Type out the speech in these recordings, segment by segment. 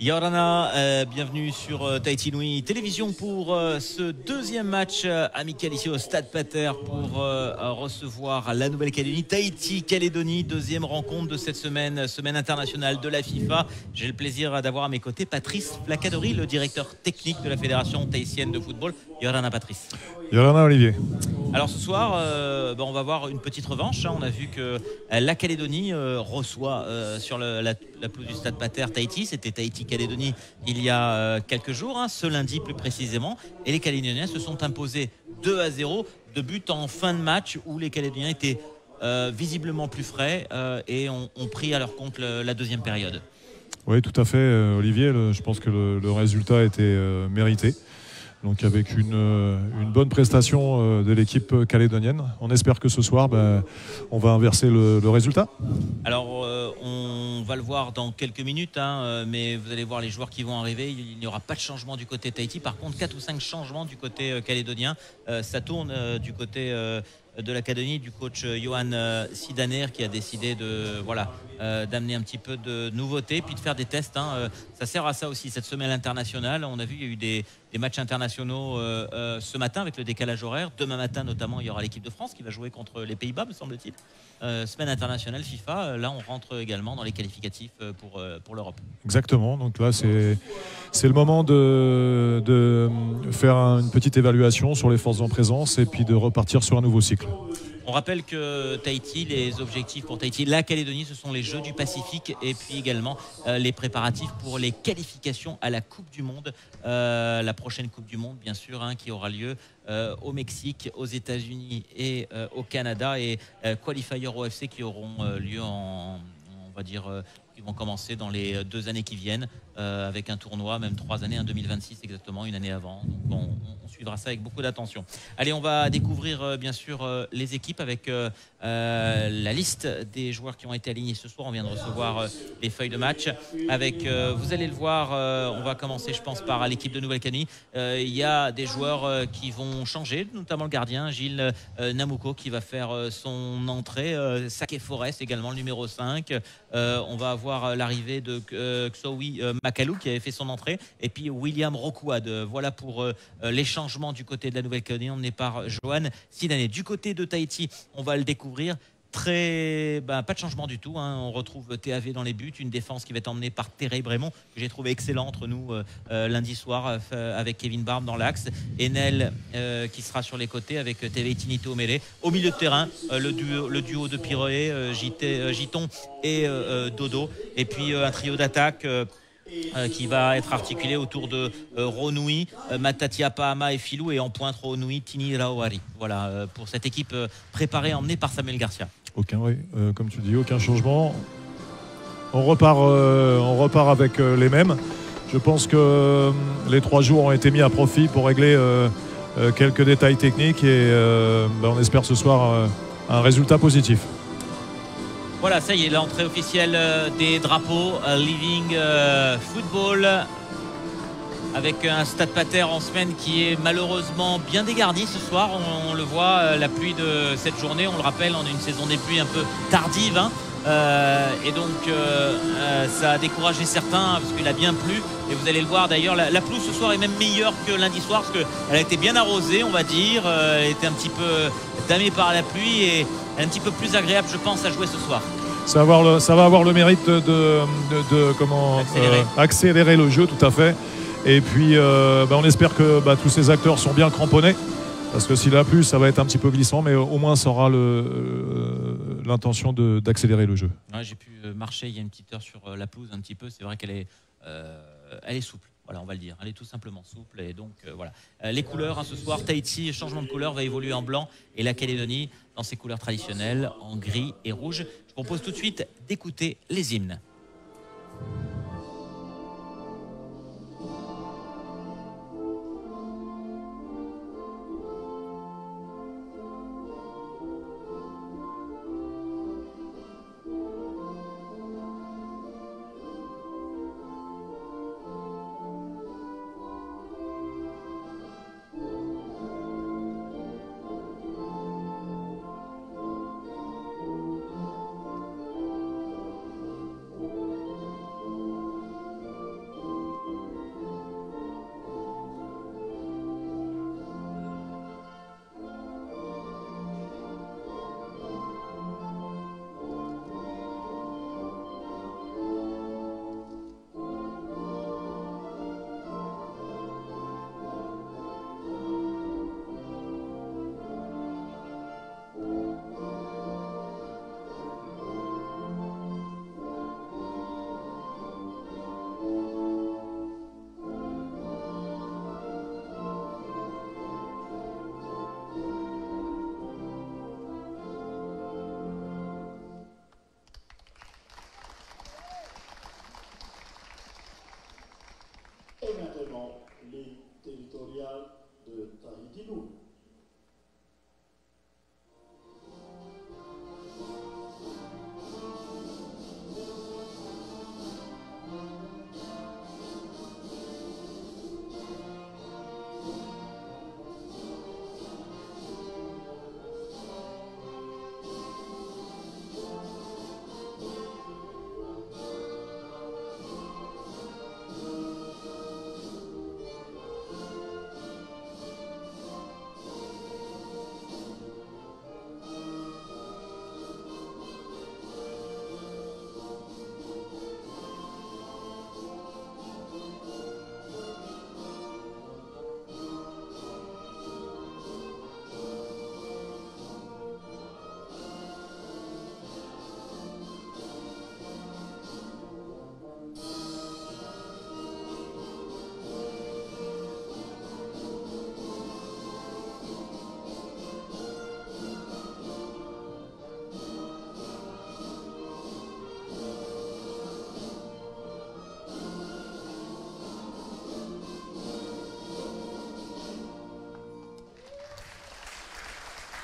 Yorana, euh, bienvenue sur euh, Tahiti Nui Télévision pour euh, ce deuxième match amical ici au Stade Pater pour recevoir la Nouvelle-Calédonie, Tahiti-Calédonie, deuxième rencontre de cette semaine, semaine internationale de la FIFA. J'ai le plaisir d'avoir à mes côtés Patrice Flacadori, le directeur technique de la Fédération tahitienne de football. Yorana Patrice. Yorana Olivier. Alors ce soir, ben, on va voir une petite revanche. Hein. On a vu que la Calédonie reçoit sur la, la, pelouse du Stade Pater Tahiti. C'était Tahiti Calédonie il y a euh, quelques jours, hein, ce lundi plus précisément. Et les Calédoniens se sont imposés 2 à 0 de but en fin de match où les Calédoniens étaient euh, visiblement plus frais euh, et ont, pris à leur compte la deuxième période. Oui, tout à fait, Olivier. je pense que le, résultat était mérité. Donc avec une, bonne prestation de l'équipe calédonienne. On espère que ce soir, ben, on va inverser le, résultat. Alors on on va le voir dans quelques minutes, hein, euh, mais vous allez voir les joueurs qui vont arriver. Il n'y aura pas de changement du côté Tahiti. Par contre, 4 ou 5 changements du côté euh, calédonien. Euh, ça tourne du côté de l'académie du coach Johan Sidaner qui a décidé de voilà d'amener un petit peu de nouveauté puis de faire des tests. Hein. Ça sert à ça aussi cette semaine internationale. On a vu il y a eu des matchs internationaux ce matin avec le décalage horaire. Demain matin notamment il y aura l'équipe de France qui va jouer contre les Pays-Bas me semble-t-il. Semaine internationale FIFA. Là on rentre également dans les qualificatifs pour, pour l'Europe. Exactement. Donc là c'est c'est le moment de, de faire une petite évaluation sur les forces en présence et puis de repartir sur un nouveau cycle. On rappelle que Tahiti, les objectifs pour Tahiti, la Calédonie, ce sont les Jeux du Pacifique et puis également euh, les préparatifs pour les qualifications à la Coupe du Monde, euh, la prochaine Coupe du Monde bien sûr, hein, qui aura lieu euh, au Mexique, aux États-Unis et au Canada. Et qualifier OFC qui auront lieu en, on va dire qui vont commencer dans les deux années qui viennent, avec un tournoi, même trois années, en 2026 exactement, une année avant. Donc on, suivra ça avec beaucoup d'attention. Allez, on va découvrir bien sûr les équipes avec la liste des joueurs qui ont été alignés ce soir. On vient de recevoir les feuilles de match. Avec, vous allez le voir, on va commencer, je pense, par l'équipe de Nouvelle-Calédonie. il y a des joueurs qui vont changer, notamment le gardien Gilles Namuko qui va faire son entrée. Sake Forest également, le numéro 5. on va avoir euh, l'arrivée de euh, Xowi euh, Makalou qui avait fait son entrée et puis William Rokuad. Voilà pour les changements du côté de la Nouvelle-Calédonie emmené par Johan Sidané. Du côté de Tahiti, on va le découvrir très bah, pas de changement du tout. Hein. On retrouve TAV dans les buts, une défense qui va être emmenée par Terry Brémond, que j'ai trouvé excellent entre nous lundi soir avec Kevin Barbe dans l'axe. Enel qui sera sur les côtés avec TV Tinito Mele. Au milieu de terrain, le, duo, le, duo, de Piroé, Giton et Dodo. Et puis un trio d'attaque. Qui va être articulé autour de Ronoui, Matatia Pahama et Filou et en pointe Ronoui, Tini Raouari. Voilà pour cette équipe préparée, emmenée par Samuel Garcia. Aucun, oui, comme tu dis, aucun changement. On repart, on repart avec les mêmes. Je pense que les trois jours ont été mis à profit pour régler quelques détails techniques et ben, on espère ce soir un résultat positif. Voilà, ça y est, l'entrée officielle euh, des drapeaux euh, Living euh, Football avec un stade pater en semaine qui est malheureusement bien dégarni ce soir. On, le voit, la pluie de cette journée, on le rappelle, on a une saison des pluies un peu tardive. Hein. et donc ça a découragé certains parce qu'il a bien plu. Et vous allez le voir d'ailleurs, la, la, pelouse ce soir est même meilleure que lundi soir parce qu'elle a été bien arrosée, on va dire. elle était un petit peu damée par la pluie et un petit peu plus agréable, je pense, à jouer ce soir. Ça va avoir le, ça va avoir le mérite de, comment, euh, accélérer. le jeu, tout à fait. Et puis, euh, bah, on espère que bah, tous ces acteurs sont bien cramponnés. Parce que s'il a plu, ça va être un petit peu glissant, mais au moins ça aura euh, l'intention d'accélérer le jeu. J'ai pu marcher il y a une petite heure sur la pelouse un petit peu. C'est vrai qu'elle est, elle est souple. Voilà, on va le dire. Elle est tout simplement souple. Et donc, euh, voilà. Euh, les couleurs, hein, ce soir, Tahiti, changement de couleur, va évoluer en blanc. Et la Calédonie, dans ses couleurs traditionnelles, en gris et rouge. Je vous propose tout de suite d'écouter les hymnes.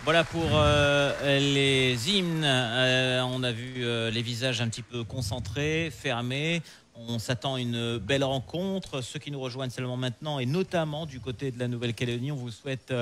Voilà pour euh, les hymnes. Euh, on a vu euh, les visages un petit peu concentrés, fermés. On s'attend à une belle rencontre. Ceux qui nous rejoignent seulement maintenant, et notamment du côté de la Nouvelle-Calédonie, on vous souhaite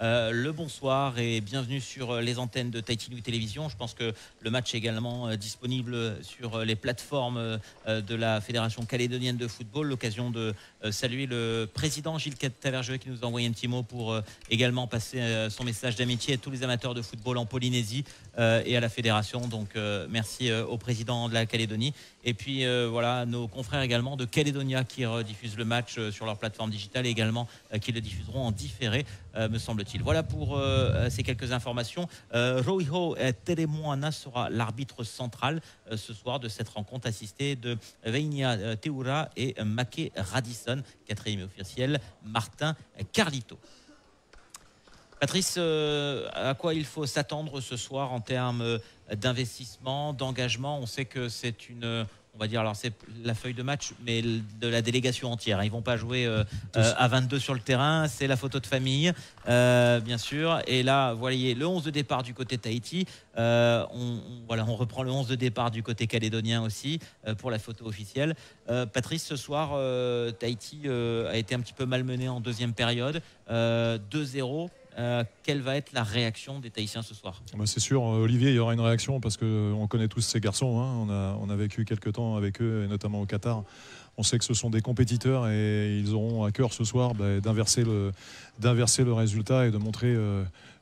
le bonsoir et bienvenue sur les antennes de Tahiti Télévision. Je pense que le match est également disponible sur les plateformes de la Fédération calédonienne de football. L'occasion de saluer le président Gilles Tavergeux qui nous a envoyé un petit mot pour également passer son message d'amitié à tous les amateurs de football en Polynésie et à la fédération. Donc merci au président de la Calédonie. Et puis voilà, nos confrères également de Calédonia qui rediffusent le match sur leur plateforme digitale et également qui le diffuseront en différé, me semble voilà pour euh, ces quelques informations. Euh, Roiho Teremoana sera l'arbitre central euh, ce soir de cette rencontre assistée de Veinia Teura et Make Radisson, quatrième officiel, Martin Carlito. Patrice, à quoi il faut s'attendre ce soir en termes d'investissement, d'engagement? On sait que c'est une on va dire, alors c'est la feuille de match, mais de la délégation entière. Ils vont pas jouer euh, euh, à 22 sur le terrain, c'est la photo de famille, euh, bien sûr. Et là, vous voyez le 11 de départ du côté Tahiti. on, voilà, on reprend le 11 de départ du côté calédonien aussi pour la photo officielle. Patrice, ce soir, Tahiti a été un petit peu malmené en deuxième période, 2-0. Euh, quelle va être la réaction des Tahitiens ce soir? Ah bah, C'est sûr, euh, Olivier, il y aura une réaction parce qu'on euh, connaît tous ces garçons. Hein. On, a, on a vécu quelques temps avec eux, et notamment au Qatar. On sait que ce sont des compétiteurs et ils auront à cœur ce soir bah, d'inverser le, le résultat et de montrer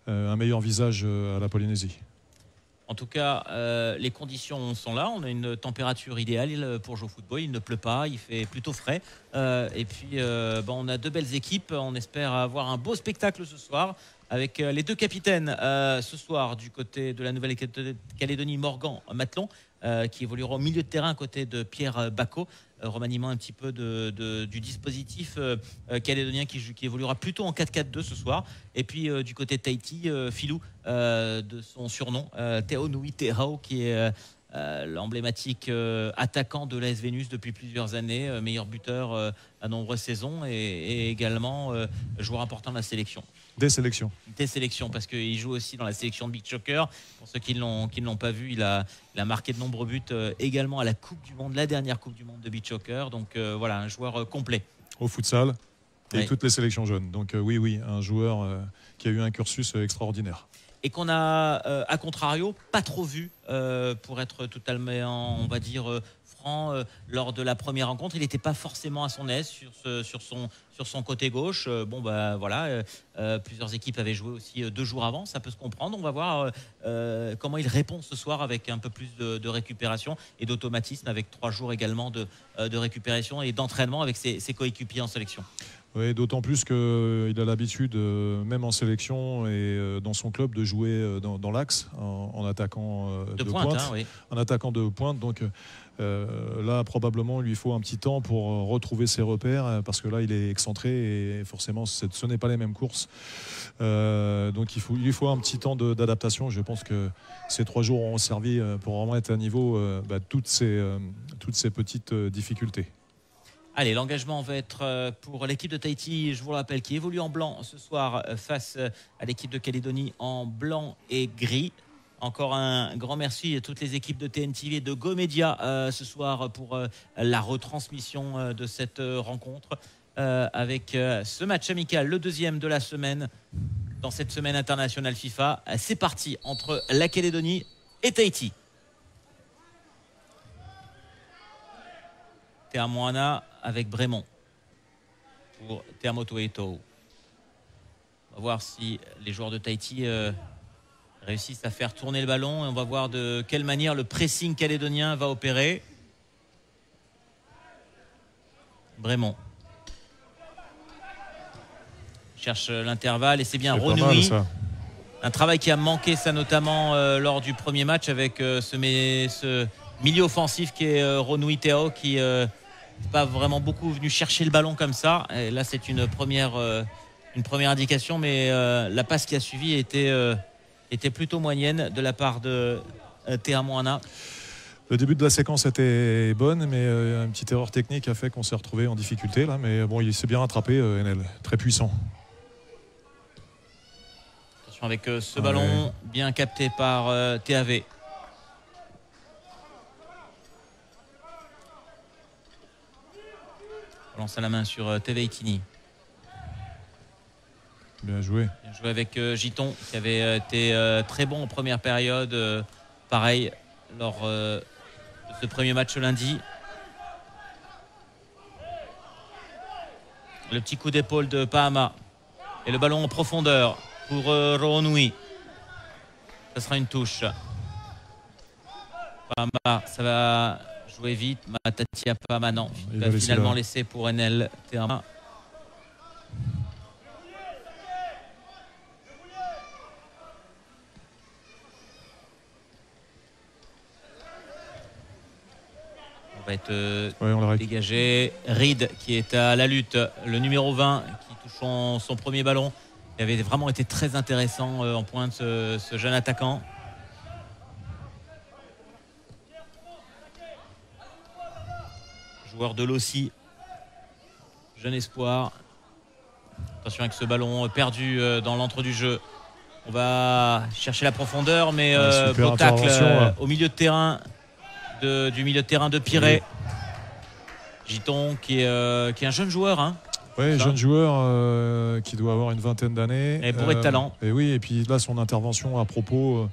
un meilleur visage à la Polynésie. En tout cas, les conditions sont là. On a une température idéale pour jouer au football. Il ne pleut pas, il fait plutôt frais. et puis, on a deux belles équipes. On espère avoir un beau spectacle ce soir avec euh, les deux capitaines euh, ce soir du côté de la Nouvelle-Calédonie, Morgan Matelon, euh, qui évoluera au milieu de terrain à côté de Pierre Bacot. remaniement un petit peu du dispositif calédonien qui, évoluera plutôt en 4-4-2 ce soir. Et puis du côté de Tahiti, Filou, de son surnom, Teo Nui qui est l'emblématique attaquant de l'AS Vénus depuis plusieurs années, meilleur buteur à nombreuses saisons et également joueur important de la sélection. Des sélections. Des sélections, parce qu'il joue aussi dans la sélection de Big Choker. Pour ceux qui ne l'ont pas vu, il a, marqué de nombreux buts euh, également à la Coupe du Monde, la dernière Coupe du Monde de Beach Choker. Donc euh, voilà, un joueur euh, complet. Au futsal et toutes les sélections jeunes. Donc oui, oui, un joueur qui a eu un cursus extraordinaire et qu'on a, à contrario, pas trop vu, pour être totalement, on va dire, euh, lors de la première rencontre. Il n'était pas forcément à son aise sur, son, côté gauche. Euh, bon, bah voilà, euh, plusieurs équipes avaient joué aussi deux jours avant, ça peut se comprendre. On va voir comment il répond ce soir avec un peu plus de, récupération et d'automatisme, avec trois jours également de récupération et d'entraînement avec ses, coéquipiers en sélection. Oui, d'autant plus qu'il a l'habitude, même en sélection et dans son club, de jouer dans, l'axe en, attaquant de, pointe, hein, en attaquant de pointe. Donc euh, là, probablement, il lui faut un petit temps pour euh, retrouver ses repères euh, parce que là, il est excentré et forcément, ce n'est pas les mêmes courses. donc, il, faut, il lui faut un petit temps d'adaptation. Je pense que ces trois jours ont servi pour remettre à niveau bah, toutes, ces, toutes ces petites difficultés. Allez, l'engagement va être euh, pour l'équipe de Tahiti, je vous le rappelle, qui évolue en blanc ce soir euh, face euh, à l'équipe de Calédonie en blanc et gris. Encore un grand merci à toutes les équipes de TNTV et de GoMedia ce soir pour la retransmission de cette rencontre avec ce match amical, le deuxième de la semaine dans cette semaine internationale FIFA. C'est parti entre la Calédonie et Tahiti. Moana avec Brémont pour Termoto Eto. On va voir si les joueurs de Tahiti euh, réussissent à faire tourner le ballon et on va voir de quelle manière le pressing calédonien va opérer. Brémont cherche l'intervalle et c'est bien Renoui. Un travail qui a manqué ça notamment euh, lors du premier match avec euh, ce, ce, milieu offensif qui est Renoui Théo qui pas vraiment beaucoup venu chercher le ballon comme ça. Et là, c'est une première, euh, une première indication, mais euh, la passe qui a suivi était, euh, était plutôt moyenne de la part de Théa Moana. Le début de la séquence était bonne, mais une petite erreur technique a fait qu'on s'est retrouvé en difficulté là. Mais bon, il s'est bien rattrapé, NL, très puissant. Attention avec ce ballon bien capté par TAV. Lance à la main sur euh, Teveitini. Bien joué. Bien joué avec euh, Giton qui avait euh, été très bon en première période. pareil lors de ce premier match lundi. Le petit coup d'épaule de Pahama. Et le ballon en profondeur pour Ronui. Ça sera une touche. Pahama, ça va vite. Matatia pas maintenant. Il, va, finalement laisser pour NL Théama. On va être euh, dégagé. Reed qui est à la lutte, le numéro 20 qui touche son, premier ballon. Il avait vraiment été très intéressant euh, en pointe ce jeune attaquant. Joueur de l'OSI. Jeune espoir. Attention avec ce ballon perdu euh, dans l'entre du jeu. On va chercher la profondeur, mais euh, beau tacle euh, au milieu de terrain du milieu de terrain de Piré. Giton qui est, qui est un jeune joueur. Hein. Oui, jeune joueur qui doit avoir une vingtaine d'années. Et bourré de talent. Et oui, et puis là, son intervention à propos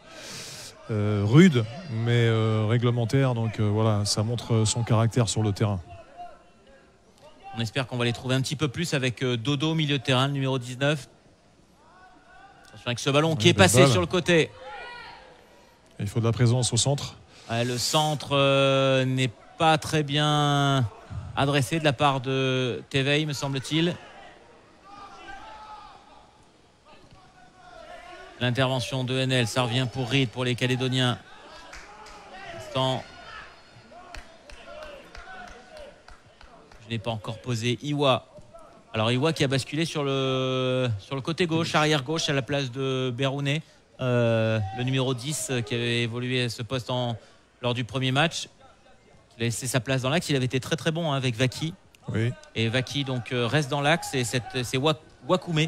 rude, mais réglementaire. Donc voilà, ça montre son caractère sur le terrain. On espère qu'on va les trouver un petit peu plus avec euh, Dodo, milieu de terrain, numéro 19. Attention avec ce ballon qui est passé sur le côté. Il faut de la présence au centre. le centre euh, n'est pas très bien adressé de la part de Teveil, me semble-t-il. L'intervention de NL, ça revient pour Reed, pour les Calédoniens. Instant n'est pas encore posé. Iwa. Alors Iwa qui a basculé sur le, sur le côté gauche, arrière gauche à la place de Berounet, euh, le numéro 10 euh, qui avait évolué à ce poste en, lors du premier match. Il a laissé sa place dans l'axe. Il avait été très très bon hein, avec Vaki. Oui. Et Vaki donc euh, reste dans l'axe et c'est Wakume,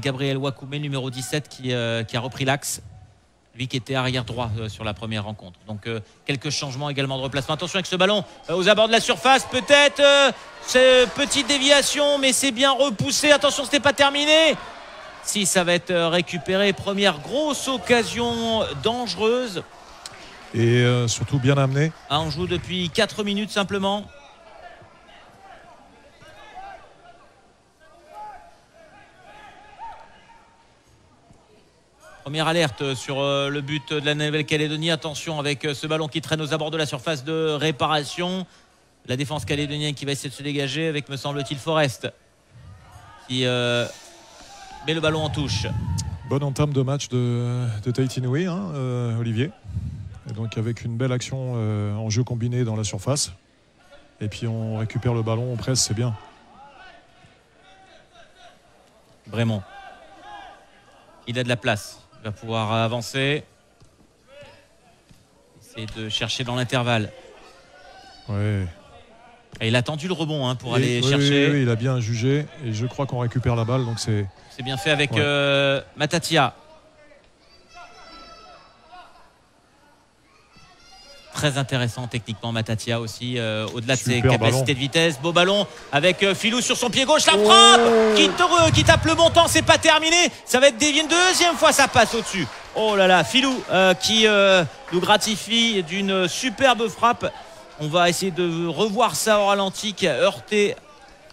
Gabriel Wakume, numéro 17, qui, qui a repris l'axe lui qui était arrière droit euh, sur la première rencontre. Donc euh, quelques changements également de replacement. Attention avec ce ballon euh, aux abords de la surface, peut-être cette petite déviation, mais c'est bien repoussé. Attention, ce n'est pas terminé. Si ça va être récupéré, première grosse occasion dangereuse. Et surtout bien amené. Ah, on joue depuis 4 minutes simplement. Première alerte sur euh, le but de la Nouvelle-Calédonie. Attention avec euh, ce ballon qui traîne aux abords de la surface de réparation. La défense calédonienne qui va essayer de se dégager avec, me semble-t-il, Forest qui euh, met le ballon en touche. Bonne entame de match de, de Tahiti hein, Olivier. Et donc avec une belle action en jeu combiné dans la surface. Et puis on récupère le ballon, on presse, c'est bien. Vraiment. Il a de la place va pouvoir avancer. Essayer de chercher dans l'intervalle. Ouais. il a tendu le rebond hein, pour aller chercher. Oui, il a bien jugé et je crois qu'on récupère la balle. Donc c'est. C'est bien fait avec euh, Matatia. Très intéressant techniquement Matatia aussi, euh, au-delà de ses capacités de vitesse. Beau ballon avec euh, Filou sur son pied gauche, la frappe oh. qui, tape le montant, c'est pas terminé. Ça va être dévié une deuxième fois, ça passe au-dessus. Oh là là, Filou qui nous gratifie d'une superbe frappe. On va essayer de revoir ça au ralenti qui a heurté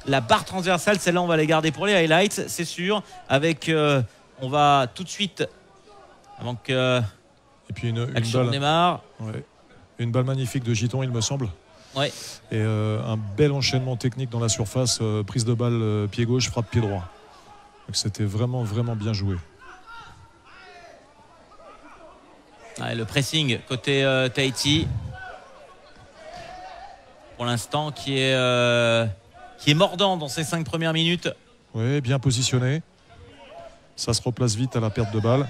la barre transversale. Celle-là, on va les garder pour les highlights, c'est sûr. Avec, euh, on va tout de suite, avant que Et puis une, balle, démarre. Une balle magnifique de Giton, il me semble. Ouais. Et euh, un bel enchaînement technique dans la surface. Euh, prise de balle pied gauche, frappe pied droit. C'était vraiment, vraiment bien joué. le pressing côté Tahiti pour l'instant qui est, euh, qui est mordant dans ces cinq premières minutes. Oui, bien positionné. Ça se replace vite à la perte de balle.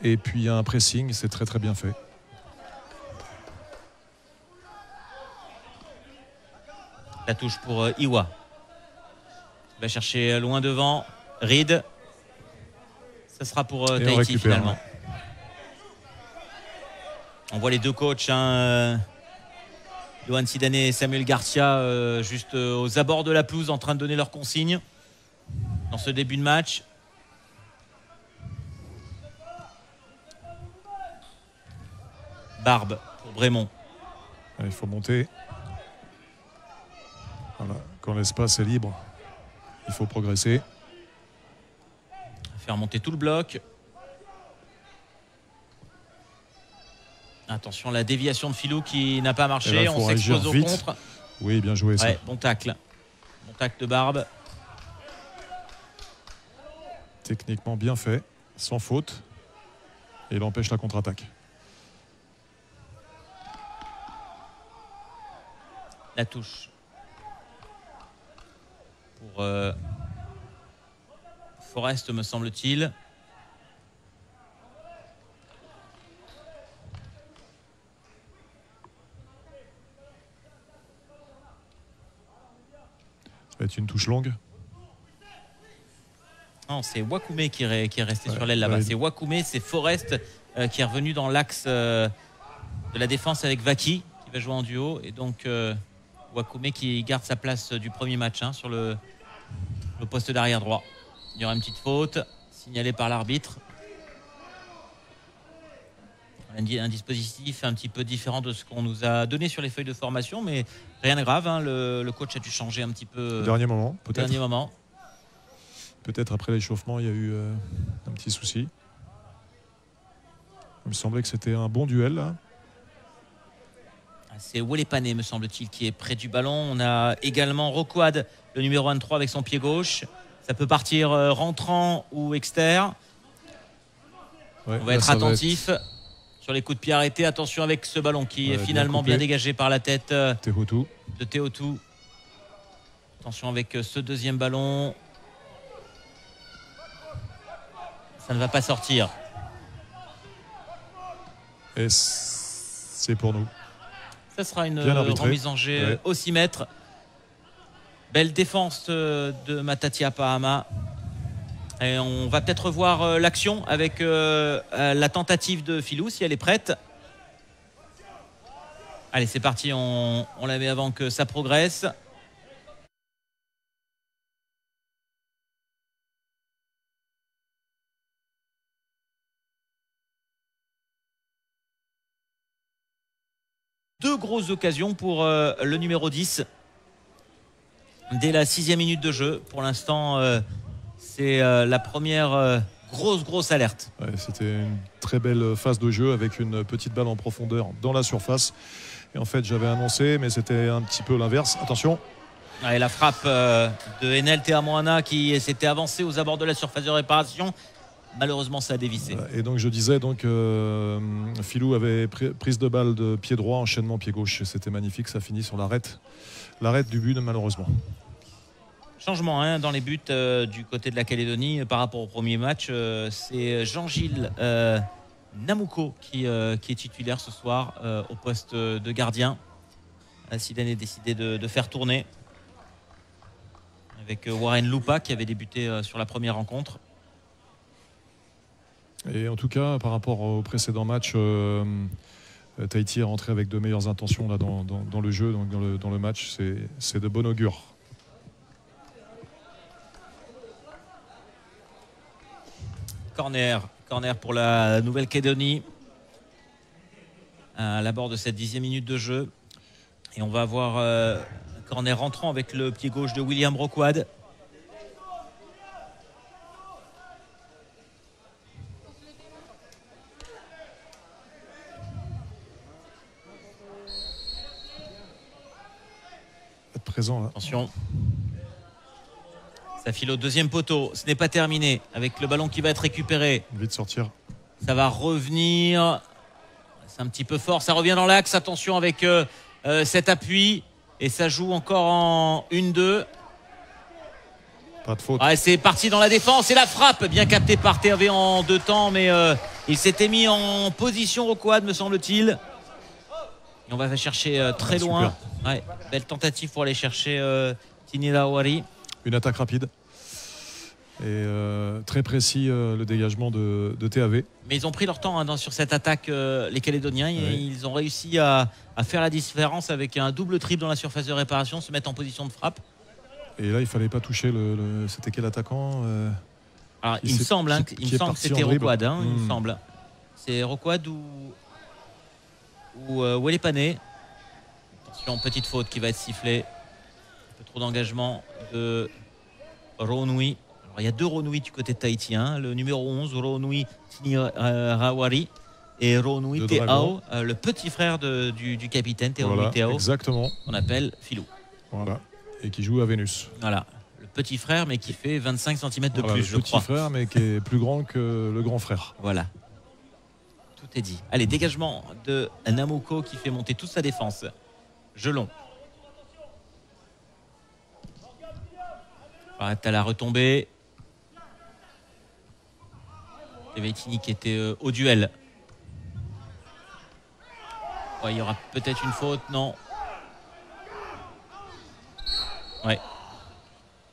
Et puis il y a un pressing, c'est très très bien fait. La touche pour euh, Iwa. Il va chercher loin devant. Reed. Ça sera pour euh, Tahiti finalement. On voit les deux coachs. Hein, Johan Sidane et Samuel Garcia euh, juste euh, aux abords de la pelouse en train de donner leurs consignes dans ce début de match. Barbe pour Brémond. Il faut monter. Quand l'espace est libre, il faut progresser. Faire monter tout le bloc. Attention, la déviation de Filou qui n'a pas marché. on s'expose au contre. Oui, bien joué ça. bon tacle. Bon tacle de Barbe. Techniquement bien fait, sans faute. Et il empêche la contre-attaque. La touche. Pour euh, Forest, me semble-t-il. va être une touche longue? Non, c'est Wakume qui est, qui est resté sur l'aile là-bas. C'est Wakume, c'est Forest euh, qui est revenu dans l'axe euh, de la défense avec Vaki qui va jouer en duo. Et donc euh, Wakume qui garde sa place du premier match hein, sur le, le poste d'arrière droit. Il y aura une petite faute signalée par l'arbitre un, dispositif un petit peu différent de ce qu'on nous a donné sur les feuilles de formation, mais rien de grave. Hein. Le, coach a dû changer un petit peu. Dernier moment, peut-être. Dernier moment. Peut-être après l'échauffement, il y a eu euh, un petit souci. Il me semblait que c'était un bon duel ah, C'est Wolepané, me semble-t-il, qui est près du ballon. On a également Roquad, le numéro 23, avec son pied gauche. Ça peut partir euh, rentrant ou externe. On va être attentif sur les coups de pied arrêtés. Attention avec ce ballon qui est finalement bien, dégagé par la tête euh, de Théotou. Attention avec euh, ce deuxième ballon. Ça ne va pas sortir. Et c'est pour nous. Ça sera une remise en jeu au 6 mètres. Belle défense euh, de Matatia Pahama. Et on va peut-être revoir euh, l'action avec euh, la tentative de Filou si elle est prête. Allez, c'est parti, on, la met avant que ça progresse. Deux grosses occasions pour le numéro 10 dès la sixième minute de jeu. Pour l'instant, c'est euh, la première euh, grosse, grosse alerte. C'était une très belle phase de jeu avec une petite balle en profondeur dans la surface. Et en fait, j'avais annoncé, mais c'était un petit peu l'inverse. Attention. Et la frappe euh, de Enel Teamoana qui s'était avancé aux abords de la surface de réparation. Malheureusement, ça a dévissé. Et donc, je disais, donc, Filou avait prise de balle de pied droit, enchaînement pied gauche. C'était magnifique. Ça finit sur l'arrête, l'arrête du but, malheureusement. Changement hein, dans les buts euh, du côté de la Calédonie euh, par rapport au premier match. Euh, c'est Jean-Gilles Namuko qui, qui, est titulaire ce soir au poste de gardien. Zidane a décidé de, faire tourner avec Warren Lupa qui avait débuté sur la première rencontre. Et en tout cas, par rapport au précédent match, Tahiti est rentré avec de meilleures intentions là, dans, le jeu, donc dans, le, match. C'est de bon augure. Corner, corner pour la Nouvelle-Calédonie à la bord de cette dixième minute de jeu. Et on va avoir euh, corner rentrant avec le pied gauche de William Roquad. Présent Attention. Ça file au deuxième poteau. Ce n'est pas terminé avec le ballon qui va être récupéré. Vite sortir. Ça va revenir. C'est un petit peu fort. Ça revient dans l'axe. Attention avec euh, euh, cet appui. Et ça joue encore en 1-2. Pas de faute. c'est parti dans la défense. Et la frappe, bien captée par TRV en deux temps. Mais euh, il s'était mis en position au quad, me semble-t-il. Et on va chercher très ah, loin. belle tentative pour aller chercher Tini Lawari une attaque rapide. Et euh, très précis euh, le dégagement de, TAV. Mais ils ont pris leur temps hein, sur cette attaque, euh, les Calédoniens. Ils ont réussi à, faire la différence avec un double triple dans la surface de réparation, se mettre en position de frappe. Et là, il fallait pas toucher le. C'était quel attaquant Alors, il me semble, hein, il me semble que c'était Roquad. Hein, Il me hmm. semble. C'est Roquad ou ou Pané. Attention, petite faute qui va être sifflée. Un peu trop d'engagement de Ronui. il y a deux Ronui du côté tahitien. Hein. Le numéro 11, Ronui Rawari et Ronui Teao, euh, le petit frère du, capitaine voilà, Teao. Exactement. On appelle Philou. Voilà. Et qui joue à Vénus. Voilà. Le petit frère, mais qui fait 25 cm de plus, le petit frère, mais qui est plus grand que le grand frère. Voilà. Tout est dit. Allez, dégagement de Namuko qui fait monter toute sa défense. Gelon. à la retombée. Tevetini qui était euh, au duel. il y aura peut-être une faute, non Ouais.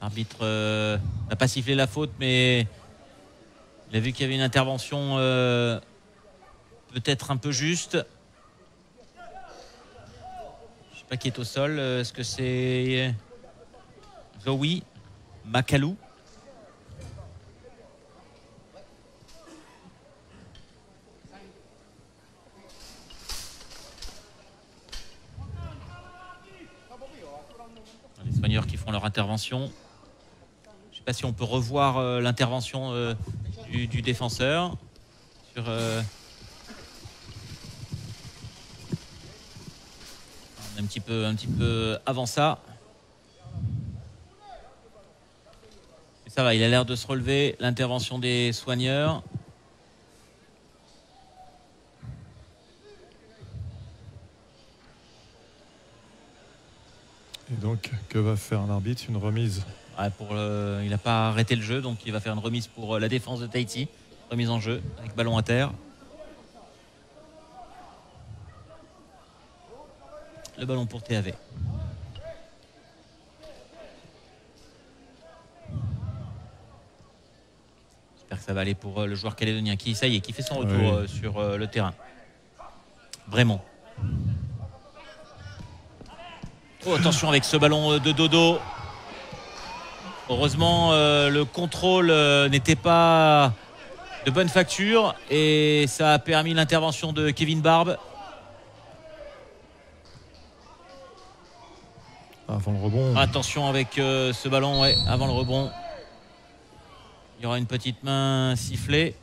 L'arbitre euh, n'a pas sifflé la faute, mais il a vu qu'il y avait une intervention euh, peut-être un peu juste. Je sais pas qui est au sol. Est-ce que c'est Zoui Macalou? Les soigneurs qui font leur intervention. Je ne sais pas si on peut revoir euh, l'intervention euh, du, défenseur. Euh, un petit peu, un petit peu avant ça. Ça va, il a l'air de se relever. L'intervention des soigneurs. Et donc, que va faire l'arbitre Une remise pour Il n'a pas arrêté le jeu, donc il va faire une remise pour euh, la défense de Tahiti. Remise en jeu avec ballon à terre. Le ballon pour TAV. ça va aller pour euh, le joueur calédonien qui, ça y est, qui fait son retour euh, sur euh, le terrain. Vraiment. Oh, attention avec ce ballon de Dodo. Heureusement, le contrôle n'était pas de bonne facture et ça a permis l'intervention de Kevin Barbe. Avant le rebond. Attention avec ce ballon, ouais, avant le rebond. Il y aura une petite main sifflée.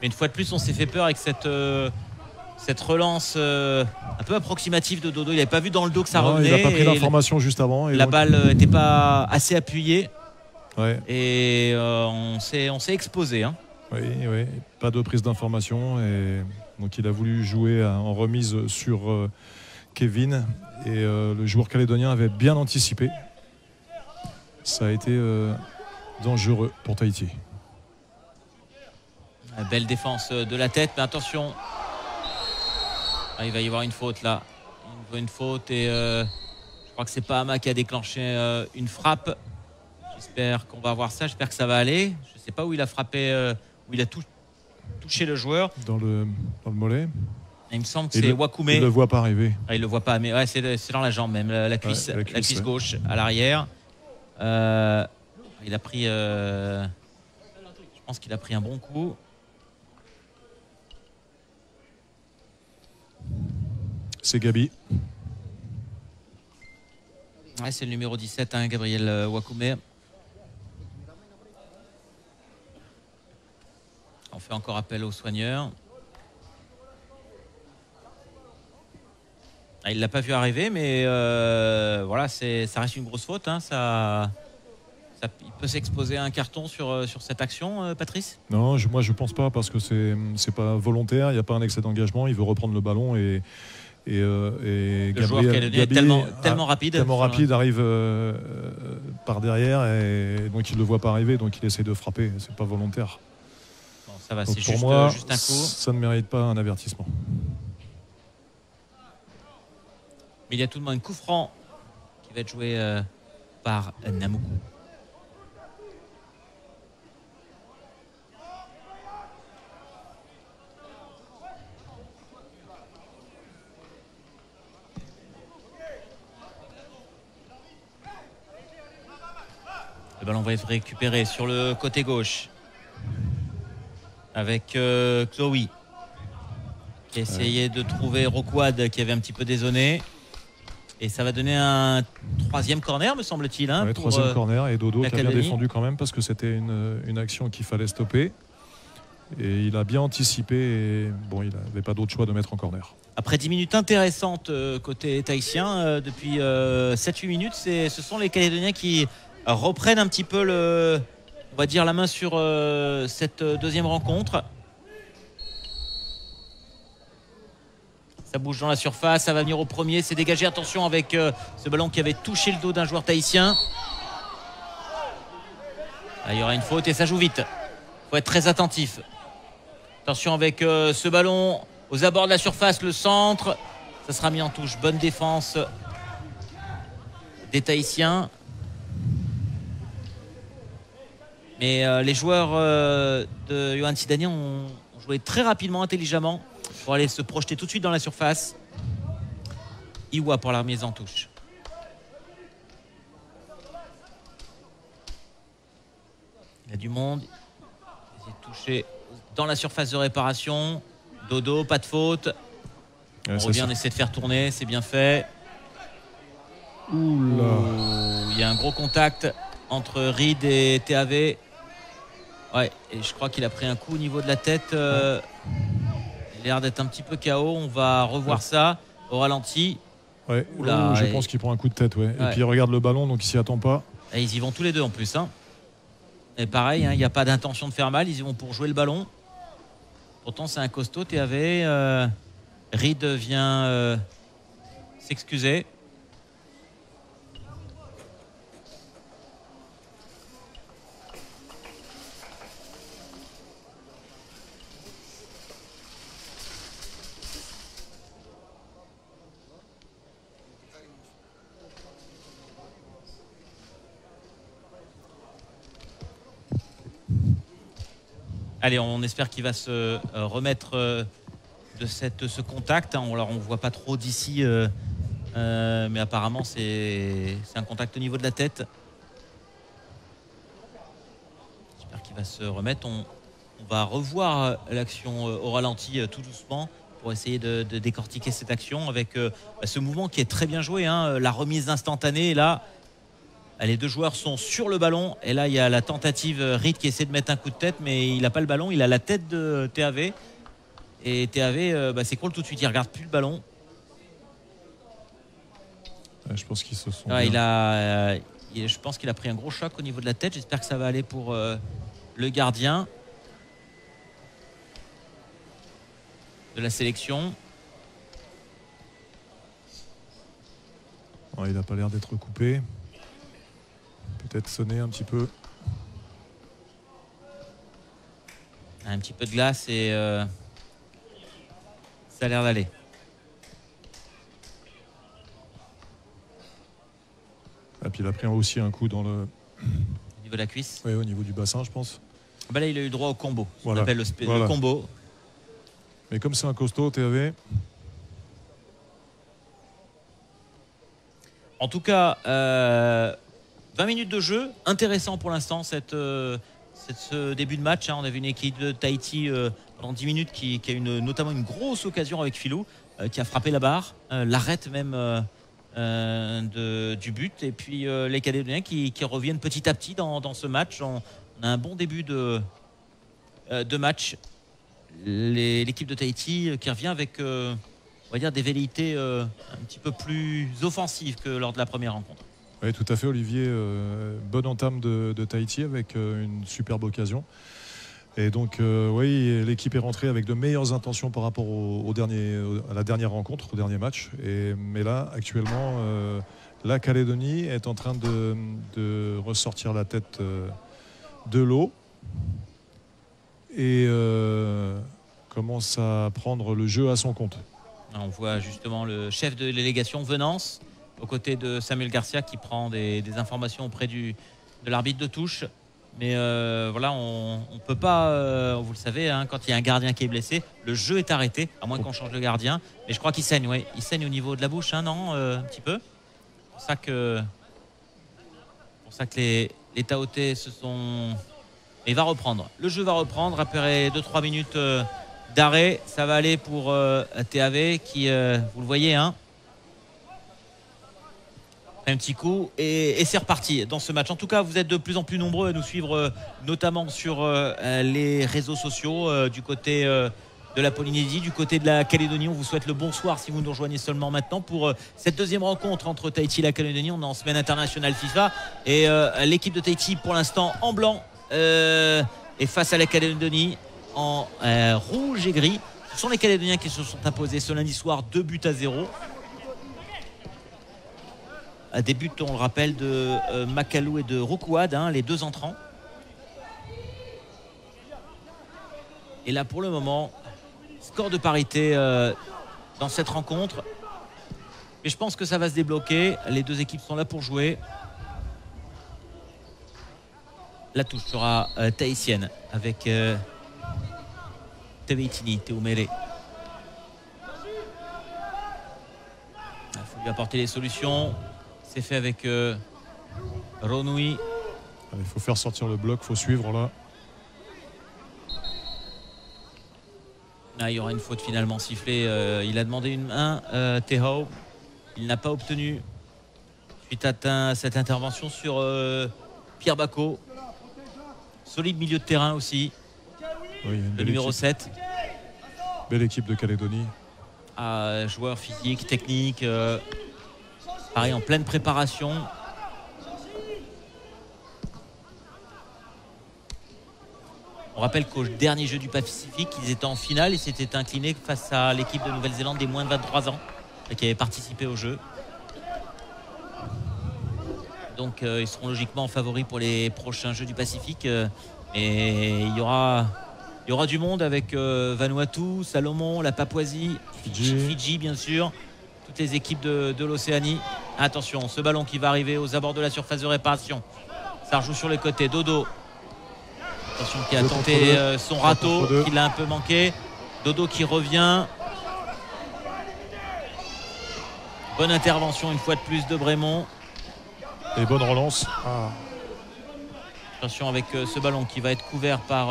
Mais une fois de plus, on s'est fait peur avec cette, euh, cette relance euh, un peu approximative de Dodo. Il n'avait pas vu dans le dos que ça revenait. Il n'a pas pris l'information juste avant. la balle n'était pas assez appuyée. Et euh, on s'est exposé. Hein. Oui, oui, pas de prise d'information. Et donc il a voulu jouer en remise sur Kevin. Et le joueur calédonien avait bien anticipé. Ça a été dangereux pour Tahiti. belle défense de la tête, mais attention. Ah, il va y avoir une faute là. une faute et je crois que c'est pas Ama qui a déclenché une frappe. J'espère qu'on va voir ça. J'espère que ça va aller. Je ne sais pas où il a frappé, où il a touché le joueur. Dans le, dans le mollet. Il me semble que c'est Wakume. Il ne le voit pas arriver. Ah, il le voit pas, mais ouais, c'est dans la jambe même, la, cuisse, la cuisse, gauche à l'arrière. Euh, il a pris. Euh, je pense qu'il a pris un bon coup. C'est Gabi. Ouais, c'est le numéro 17, hein, Gabriel euh, Wakume. On fait encore appel aux soigneurs. Ah, il l'a pas vu arriver, mais euh, voilà, ça reste une grosse faute. Hein, ça, il peut s'exposer à un carton sur, euh, sur cette action, euh, Patrice? Non, je, moi je pense pas parce que c'est c'est pas volontaire. Il n'y a pas un excès d'engagement. Il veut reprendre le ballon et et, le Gabriel, est tellement, tellement rapide. Tellement rapide arrive par derrière et donc il ne le voit pas arriver, donc il essaie de frapper. C'est pas volontaire. ça va, c'est juste, moi, juste un coup. Ça ne mérite pas un avertissement. Mais il y a tout de même un coup franc qui va être joué euh, par Namuku. Le ballon va être récupéré sur le côté gauche avec euh, Chloe qui a essayé de trouver Roquad qui avait un petit peu désonné. Et ça va donner un troisième corner, me semble-t-il. Hein, troisième euh, corner et Dodo qui a bien défendu quand même parce que c'était une, une, action qu'il fallait stopper. Et il a bien anticipé et bon, il n'avait pas d'autre choix de mettre en corner. Après 10 minutes intéressantes euh, côté tahitien, euh, depuis 7-8 minutes, ce sont les Calédoniens qui reprennent un petit peu le, on va dire, la main sur cette deuxième rencontre. Ça bouge dans la surface, ça va venir au premier, c'est dégagé. Attention avec euh, ce ballon qui avait touché le dos d'un joueur tahitien. Ah, il y aura une faute et ça joue vite. Il faut être très attentif. Attention avec euh, ce ballon aux abords de la surface, le centre. Ça sera mis en touche. Bonne défense des Tahitiens. Mais euh, les joueurs de Johan Sidani ont joué très rapidement, intelligemment pour aller se projeter tout de suite dans la surface. Iwa pour la remise en touche. Il y a du monde. Il de toucher dans la surface de réparation. Dodo, pas de faute. on revient, on essaie de faire tourner, c'est bien fait. Oula. il y a un gros contact entre Reed et TAV. Ouais, et je crois qu'il a pris un coup au niveau de la tête. Euh, l'air d'être un petit peu KO. On va revoir ça au ralenti. Ouais. je pense qu'il prend un coup de tête. Ouais. Et puis il regarde le ballon, donc il s'y attend pas. Et ils y vont tous les deux en plus. Hein. Et pareil, hein, il n'y a pas d'intention de faire mal. Ils y vont pour jouer le ballon. Pourtant, c'est un costaud. TAV. Euh, Reed vient euh, s'excuser. Allez, on espère qu'il va se euh, remettre euh, de ce contact. Alors, on ne voit pas trop d'ici, euh, mais apparemment, c'est un contact au niveau de la tête. J'espère qu'il va se remettre. On, va revoir l'action au ralenti tout doucement pour essayer de, décortiquer cette action avec bah, ce mouvement qui est très bien joué. Hein. la remise instantanée, là, les deux joueurs sont sur le ballon. Et là, il y a la tentative euh, Reed qui essaie de mettre un coup de tête, mais il n'a pas le ballon. Il a la tête de TAV. Et TAV euh, bah, s'écroule tout de suite. Il regarde plus le ballon. je pense qu'il se sont. il a, euh, je pense qu'il a pris un gros choc au niveau de la tête. J'espère que ça va aller pour le gardien de la sélection. il n'a pas l'air d'être coupé peut-être sonner un petit peu. Un petit peu de glace et euh, ça a l'air d'aller. Et puis il a pris aussi un coup dans le. Au niveau de la cuisse Oui, au niveau du bassin, je pense. Ah bah là, il a eu droit au combo. Voilà. appelle le, combo. Mais comme c'est un costaud, TAV. En tout cas, euh, 20 euh, minutes de jeu. Intéressant pour l'instant, cette, euh, ce début de match. Hein. On avait une équipe de Tahiti euh, pendant 10 minutes qui, a eu notamment une grosse occasion avec Philou, qui a frappé la barre, l'arrête même du but. Et puis les Calédoniens qui, reviennent petit à petit dans, ce match. On, a un bon début de, match. L'équipe de Tahiti qui revient avec des velléités euh, un petit peu plus offensives que lors de la première rencontre. Oui, tout à fait, Olivier. Euh, bonne entame de, Tahiti avec euh, une superbe occasion. Et donc, oui, l'équipe est rentrée avec de meilleures intentions par rapport à la dernière rencontre, au dernier match. Mais là, actuellement, la Calédonie est en train de, de ressortir la tête de l'eau et commence à prendre le jeu à son compte. On voit justement le chef de délégation Venance aux côtés de Samuel Garcia qui prend des, informations auprès du, de l'arbitre de touche. Mais euh, voilà, on ne peut pas, euh, vous le savez, hein, quand il y a un gardien qui est blessé, le jeu est arrêté, à moins qu'on change de gardien. Mais je crois qu'il saigne, oui. Il saigne au niveau de la bouche, hein, non euh, Un petit peu. C'est pour ça que, pour ça que les, les Taotés se sont. il va reprendre. Le jeu va reprendre après 2-3 minutes d'arrêt. Ça va aller pour TAV qui, vous le voyez, hein, un petit coup et, c'est reparti dans ce match. En tout cas, vous êtes de plus en plus nombreux à nous suivre, euh, notamment sur les réseaux sociaux du côté de la Polynésie, du côté de la Calédonie. On vous souhaite le bonsoir si vous nous rejoignez seulement maintenant pour cette deuxième rencontre entre Tahiti et la Calédonie. On est en semaine internationale FIFA et l'équipe de Tahiti pour l'instant en blanc est face à la Calédonie en euh, rouge et gris. Ce sont les Calédoniens qui se sont imposés ce lundi soir, deux buts à zéro. Des on le rappelle, de euh, Makalou et de Rokouad, hein, les deux entrants. Et là, pour le moment, score de parité euh, dans cette rencontre. Mais je pense que ça va se débloquer. Les deux équipes sont là pour jouer. La touche sera tahitienne avec Teveitini, Teumere. Il faut lui apporter les solutions. C'est fait avec euh, Ronui. Il faut faire sortir le bloc, il faut suivre là. Ah, il y aura une faute finalement sifflée. Euh, il a demandé une main, euh, Teho. Il n'a pas obtenu. Suite à cette intervention sur Pierre Bacot. Solide milieu de terrain aussi le numéro 7. Belle équipe de Calédonie. Ah, joueur physique, technique. Pareil, en pleine préparation. On rappelle qu'au dernier jeu du Pacifique, ils étaient en finale et s'étaient inclinés face à l'équipe de Nouvelle-Zélande des moins de 23 ans qui avait participé au jeu. Donc euh, ils seront logiquement favoris pour les prochains Jeux du Pacifique. Euh, et il y aura il y aura du monde avec euh, Vanuatu, Salomon, la Papouasie, Fidji. bien sûr, toutes les équipes de, l'Océanie. Attention, ce ballon qui va arriver aux abords de la surface de réparation. Ça rejoue sur les côtés. Dodo. Attention qui a tenté euh, son râteau, qui l'a un peu manqué. Dodo qui revient. Bonne intervention une fois de plus de Brémont. Et bonne relance. Ah. Attention avec euh, ce ballon qui va être couvert par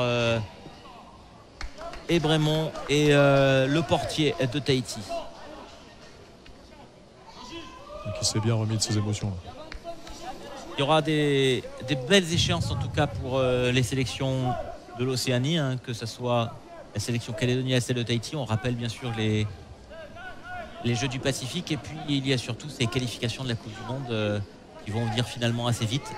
et Brémont et euh, le portier de Tahiti. Qui s'est bien remis de ses émotions. Il y aura des, belles échéances en tout cas pour euh, les sélections de l'Océanie, hein, que ce soit la sélection calédonienne celle de Tahiti. On rappelle bien sûr les, les Jeux du Pacifique et puis il y a surtout ces qualifications de la Coupe du Monde euh, qui vont venir finalement assez vite.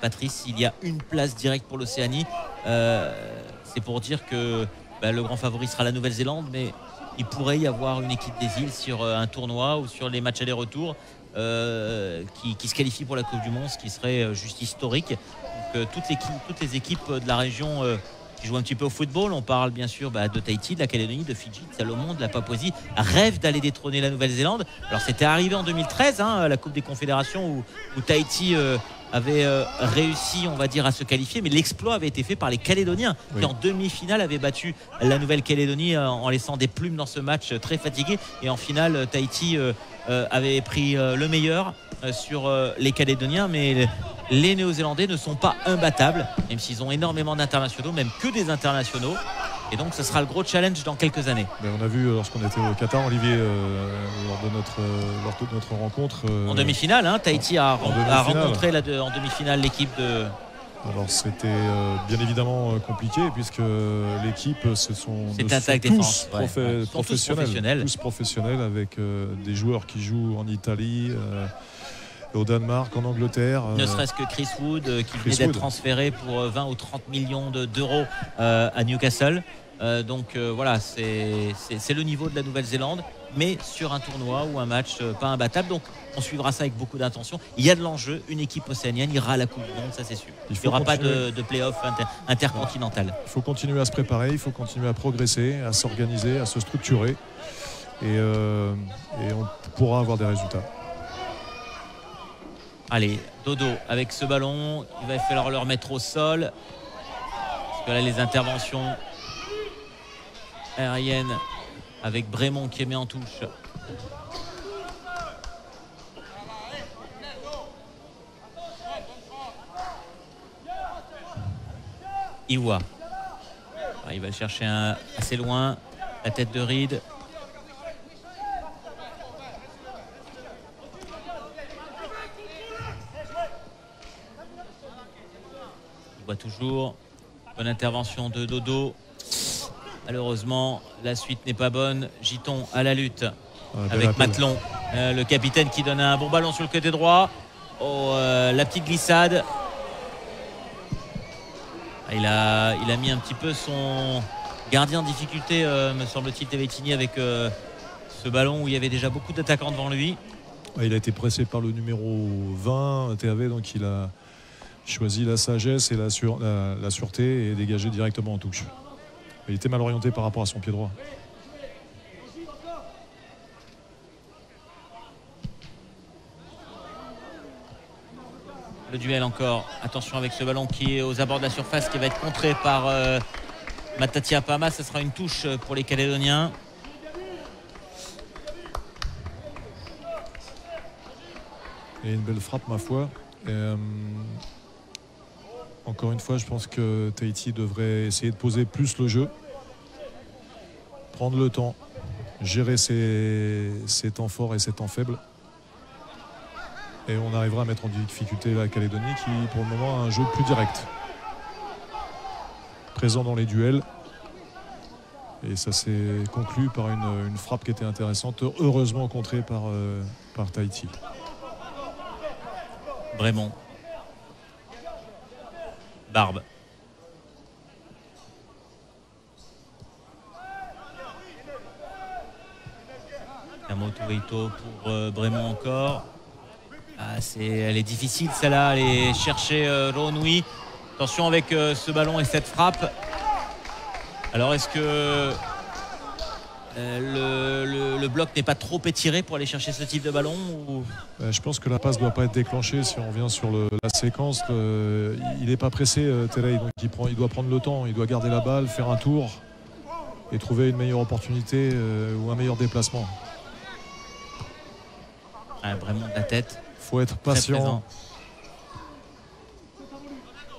Patrice, il y a une place directe pour l'Océanie. C'est pour dire que bah, le grand favori sera la Nouvelle-Zélande, mais il pourrait y avoir une équipe des îles sur euh, un tournoi ou sur les matchs aller-retour euh, qui, se qualifie pour la Coupe du Monde, ce qui serait euh, juste historique. toutes, les, toutes, les, équipes de la région qui joue un petit peu au football. On parle bien sûr bah, de Tahiti, de la Calédonie, de Fidji, de Salomon, de la Papouasie. Rêve d'aller détrôner la Nouvelle-Zélande. Alors c'était arrivé en 2013, hein, la Coupe des Confédérations, où, Tahiti euh, avait euh, réussi, on va dire, à se qualifier, mais l'exploit avait été fait par les Calédoniens, qui en demi-finale avaient battu la Nouvelle-Calédonie en laissant des plumes dans ce match très fatigué. Et en finale, Tahiti avait pris le meilleur sur les Calédoniens, mais les Néo-Zélandais ne sont pas imbattables, même s'ils ont énormément d'internationaux, même que des internationaux. Et donc ce sera le gros challenge dans quelques années. Ben, on a vu euh, lorsqu'on était au Qatar, Olivier, euh, lors, de notre, euh, notre rencontre. en demi-finale, hein, Tahiti a, rencontré en demi-finale l'équipe de. Alors c'était bien évidemment compliqué puisque l'équipe ce sont, tous, professionnels, tous professionnels avec des joueurs qui jouent en Italie, au Danemark, en Angleterre. Ne euh, serait-ce que Chris Wood euh, qui venait d'être transféré pour 20 euh, ou 30 millions d'euros à Newcastle. donc voilà, c'est le niveau de la Nouvelle-Zélande, mais sur un tournoi ou un match pas imbattable. Donc on suivra ça avec beaucoup d'intention. Il y a de l'enjeu, une équipe océanienne ira à la Coupe du Monde, ça c'est sûr. Il n'y aura pas de, de play-off intercontinental. Il faut continuer à se préparer, il faut continuer à progresser, à s'organiser, à se structurer. Et, et on pourra avoir des résultats. Allez, Dodo avec ce ballon. Il va falloir le remettre au sol. Parce que là, les interventions aériennes avec Brémond qui est mis en touche. Iwa. Ah, il va le chercher assez loin. La tête de Reed. Voit toujours. Bonne intervention de Dodo. Malheureusement, la suite n'est pas bonne. Giton à la lutte avec Matelon, euh, le capitaine qui donne un bon ballon sur le côté droit. Oh, euh, la petite glissade. Ah, il, a, il a mis un petit peu son gardien en difficulté, euh, me semble-t-il, Tevetini, avec ce ballon où il y avait déjà beaucoup d'attaquants devant lui. Il a été pressé par le numéro 20, TAV, donc il a, choisit la sagesse et la, sûreté et dégagé directement en touche. Il était mal orienté par rapport à son pied droit. Le duel encore. Attention avec ce ballon qui est aux abords de la surface qui va être contré par euh, Matatia Pama. Ce sera une touche pour les Calédoniens. Et une belle frappe, ma foi. Euh, encore une fois, je pense que Tahiti devrait essayer de poser plus le jeu, prendre le temps, gérer ses, temps forts et ses temps faibles. Et on arrivera à mettre en difficulté la Calédonie qui, pour le moment, a un jeu plus direct. Présent dans les duels. Et ça s'est conclu par une, frappe qui était intéressante, heureusement contrée par, euh, par Tahiti. Vraiment. Barbe. Yamoto pour euh, Brémond encore. Ah, elle est difficile celle-là, aller chercher euh, Attention avec euh, ce ballon et cette frappe. Alors est-ce que euh, le, bloc n'est pas trop étiré pour aller chercher ce type de ballon euh, Je pense que la passe ne doit pas être déclenchée si on revient sur la séquence. il n'est pas pressé, euh, donc il, prend, il doit prendre le temps, il doit garder la balle, faire un tour et trouver une meilleure opportunité ou un meilleur déplacement. vraiment de la tête. Il faut être patient.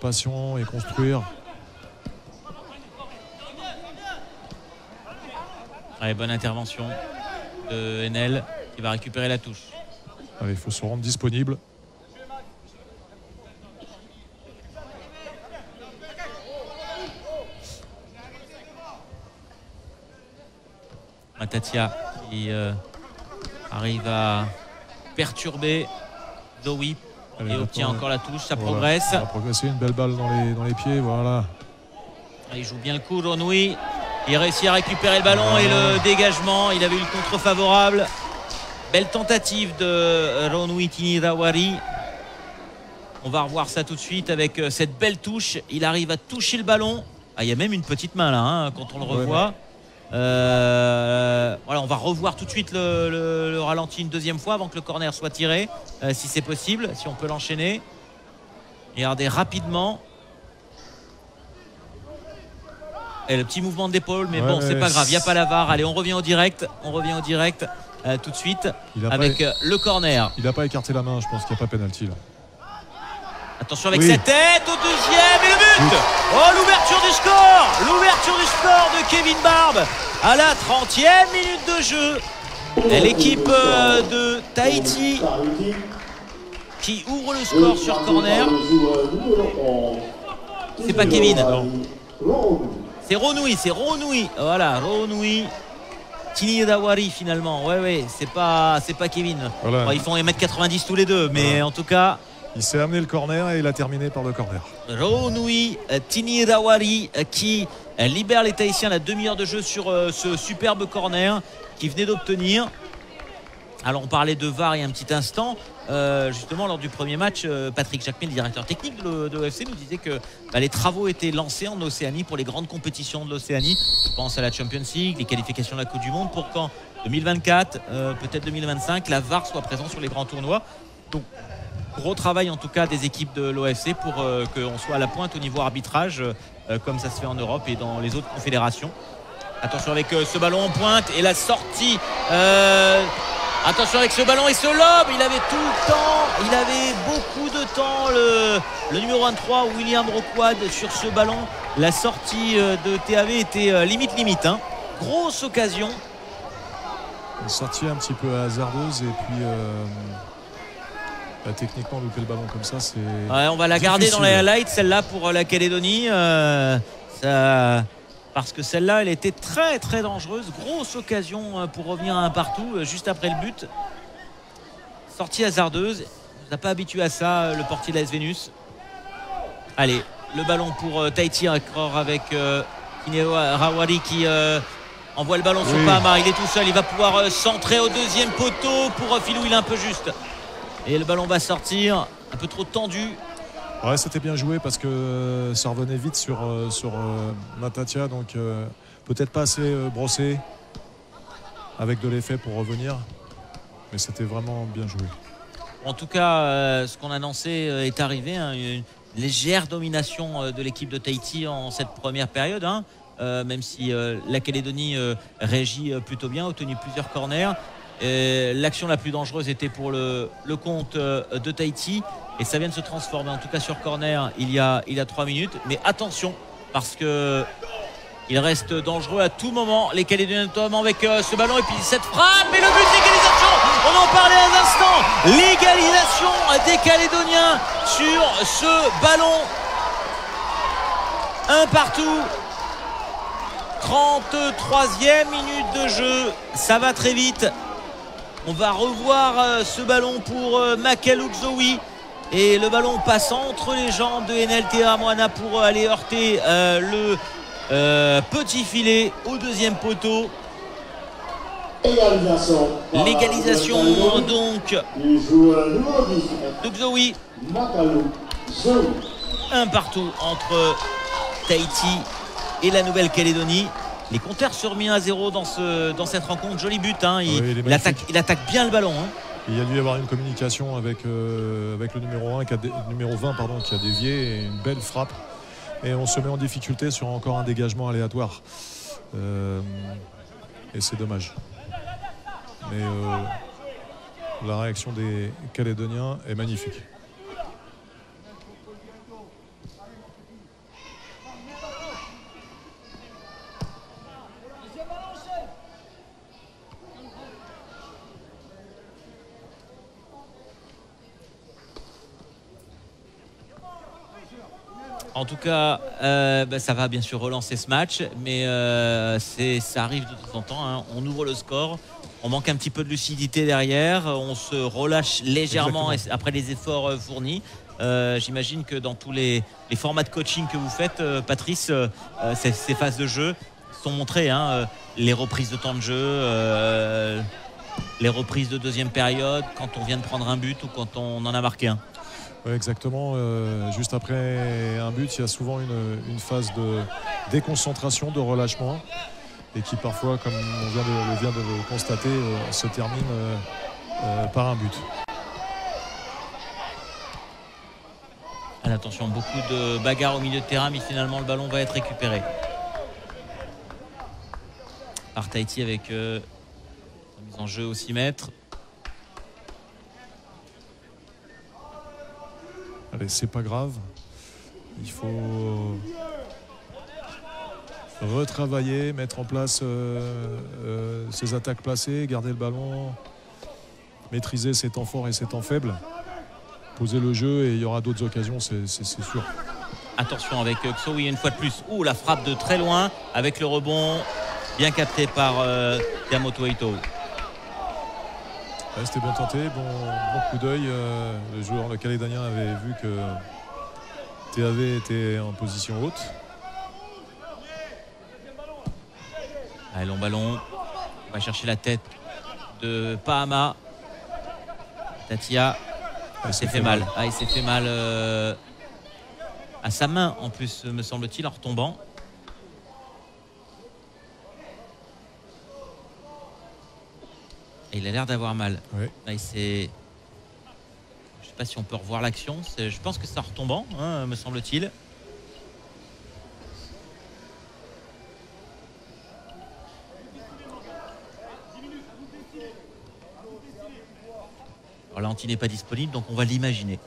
Patient et construire. Bonne intervention de Enel qui va récupérer la touche. il faut se rendre disponible. Matatia qui euh, arrive à perturber Zoe et obtient encore la touche, ça progresse. Ça a progressé, une belle balle dans les, dans les pieds, voilà. Il joue bien le coup, Ronouy. Il réussit à récupérer le ballon et le dégagement. Il avait eu le contre favorable. Belle tentative de Ronwi Tinirawari. On va revoir ça tout de suite avec euh, cette belle touche. Il arrive à toucher le ballon Ah, il y a même une petite main là, hein, quand on le revoit. Euh, voilà, on va revoir tout de suite le, ralenti une deuxième fois avant que le corner soit tiré, euh, si c'est possible, si on peut l'enchaîner. Regardez rapidement. Et le petit mouvement d'épaule, mais bon, c'est pas grave, il n'y a pas la VAR. Allez, on revient au direct. On revient au direct euh, tout de suite avec le corner. Il n'a pas écarté la main, je pense qu'il n'y a pas pénalty là. Attention avec cette tête au deuxième et le but Oh l'ouverture du score L'ouverture du score de Kevin Barbe à la 30e minute de jeu. L'équipe euh, de Tahiti qui ouvre le score sur corner. C'est pas Kevin. C'est Ronoui, c'est Ronoui. Voilà, Ronoui. Tini Dawari finalement. Ouais ouais, c'est pas c'est pas Kevin. ils font 1m90 tous les deux, mais en tout cas, il s'est amené le corner et il a terminé par le corner. Ronoui Tini Dawari qui libère les Tahitiens la demi-heure de jeu sur euh, ce superbe corner qui venait d'obtenir. Alors on parlait de VAR il y a un petit instant. Euh, justement lors du premier match, euh, Patrick Jacquemin, directeur technique de, l'OFC, nous disait que bah, les travaux étaient lancés en Océanie pour les grandes compétitions de l'Océanie. Je pense à la Champions League, les qualifications de la Coupe du Monde, pour qu'en 2024, peut-être 2025, la VAR soit présente sur les grands tournois. Donc gros travail en tout cas des équipes de l'OFC pour qu'on soit à la pointe au niveau arbitrage euh, comme ça se fait en Europe et dans les autres confédérations. Attention avec euh, ce ballon en pointe et la sortie. Euh, attention avec ce ballon et ce lob. Il avait tout le temps, il avait beaucoup de temps le, numéro 23 William Roquad sur ce ballon. La sortie de TAV était limite limite. Hein. Grosse occasion. Une sortie un petit peu hasardeuse et puis bah, techniquement, louper le ballon comme ça, c'est. on va la garder dans les highlights, celle-là pour euh, la Calédonie. Euh, parce que celle-là, elle était très très dangereuse. Grosse occasion euh, pour revenir à un partout juste après le but. Sortie hasardeuse. On n'a pas habitué à ça, le portier de la Vénus. Allez, le ballon pour Tahiti encore avec Kineo Rawari qui envoie le ballon sur Pama. Il est tout seul. Il va pouvoir centrer au deuxième poteau pour Filou. Il est un peu juste. Et le ballon va sortir, un peu trop tendu. Ouais, c'était bien joué parce que ça revenait vite sur, euh, sur euh, Natatia, donc euh, peut-être pas assez brossé avec de l'effet pour revenir, mais c'était vraiment bien joué. En tout cas, ce qu'on annonçait est arrivé, hein, une légère domination de l'équipe de Tahiti en cette première période. Hein. même si la Calédonie réagit plutôt bien, a obtenu plusieurs corners. L'action la plus dangereuse était pour le, compte euh, de Tahiti. Et ça vient de se transformer. En tout cas sur corner, il y a, il a 3 minutes. Mais attention, parce que il reste dangereux à tout moment. Les Calédoniens notamment avec euh, ce ballon et puis cette frappe et le but d'égalisation. On en parlait à l'instant. L'égalisation des Calédoniens sur ce ballon. Un partout. 33e minute de jeu. Ça va très vite. On va revoir euh, ce ballon pour euh, Makeluk Et le ballon passe entre les jambes de NLTA Moana pour aller heurter euh, le petit filet au deuxième poteau. L'égalisation donc de. Un partout entre Tahiti et la Nouvelle-Calédonie. Les compteurs sont remis à zéro dans, ce, dans cette rencontre. Joli but. Hein. Il, attaque, il, attaque, bien le ballon. Hein. Il y a dû y avoir une communication avec, euh, avec le numéro, 1 qui a numéro 20 pardon, qui a dévié et une belle frappe. Et on se met en difficulté sur encore un dégagement aléatoire. Euh, et c'est dommage. Mais euh, la réaction des Calédoniens est magnifique. En tout cas, euh, bah, ça va bien sûr relancer ce match, mais euh, ça arrive de temps en temps. Hein. On ouvre le score, on manque un petit peu de lucidité derrière, on se relâche légèrement après les efforts euh, fournis. J'imagine que dans tous les, formats de coaching que vous faites, Patrice, ces, phases de jeu sont montrées. Hein. les reprises de temps de jeu, les reprises de deuxième période, quand on vient de prendre un but ou quand on en a marqué un exactement. Euh, juste après un but, il y a souvent une, phase de déconcentration, de relâchement, et qui parfois, comme on vient de, le constater, euh, se termine euh, par un but. Attention, beaucoup de bagarres au milieu de terrain, mais finalement le ballon va être récupéré. Par Tahiti avec mise en jeu au 6 mètres. Allez, c'est pas grave. Il faut retravailler, mettre en place euh, euh, ses attaques placées, garder le ballon, maîtriser ses temps forts et ses temps faibles, poser le jeu et il y aura d'autres occasions, c'est sûr. Attention avec Xo, oui, une fois de plus. Ouh, la frappe de très loin avec le rebond bien capté par euh, Yamoto Ito. C'était bien tenté, bon, coup d'œil. Euh, le joueur, le Calédonien, avait vu que TAV était en position haute. Allez, long ballon. On va chercher la tête de Pahama. Tatia. il s'est fait, mal. Ah, il s'est fait mal euh, à sa main en plus, me semble-t-il, en retombant. Il a l'air d'avoir mal. Oui. Là, il s'est. Je sais pas si on peut revoir l'action. Je pense que c'est en retombant, hein, me semble-t-il. Alors l'anti n'est pas disponible, donc on va l'imaginer.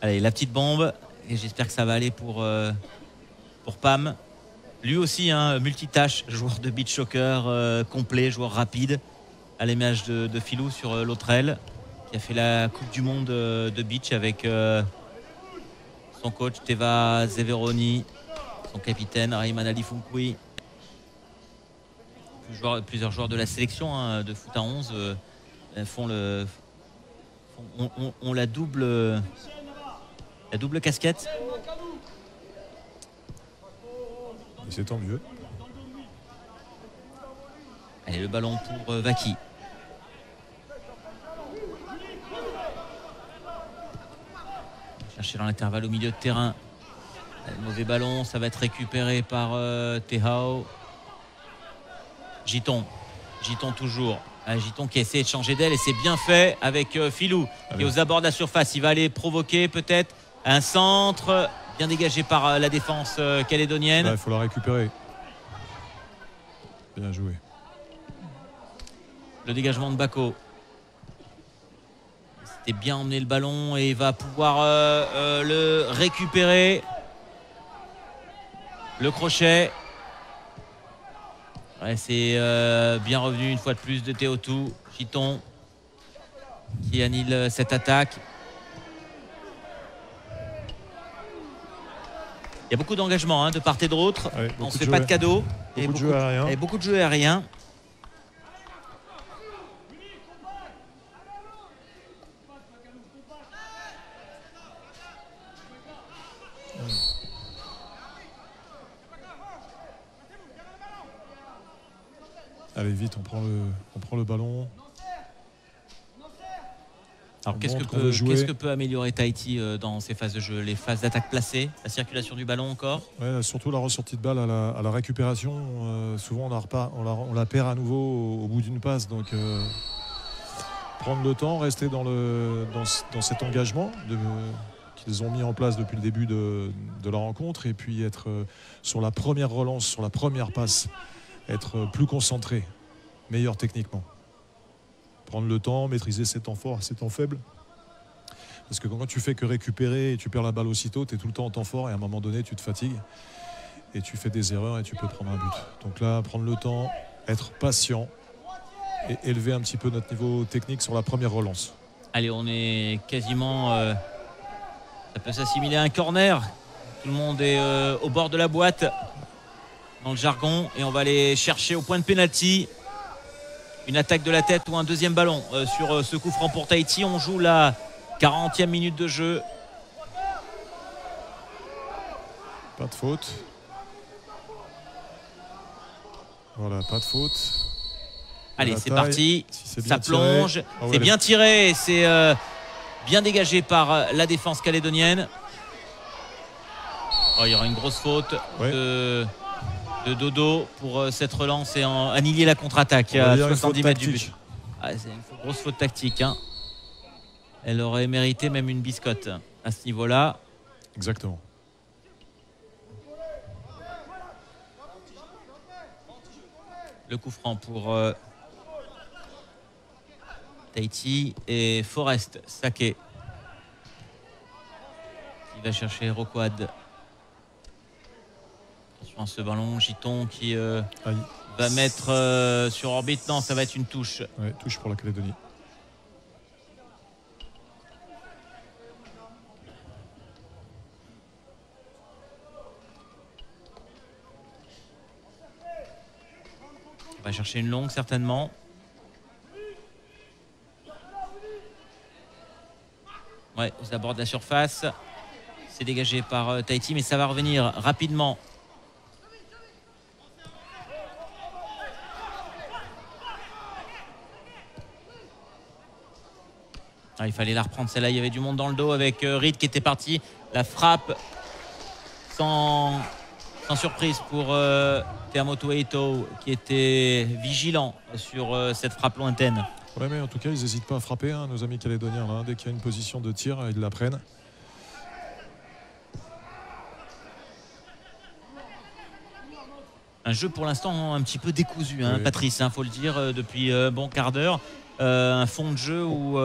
Allez, la petite bombe. Et j'espère que ça va aller pour, euh, pour Pam. Lui aussi, hein, multitâche, joueur de beach soccer euh, complet, joueur rapide, à l'image de, Filou sur euh, l'autre aile, qui a fait la Coupe du Monde euh, de beach avec son coach Teva Zeveroni, son capitaine Rayman Ali Funkui. Plusieurs, joueurs de la sélection hein, de foot à 11 font ont, la double la double casquette c'est tant mieux. Allez, le ballon pour euh, Vaki. Chercher dans l'intervalle au milieu de terrain. mauvais ballon, ça va être récupéré par euh, Tehao. Giton. Giton toujours. Ah, Giton qui essaie de changer d'aile et c'est bien fait avec euh, Filou qui est aux abords de la surface. Il va aller provoquer peut-être un centre bien dégagé par euh, la défense euh, calédonienne. Il faut la récupérer. Bien joué. Le dégagement de Bako. C'était bien emmené le ballon et il va pouvoir euh, le récupérer. Le crochet. c'est bien revenu une fois de plus de Théotou. Chiton qui annule cette attaque. Il y a beaucoup d'engagement hein, de part et d'autre. on ne se fait pas de cadeaux. Beaucoup, de jeux aériens. Et beaucoup de jeux aériens. Allez vite, on prend le, on prend le ballon. Alors qu'est-ce que, peut, améliorer Tahiti euh, dans ces phases de jeu? Les phases d'attaque placée, la circulation du ballon encore? Surtout la ressortie de balle à la, récupération. Euh, souvent on la, perd à nouveau au, bout d'une passe. Donc euh, prendre le temps, rester dans, cet engagement qu'ils ont mis en place depuis le début de, de, la rencontre. Et puis être sur la première relance, sur la première passe, être plus concentré, meilleur techniquement prendre le temps, maîtriser ses temps forts, ses temps faibles. Parce que quand tu fais que récupérer et tu perds la balle aussitôt, tu es tout le temps en temps fort et à un moment donné, tu te fatigues et tu fais des erreurs et tu peux prendre un but. Donc là, prendre le temps, être patient et élever un petit peu notre niveau technique sur la première relance. Allez, on est quasiment. Euh, ça peut s'assimiler à un corner. Tout le monde est euh, au bord de la boîte dans le jargon et on va aller chercher au point de pénalty une attaque de la tête ou un deuxième ballon euh, sur euh, ce coup franc pour Tahiti. On joue la 40e minute de jeu. Pas de faute. Voilà, pas de faute. Allez, c'est parti. ça plonge. Ah c'est bien tiré. C'est euh, bien dégagé par la défense calédonienne. Oh, il y aura une grosse faute de, Dodo pour cette relance et en, annihiler la contre-attaque à 70 mètres du but. Ah, c'est une grosse faute tactique. Hein. Elle aurait mérité même une biscotte à ce niveau-là. Exactement. Le coup franc pour euh, Tahiti et Forest Sake. Il va chercher Roquad. Attention à ce ballon. Giton qui euh, va mettre euh, sur orbite. Non, ça va être une touche. touche pour la Calédonie. On va chercher une longue certainement. Ouais, ils abordent la surface. C'est dégagé par euh, Tahiti, mais ça va revenir rapidement. Ah, il fallait la reprendre celle-là. Il y avait du monde dans le dos avec euh, Reed qui était parti. La frappe sans sans surprise pour euh, Eito qui était vigilant sur euh, cette frappe lointaine. Ouais, mais en tout cas, ils n'hésitent pas à frapper, hein, nos amis calédoniens. Là. Dès qu'il y a une position de tir, ils la prennent. Un jeu pour l'instant un petit peu décousu, hein, Patrice, il hein, faut le dire, euh, depuis un bon quart d'heure. un fond de jeu où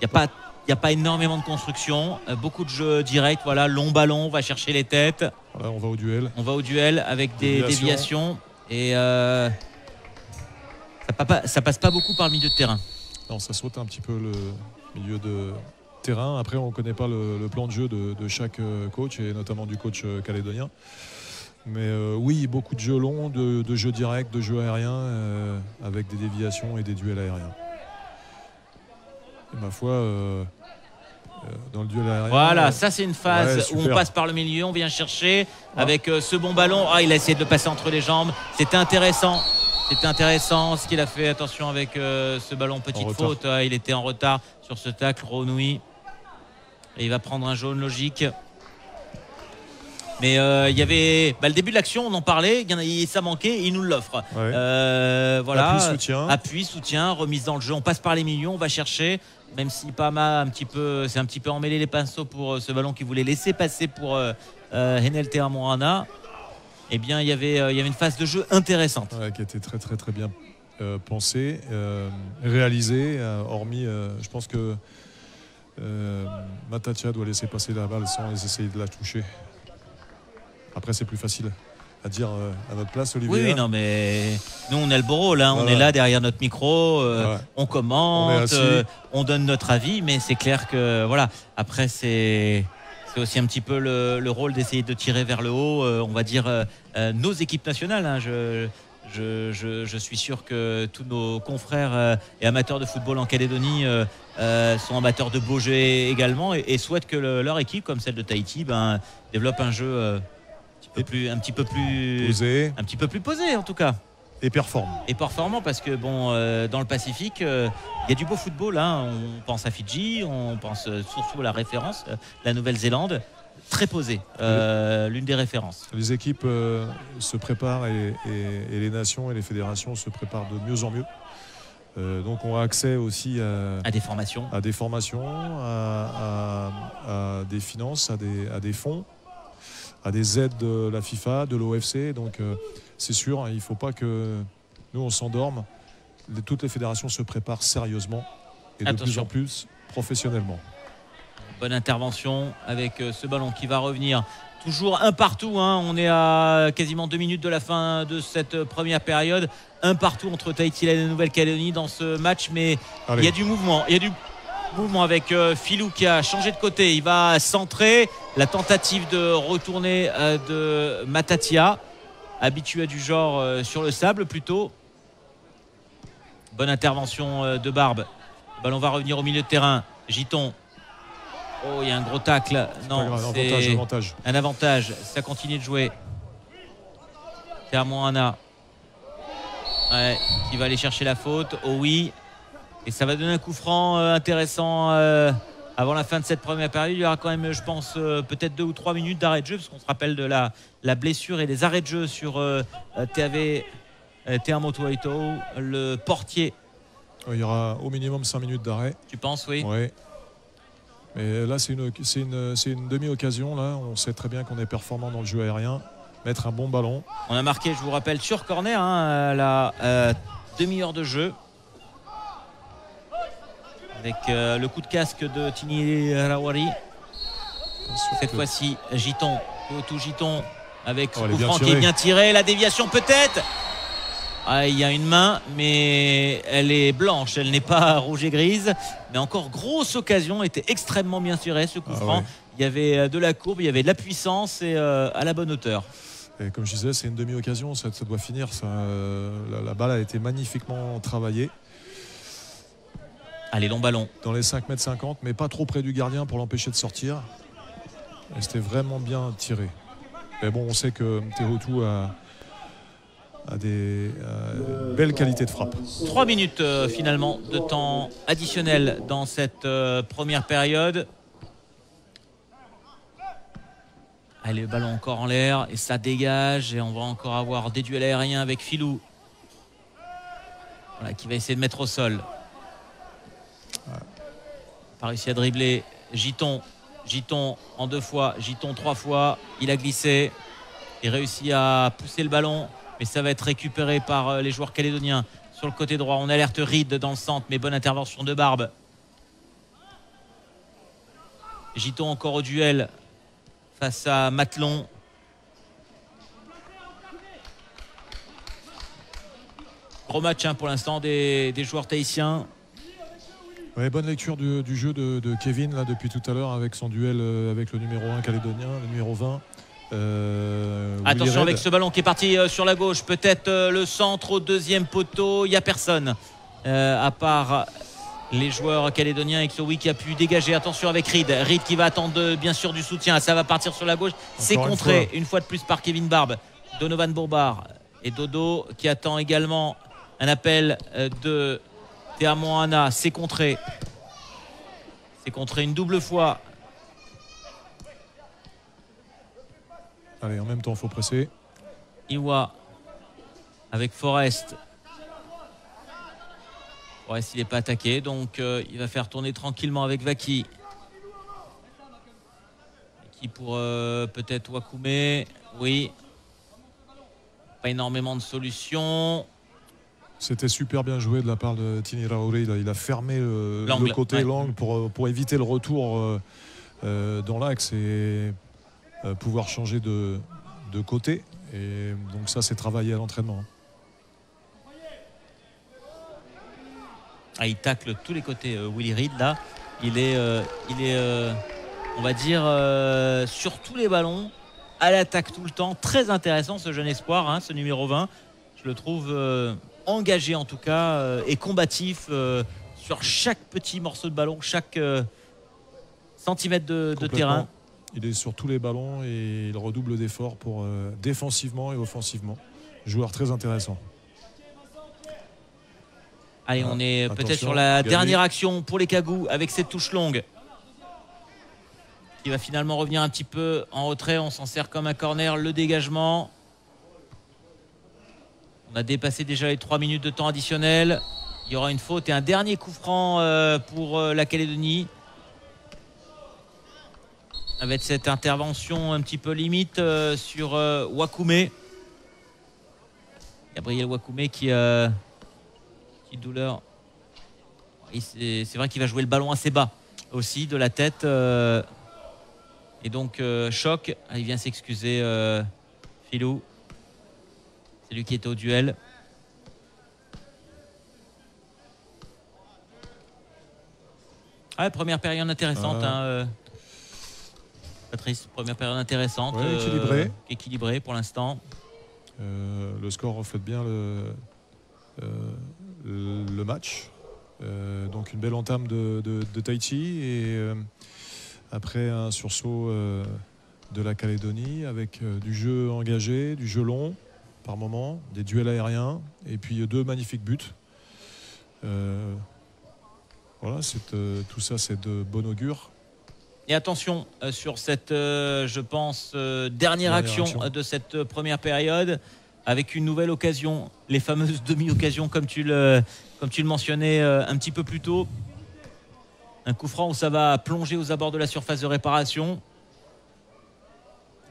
il n'y a pas il n'y a pas énormément de construction, euh, beaucoup de jeux directs, voilà, long ballon, on va chercher les têtes. on va au duel. On va au duel avec des déviations. Et euh, ça, passe pas beaucoup par le milieu de terrain. Non, ça saute un petit peu le milieu de terrain. Après, on ne connaît pas le, plan de jeu de, chaque euh, coach et notamment du coach calédonien. Mais oui, beaucoup de jeux longs, de, jeux directs, de jeux aériens avec des déviations et des duels aériens. Et ma foi, euh, dans le duel aérien. Voilà, ça c'est une phase où on passe par le milieu, on vient chercher avec euh, ce bon ballon. Ah, il a essayé de le passer entre les jambes. C'était intéressant. C'était intéressant ce qu'il a fait. Attention avec euh, ce ballon, petite faute. Ah, il était en retard sur ce tacle, Ronoui. Et il va prendre un jaune logique. Mais il y avait bah, le début de l'action, on en parlait, ça manquait, il nous l'offre. voilà. Appui, soutien. Appui, soutien, remise dans le jeu. On passe par les millions, on va chercher même si Pama un petit peu, c'est un petit peu emmêlé les pinceaux pour euh, ce ballon qu'il voulait laisser passer pour euh, euh Henel Moana. Eh bien, il y avait, euh, il y avait une phase de jeu intéressante. qui était très très très bien pensée, réalisée. hormis, je pense que Matacha doit laisser passer la balle sans essayer de la toucher. Après, c'est plus facile à dire euh, à notre place, Olivier. Oui, non, mais nous, on a le beau rôle. Hein. On est là derrière notre micro, euh, on commente, euh, on, donne notre avis, mais c'est clair que, voilà, après, c'est. C'est aussi un petit peu le, rôle d'essayer de tirer vers le haut, on va dire, nos équipes nationales. Hein. Je, je, je, suis sûr que tous nos confrères et amateurs de football en Calédonie sont amateurs de beaux jeux également et, souhaitent que leur équipe, comme celle de Tahiti, ben, développe un jeu plus, un petit peu plus posé, un petit peu plus posé en tout cas. Et performant. Et performant parce que bon, euh, dans le Pacifique, euh, il y a du beau football. Hein. On pense à Fidji, on pense euh, surtout à la référence, la Nouvelle-Zélande, très posée, l'une des références. Les équipes se préparent et, les nations et les fédérations se préparent de mieux en mieux. donc on a accès aussi à, des formations, à des formations, à, à des finances, à des, à des fonds à des aides de la FIFA, de l'OFC. Donc euh, c'est sûr, hein, il ne faut pas que nous on s'endorme. toutes les fédérations se préparent sérieusement et de plus en plus professionnellement. Bonne intervention avec euh, ce ballon qui va revenir. Toujours un partout, hein. on est à quasiment deux minutes de la fin de cette première période. Un partout entre Tahiti et la Nouvelle-Calédonie dans ce match, mais il y a du mouvement, il y a du Mouvement avec euh, Filou qui a changé de côté. Il va centrer. La tentative de retourner euh, de Matatia, habitué du genre euh, sur le sable plutôt. Bonne intervention de Barbe. Ballon va revenir au milieu de terrain. Giton. Oh, il y a un gros tacle. Non, c'est un avantage. Ça continue de jouer. Termoana. Ouais, qui va aller chercher la faute. Oh oui, Et ça va donner un coup franc intéressant avant la fin de cette première période. Il y aura quand même, je pense, peut-être deux ou trois minutes d'arrêt de jeu, parce qu'on se rappelle de la, la, blessure et des arrêts de jeu sur TAV Théamoto le portier. Il y aura au minimum cinq minutes d'arrêt. Tu penses, oui? Oui. Mais là, c'est une, une, une demi-occasion. Là, On sait très bien qu'on est performant dans le jeu aérien. Mettre un bon ballon. On a marqué, je vous rappelle, sur corner, hein, la euh, demi-heure de jeu. Avec euh, le coup de casque de Tini Rawari. Cette fois-ci, Giton, tout Giton, avec oh, coup franc qui est bien tiré. La déviation peut-être ah, il y a une main, mais elle est blanche, elle n'est pas rouge et grise. Mais encore grosse occasion, était extrêmement bien tiré ce coup ah franc. Il y avait euh, de la courbe, il y avait de la puissance et euh, à la bonne hauteur. Et comme je disais, c'est une demi-occasion, ça, doit finir. Ça, euh, la, balle a été magnifiquement travaillée. Allez, long ballon. Dans les 5 mètres 50, mais pas trop près du gardien pour l'empêcher de sortir. c'était vraiment bien tiré. Mais bon, on sait que Tehotu a, des euh, belles qualités de frappe. Trois minutes euh, finalement de temps additionnel dans cette euh, première période. Allez, le ballon encore en l'air et ça dégage et on va encore avoir des duels aériens avec Filou. Voilà, qui va essayer de mettre au sol. Pas réussi à dribbler. Giton. Giton en deux fois. Giton trois fois. Il a glissé. Il réussit à pousser le ballon mais ça va être récupéré par euh, les joueurs calédoniens sur le côté droit. On alerte Reed dans le centre, mais bonne intervention de Barbe. Giton encore au duel face à Matelon. Gros match hein, pour l'instant des, joueurs tahitiens. Bonne lecture du, jeu de, de, Kevin là, depuis tout à l'heure avec son duel euh, avec le numéro 1 calédonien, le numéro 20. Euh, Attention avec ce ballon qui est parti euh, sur la gauche. Peut-être le centre au deuxième poteau. Il n'y a personne à part les joueurs calédoniens et Xowi qui a pu dégager. Attention avec Reed. Reed qui va attendre bien sûr du soutien. Ça va partir sur la gauche. C'est contré une fois. de plus par Kevin Barbe. Donovan Bourbard et Dodo qui attend également un appel de Théa Moana. C'est contré. C'est contré une double fois Allez, en même temps, il faut presser. Iwa avec Forest. Forest, il n'est pas attaqué, donc euh, il va faire tourner tranquillement avec Vaki. Qui pour euh, peut-être Wakume. Oui. Pas énormément de solutions. C'était super bien joué de la part de Tini Raori. Il a fermé le, côté l'angle pour, pour éviter le retour euh, dans l'axe et euh, pouvoir changer de, côté. Et donc ça, c'est travaillé à l'entraînement. Ah, il tacle tous les côtés, euh, Willy Reed, là. Il est, euh, il est on va dire, sur tous les ballons, à l'attaque tout le temps. Très intéressant, ce jeune espoir, hein, ce numéro 20. Je le trouve engagé, en tout cas, et combatif sur chaque petit morceau de ballon, chaque centimètre de terrain. Il est sur tous les ballons et il redouble d'efforts pour euh, défensivement et offensivement. Joueur très intéressant. Allez, on est peut-être sur la dernière action pour les Cagous avec cette touche longue. Qui va finalement revenir un petit peu en retrait. On s'en sert comme un corner. Le dégagement. On a dépassé déjà les 3 minutes de temps additionnel. Il y aura une faute et un dernier coup franc euh, pour euh, la Calédonie avec cette intervention un petit peu limite euh, sur Wakume. Gabriel Wakume qui, euh, qui douleur. C'est vrai qu'il va jouer le ballon assez bas aussi de la tête. et donc choc. Ah, il vient s'excuser Philou. C'est lui qui est au duel. Ah, première période intéressante. Hein, Patrice, première période intéressante. équilibrée. équilibrée pour l'instant. Euh, le score reflète bien le, euh, le match. Euh, donc une belle entame de, de, Tahiti et après un sursaut de la Calédonie avec du jeu engagé, du jeu long par moment, des duels aériens et puis deux magnifiques buts. Voilà, tout ça, c'est de bon augure. Et attention sur cette, je pense, dernière, action, de cette première période, avec une nouvelle occasion, les fameuses demi-occasions, comme tu le, comme tu le mentionnais un petit peu plus tôt. Un coup franc où ça va plonger aux abords de la surface de réparation.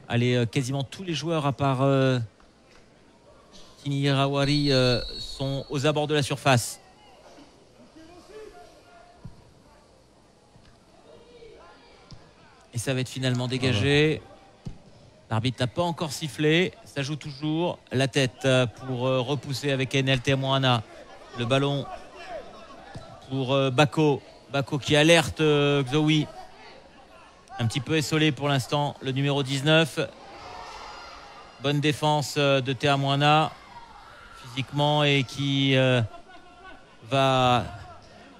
Allez, euh, quasiment tous les joueurs à part euh, Tini Rawari euh, sont aux abords de la surface. Et ça va être finalement dégagé. L'arbitre n'a pas encore sifflé. Ça joue toujours. La tête pour repousser avec Enel Temoana. Le ballon pour Bako. Bako qui alerte euh, Xoui. Un petit peu essolé pour l'instant, le numéro 19. Bonne défense euh, de Théa Moana et qui euh, va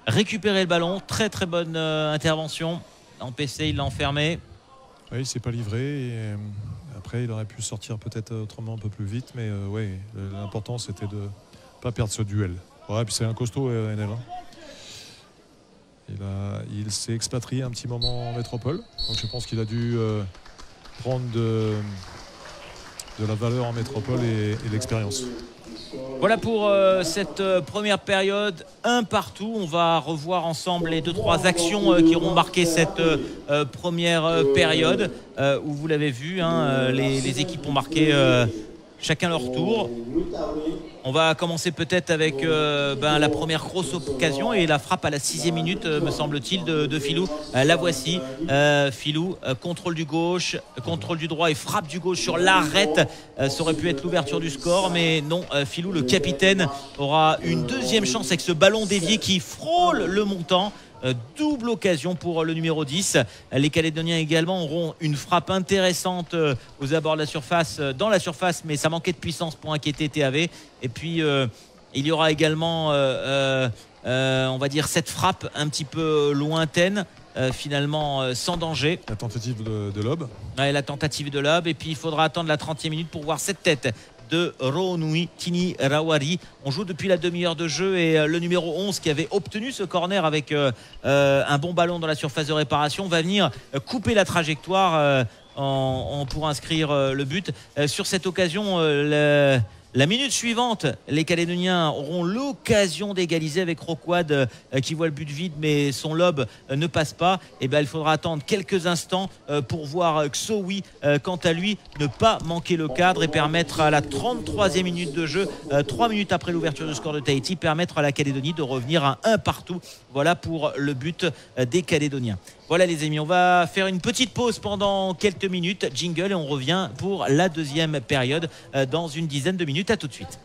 récupérer le ballon. Très très bonne intervention. En PC, il l'a enfermé. Oui, il s'est pas livré. après, il aurait pu sortir peut-être autrement un peu plus vite. Mais oui, l'important c'était de ne pas perdre ce duel. Ouais, puis c'est un costaud, NL. Il, s'est expatrié un petit moment en métropole. Donc je pense qu'il a dû euh, prendre de, la valeur en métropole et, l'expérience. Voilà pour euh, cette euh, première période, un partout. On va revoir ensemble les deux trois actions qui auront marqué cette première période où vous l'avez vu, hein, les, équipes ont marqué chacun leur tour. On va commencer peut-être avec euh, ben, la première grosse occasion et la frappe à la sixième minute, euh, me semble-t-il, de, Filou. Euh, la voici. Filou, contrôle du gauche, contrôle du droit et frappe du gauche sur l'arrête. ça aurait pu être l'ouverture du score, mais non. Filou, le capitaine, aura une deuxième chance avec ce ballon dévié qui frôle le montant. Euh, double occasion pour le numéro 10. Les Calédoniens également auront une frappe intéressante euh, aux abords de la surface, euh, dans la surface, mais ça manquait de puissance pour inquiéter TAV. Et puis il y aura également, on va dire, cette frappe un petit peu lointaine. finalement sans danger. La tentative de, de lob. la tentative de lob. Et puis il faudra attendre la 30e minute pour voir cette tête de Ronui Tini Rawari. On joue depuis la demi-heure de jeu et euh, le numéro 11 qui avait obtenu ce corner avec euh, euh, un bon ballon dans la surface de réparation va venir couper la trajectoire pour inscrire le but. sur cette occasion, la minute suivante, les Calédoniens auront l'occasion d'égaliser avec Roquad euh, qui voit le but vide mais son lob euh, ne passe pas. Et eh bien, il faudra attendre quelques instants euh, pour voir Xoui, quant à lui, ne pas manquer le cadre et permettre à la 33e minute de jeu, 3 minutes après l'ouverture du score de Tahiti, permettre à la Calédonie de revenir à un partout. Voilà pour le but des Calédoniens. Voilà les amis, on va faire une petite pause pendant quelques minutes, jingle, et on revient pour la deuxième période euh, dans une dizaine de minutes. À tout de suite.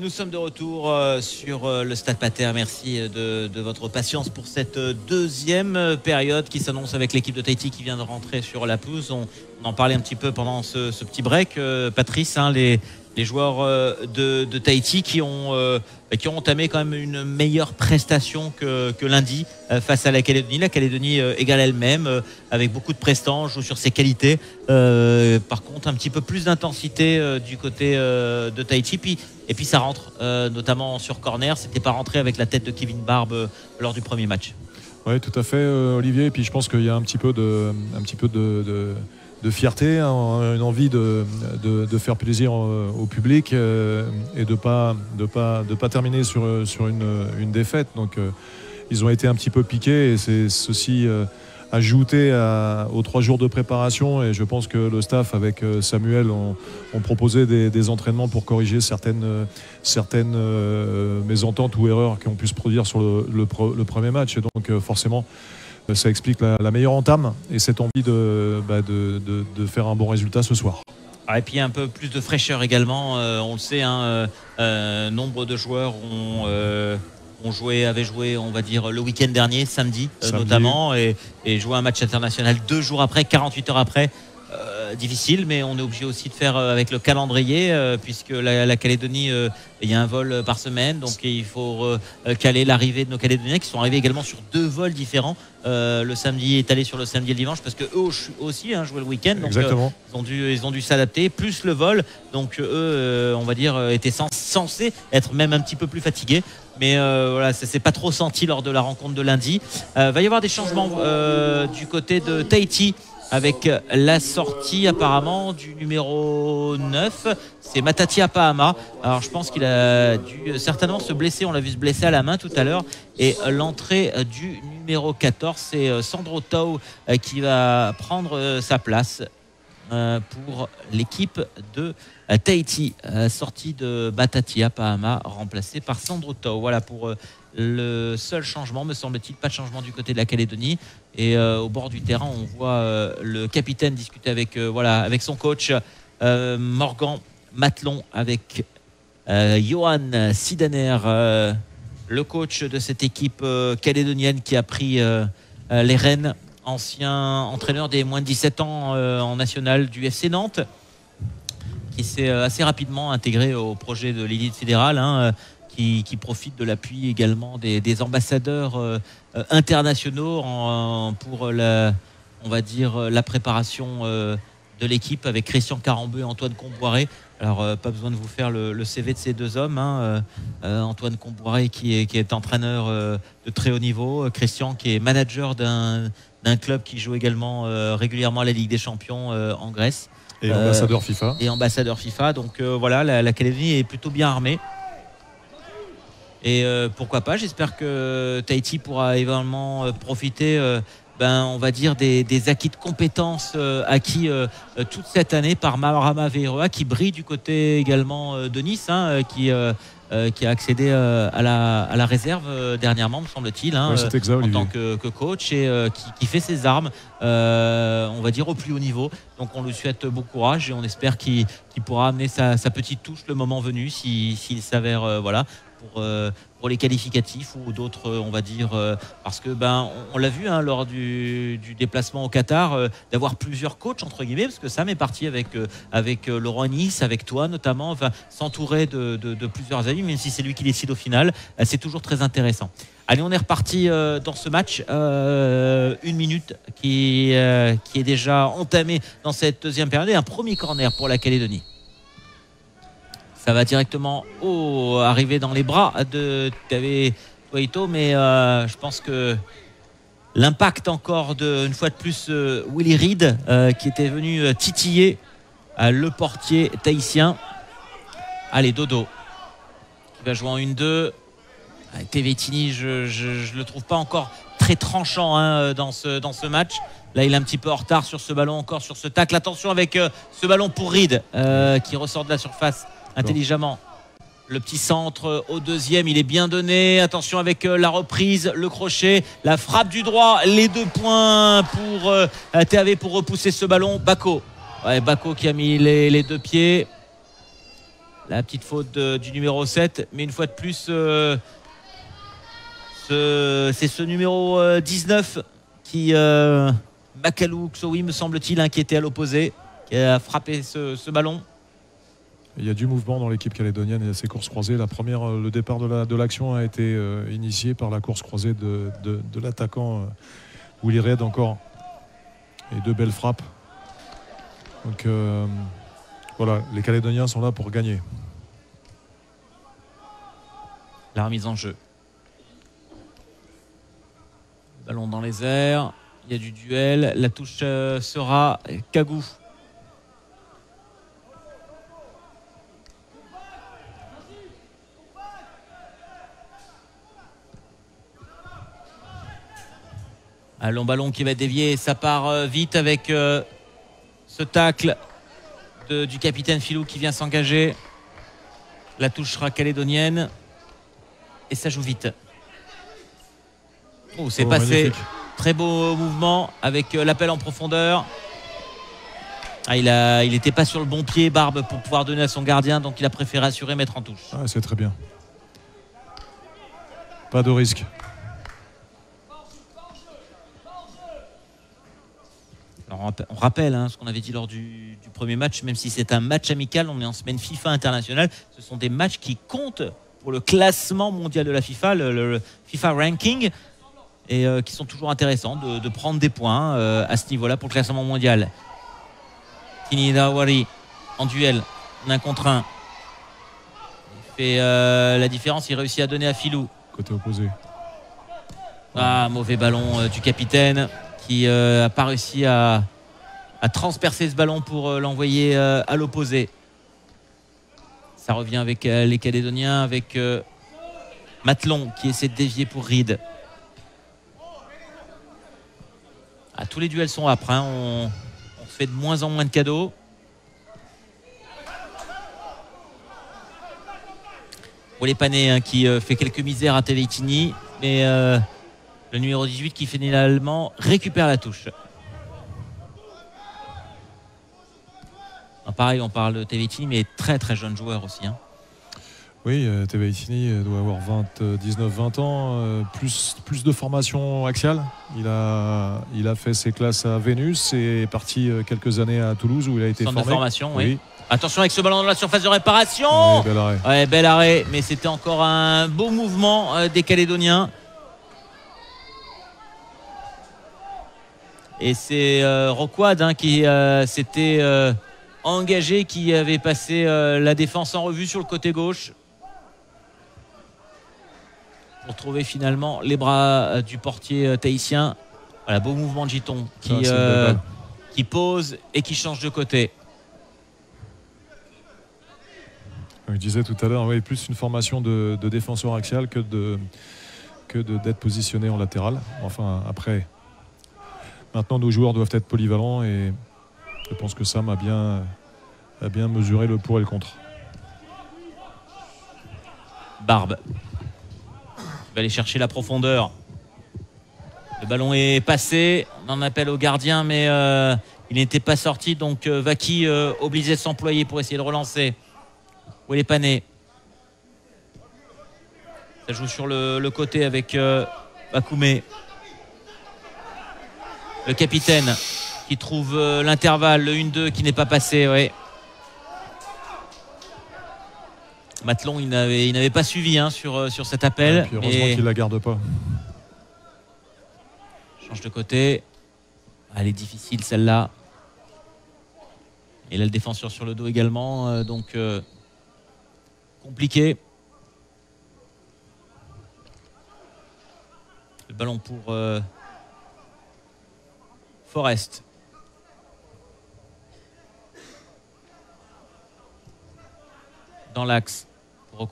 Nous sommes de retour euh, sur euh, le Stade Pater. Merci de, votre patience pour cette deuxième période qui s'annonce avec l'équipe de Tahiti qui vient de rentrer sur la pelouse. On, en parlait un petit peu pendant ce, petit break. Patrice, hein, les, les joueurs euh, de, Tahiti qui ont, euh, qui ont entamé quand même une meilleure prestation que, lundi euh, face à la Calédonie. La Calédonie égale elle-même avec beaucoup de prestants, joue sur ses qualités. par contre, un petit peu plus d'intensité du côté de Tahiti. Et puis ça rentre, notamment sur corner. C'était pas rentré avec la tête de Kevin Barbe lors du premier match. Oui, tout à fait, Olivier. Et puis je pense qu'il y a un petit peu de, un petit peu de fierté, hein, une envie de, de, faire plaisir au public euh, et de pas, de pas, de pas terminer sur, sur une, une défaite. Donc euh, ils ont été un petit peu piqués et c'est ceci euh, ajouté aux trois jours de préparation et je pense que le staff avec Samuel ont, proposé des, entraînements pour corriger certaines, certaines mésententes ou erreurs qui ont pu se produire sur le, le premier match. Et donc forcément ça explique la, meilleure entame et cette envie bah, de, de, faire un bon résultat ce soir. Ah, et puis un peu plus de fraîcheur également. Euh, on le sait, hein, euh, nombre de joueurs ont, ont, joué, avaient joué, on va dire, le week-end dernier, samedi, notamment, et, et joué un match international deux jours après, 48 heures après. Euh, difficile, mais on est obligé aussi de faire euh, avec le calendrier, euh, puisque la, Calédonie, il y a un vol par semaine, donc il faut caler l'arrivée de nos Calédoniens qui sont arrivés également sur deux vols différents. le samedi est allé sur le samedi et le dimanche parce que eux aussi hein, jouaient le week-end, donc ils ont dû ils ont dû s'adapter, plus le vol, donc eux, on va dire, étaient censés être même un petit peu plus fatigués mais voilà, ça s'est pas trop senti lors de la rencontre de lundi. Il va y avoir des changements du côté de Tahiti avec la sortie apparemment du numéro 9, c'est Matati Apahama. Alors je pense qu'il a dû certainement se blesser, on l'a vu se blesser à la main tout à l'heure. Et l'entrée du numéro 14, c'est euh, Sandro Tau euh, qui va prendre euh, sa place pour l'équipe de Tahiti, sortie de Matati Apahama, remplacé par Sandro Tau. Voilà pour le seul changement, me semble-t-il, pas de changement du côté de la Calédonie. Et euh, au bord du terrain, on voit euh, le capitaine discuter avec, euh, son coach Morgan Matlon, avec Johan Sidaner, le coach de cette équipe calédonienne qui a pris les rênes, ancien entraîneur des moins de 17 ans en national du FC Nantes qui s'est assez rapidement intégré au projet de l'élite fédérale. Hein, qui, profite de l'appui également des, ambassadeurs euh, euh, internationaux pour la, on va dire, la préparation euh, de l'équipe avec Christian Carambeu et Antoine Comboiré. Alors, pas besoin de vous faire le, CV de ces deux hommes. Hein. Antoine Comboiré qui est, qui est entraîneur de très haut niveau, Christian qui est manager d'un club qui joue également régulièrement à la Ligue des Champions en Grèce. Et ambassadeur FIFA. Et ambassadeur FIFA. Donc voilà, l'Académie est plutôt bien armée. Et euh, pourquoi pas, j'espère que Tahiti pourra éventuellement euh, profiter, euh, ben, on va dire, des, acquis de compétences acquis toute cette année par Marama Veiroa, qui brille du côté également de Nice, hein, qui, qui a accédé à la, à, la, réserve dernièrement, me semble-t-il, hein, en tant que, coach, et qui, fait ses armes, on va dire, au plus haut niveau. Donc on lui souhaite bon courage et on espère qu'il pourra amener sa, petite touche le moment venu, s'il s'avère voilà, euh, pour, les qualificatifs ou d'autres, on va dire, euh, parce que ben on, l'a vu hein, lors du, déplacement au Qatar, euh, d'avoir plusieurs coachs entre guillemets, parce que Sam est parti avec avec Laurent Nice, avec toi notamment, enfin s'entourer de, plusieurs amis, même si c'est lui qui décide au final, c'est toujours très intéressant. Allez, on est reparti dans ce match. une minute qui, qui est déjà entamée dans cette deuxième période un premier corner pour la Calédonie. Ça va directement au, arriver dans les bras de Tavé Toito, mais euh, je pense que l'impact encore de, une fois de plus, euh, Willy Reed, euh, qui était venu titiller le portier tahitien. Allez, Dodo, qui va jouer en 1-2. Tevetini, je ne le trouve pas encore très tranchant hein, dans, ce, dans ce match. Là, il est un petit peu en retard sur ce ballon, encore sur ce tacle. Attention avec ce ballon pour Reed, qui ressort de la surface intelligemment. Le petit centre au deuxième, il est bien donné. Attention avec euh, la reprise, le crochet, la frappe du droit, les deux points pour euh, TAV pour repousser ce ballon. Ouais, Bako qui a mis les, deux pieds. la petite faute du numéro 7. Mais une fois de plus, c'est ce numéro 19 qui, Makalou Xowi, me semble-t-il, inquiété à l'opposé, qui a frappé ce, ballon. Il y a du mouvement dans l'équipe calédonienne et ces courses croisées. La première, le départ de l'action a été initié par la course croisée de, l'attaquant Willy Red encore. Et deux belles frappes. Donc euh, voilà, les Calédoniens sont là pour gagner. La remise en jeu. Ballon dans les airs. Il y a du duel. La touche euh, sera Kagou. Un long ballon qui va dévier. Ça part euh, vite avec euh, ce tacle du capitaine Filou qui vient s'engager. La touche sera calédonienne. Et ça joue vite. Oh, c'est oh, passé. Très beau mouvement avec euh, l'appel en profondeur. Ah, il n'était il pas sur le bon pied, Barbe, pour pouvoir donner à son gardien, donc il a préféré assurer, mettre en touche. Ah, c'est très bien. Pas de risque. On rappelle hein, ce qu'on avait dit lors du, premier match, même si c'est un match amical, on est en semaine FIFA internationale, ce sont des matchs qui comptent pour le classement mondial de la FIFA, le, FIFA ranking, et euh, qui sont toujours intéressants de, prendre des points euh, à ce niveau-là pour le classement mondial. Kini Dawari en duel, un contre un. Il fait euh, la différence, il réussit à donner à Filou. Côté opposé. Ah, mauvais ballon du capitaine qui n'a euh, pas réussi à, transpercer ce ballon pour euh, l'envoyer euh, à l'opposé. Ça revient avec les Calédoniens, avec Matlon qui essaie de dévier pour Reed. Ah, tous les duels sont âpres. Hein. On, fait de moins en moins de cadeaux. Pour les hein, qui fait quelques misères à Teleitini. Mais le numéro 18 qui finalement récupère la touche. Ah, pareil, on parle de Tevetini, mais très très jeune joueur aussi. Hein. Oui, euh, euh doit avoir 19-20 euh, ans, plus, plus de formation axiale. Il a, il a fait ses classes à Vénus et est parti quelques années à Toulouse où il a été Centre formé. de formation, oui. Attention avec ce ballon dans la surface de réparation. bel arrêt. Ouais, bel arrêt, mais c'était encore un beau mouvement des Calédoniens. Et c'est euh, hein, qui euh, s'était euh, engagé, qui avait passé euh, la défense en revue sur le côté gauche. Pour trouver finalement les bras du portier tahitien. Voilà, beau mouvement de Giton qui, qui pose et qui change de côté. Je disais tout à l'heure, oui, plus une formation de, défenseur axial que de que d'être positionné en latéral. Enfin, après, Maintenant, nos joueurs doivent être polyvalents et je pense que Sam a bien, a bien mesuré le pour et le contre. Barbe. Il va aller chercher la profondeur. Le ballon est passé. On en appelle au gardien, mais euh, il n'était pas sorti. Donc euh, Vaki euh, obligé de s'employer pour essayer de relancer. Où est les panés Ça joue sur le, le côté avec Bakoumé le capitaine qui trouve euh, l'intervalle, le 1-2 qui n'est pas passé. Ouais. Matlon, il n'avait pas suivi hein, sur, euh, sur cet appel. heureusement qu'il ne la garde pas. Change de côté. Elle est difficile celle-là. Et là, le défenseur sur le dos également. Euh, donc, compliqué. Le ballon pour Forest. Dans l'axe pour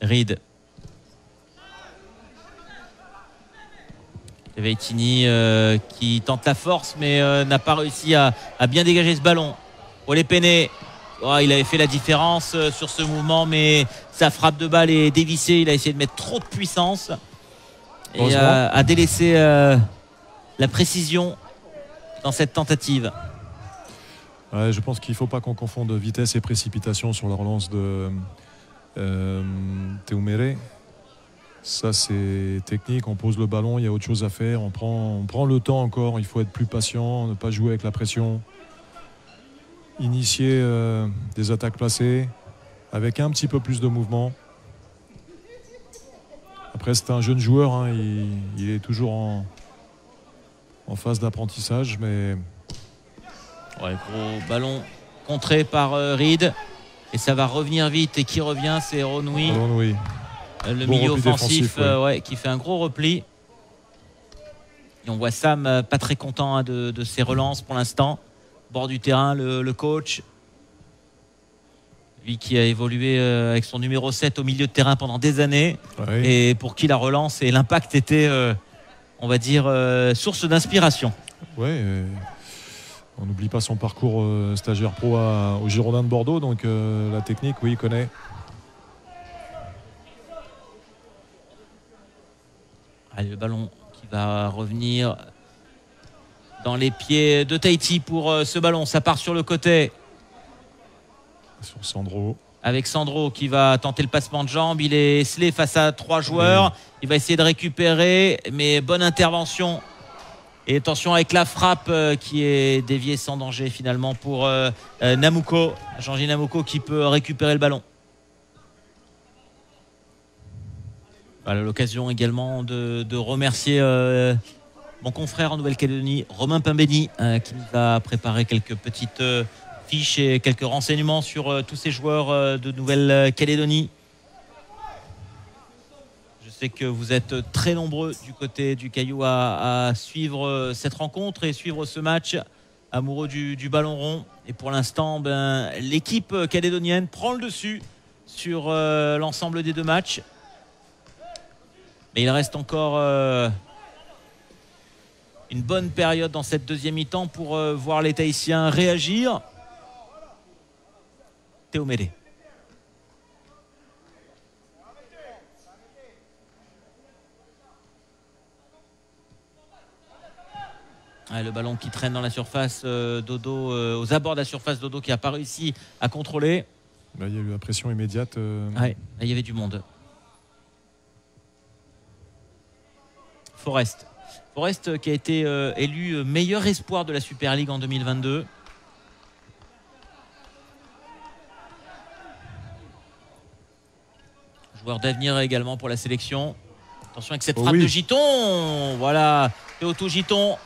Reed. Veitini euh, qui tente la force mais euh, n'a pas réussi à, bien dégager ce ballon. Pour les. Oh, il avait fait la différence euh, sur ce mouvement mais sa frappe de balle est dévissée. Il a essayé de mettre trop de puissance et a délaissé la précision dans cette tentative. je pense qu'il ne faut pas qu'on confonde vitesse et précipitation sur la relance de euh. Ça, c'est technique. On pose le ballon, il y a autre chose à faire. On prend, on prend le temps encore. Il faut être plus patient, ne pas jouer avec la pression. Initier euh, des attaques placées avec un petit peu plus de mouvement. Après, c'est un jeune joueur. Hein. il, est toujours en, en phase d'apprentissage, mais Ouais, gros ballon contré par euh, Reed. Et ça va revenir vite. Et qui revient C'est Ronui. Euh, le milieu offensif euh, qui fait un gros repli. Et on voit Sam pas très content hein, de, ses relances pour l'instant. Bord du terrain, le, coach. Lui qui a évolué avec son numéro 7 au milieu de terrain pendant des années. Et pour qui la relance et l'impact était, on va dire, source d'inspiration. Ouais, on n'oublie pas son parcours euh, stagiaire pro au Girondin de Bordeaux, donc euh, la technique, oui, il connaît. Allez, le ballon qui va revenir dans les pieds de Tahiti pour euh, ce ballon. Ça part sur le côté. Sur Sandro. Avec Sandro qui va tenter le passement de jambes. Il est scellé face à trois joueurs. Il va essayer de récupérer, mais bonne intervention et attention avec la frappe euh, qui est déviée sans danger finalement pour euh, euh, Namuko. Jean-Gilles Namuko qui peut récupérer le ballon. Voilà l'occasion également de, remercier mon confrère en Nouvelle-Calédonie, Romain Pimbeni, qui nous a préparé quelques petites et quelques renseignements sur tous ces joueurs de Nouvelle-Calédonie que vous êtes très nombreux du côté du Caillou à, suivre cette rencontre et suivre ce match amoureux du, ballon rond. Et pour l'instant, ben, l'équipe calédonienne prend le dessus sur euh, l'ensemble des deux matchs. Mais il reste encore euh, une bonne période dans cette deuxième mi-temps pour euh, voir les Tahitiens réagir. Théo Médé. le ballon qui traîne dans la surface, euh, Dodo, euh, aux abords de la surface, Dodo qui n'a pas réussi à contrôler. il y a eu la pression immédiate. Euh. Ouais, il y avait du monde. Forest. Forest qui a été élu meilleur espoir de la Super League en 2022. Joueur d'avenir également pour la sélection. Attention avec cette oh frappe de Giton. Voilà, Théoto Giton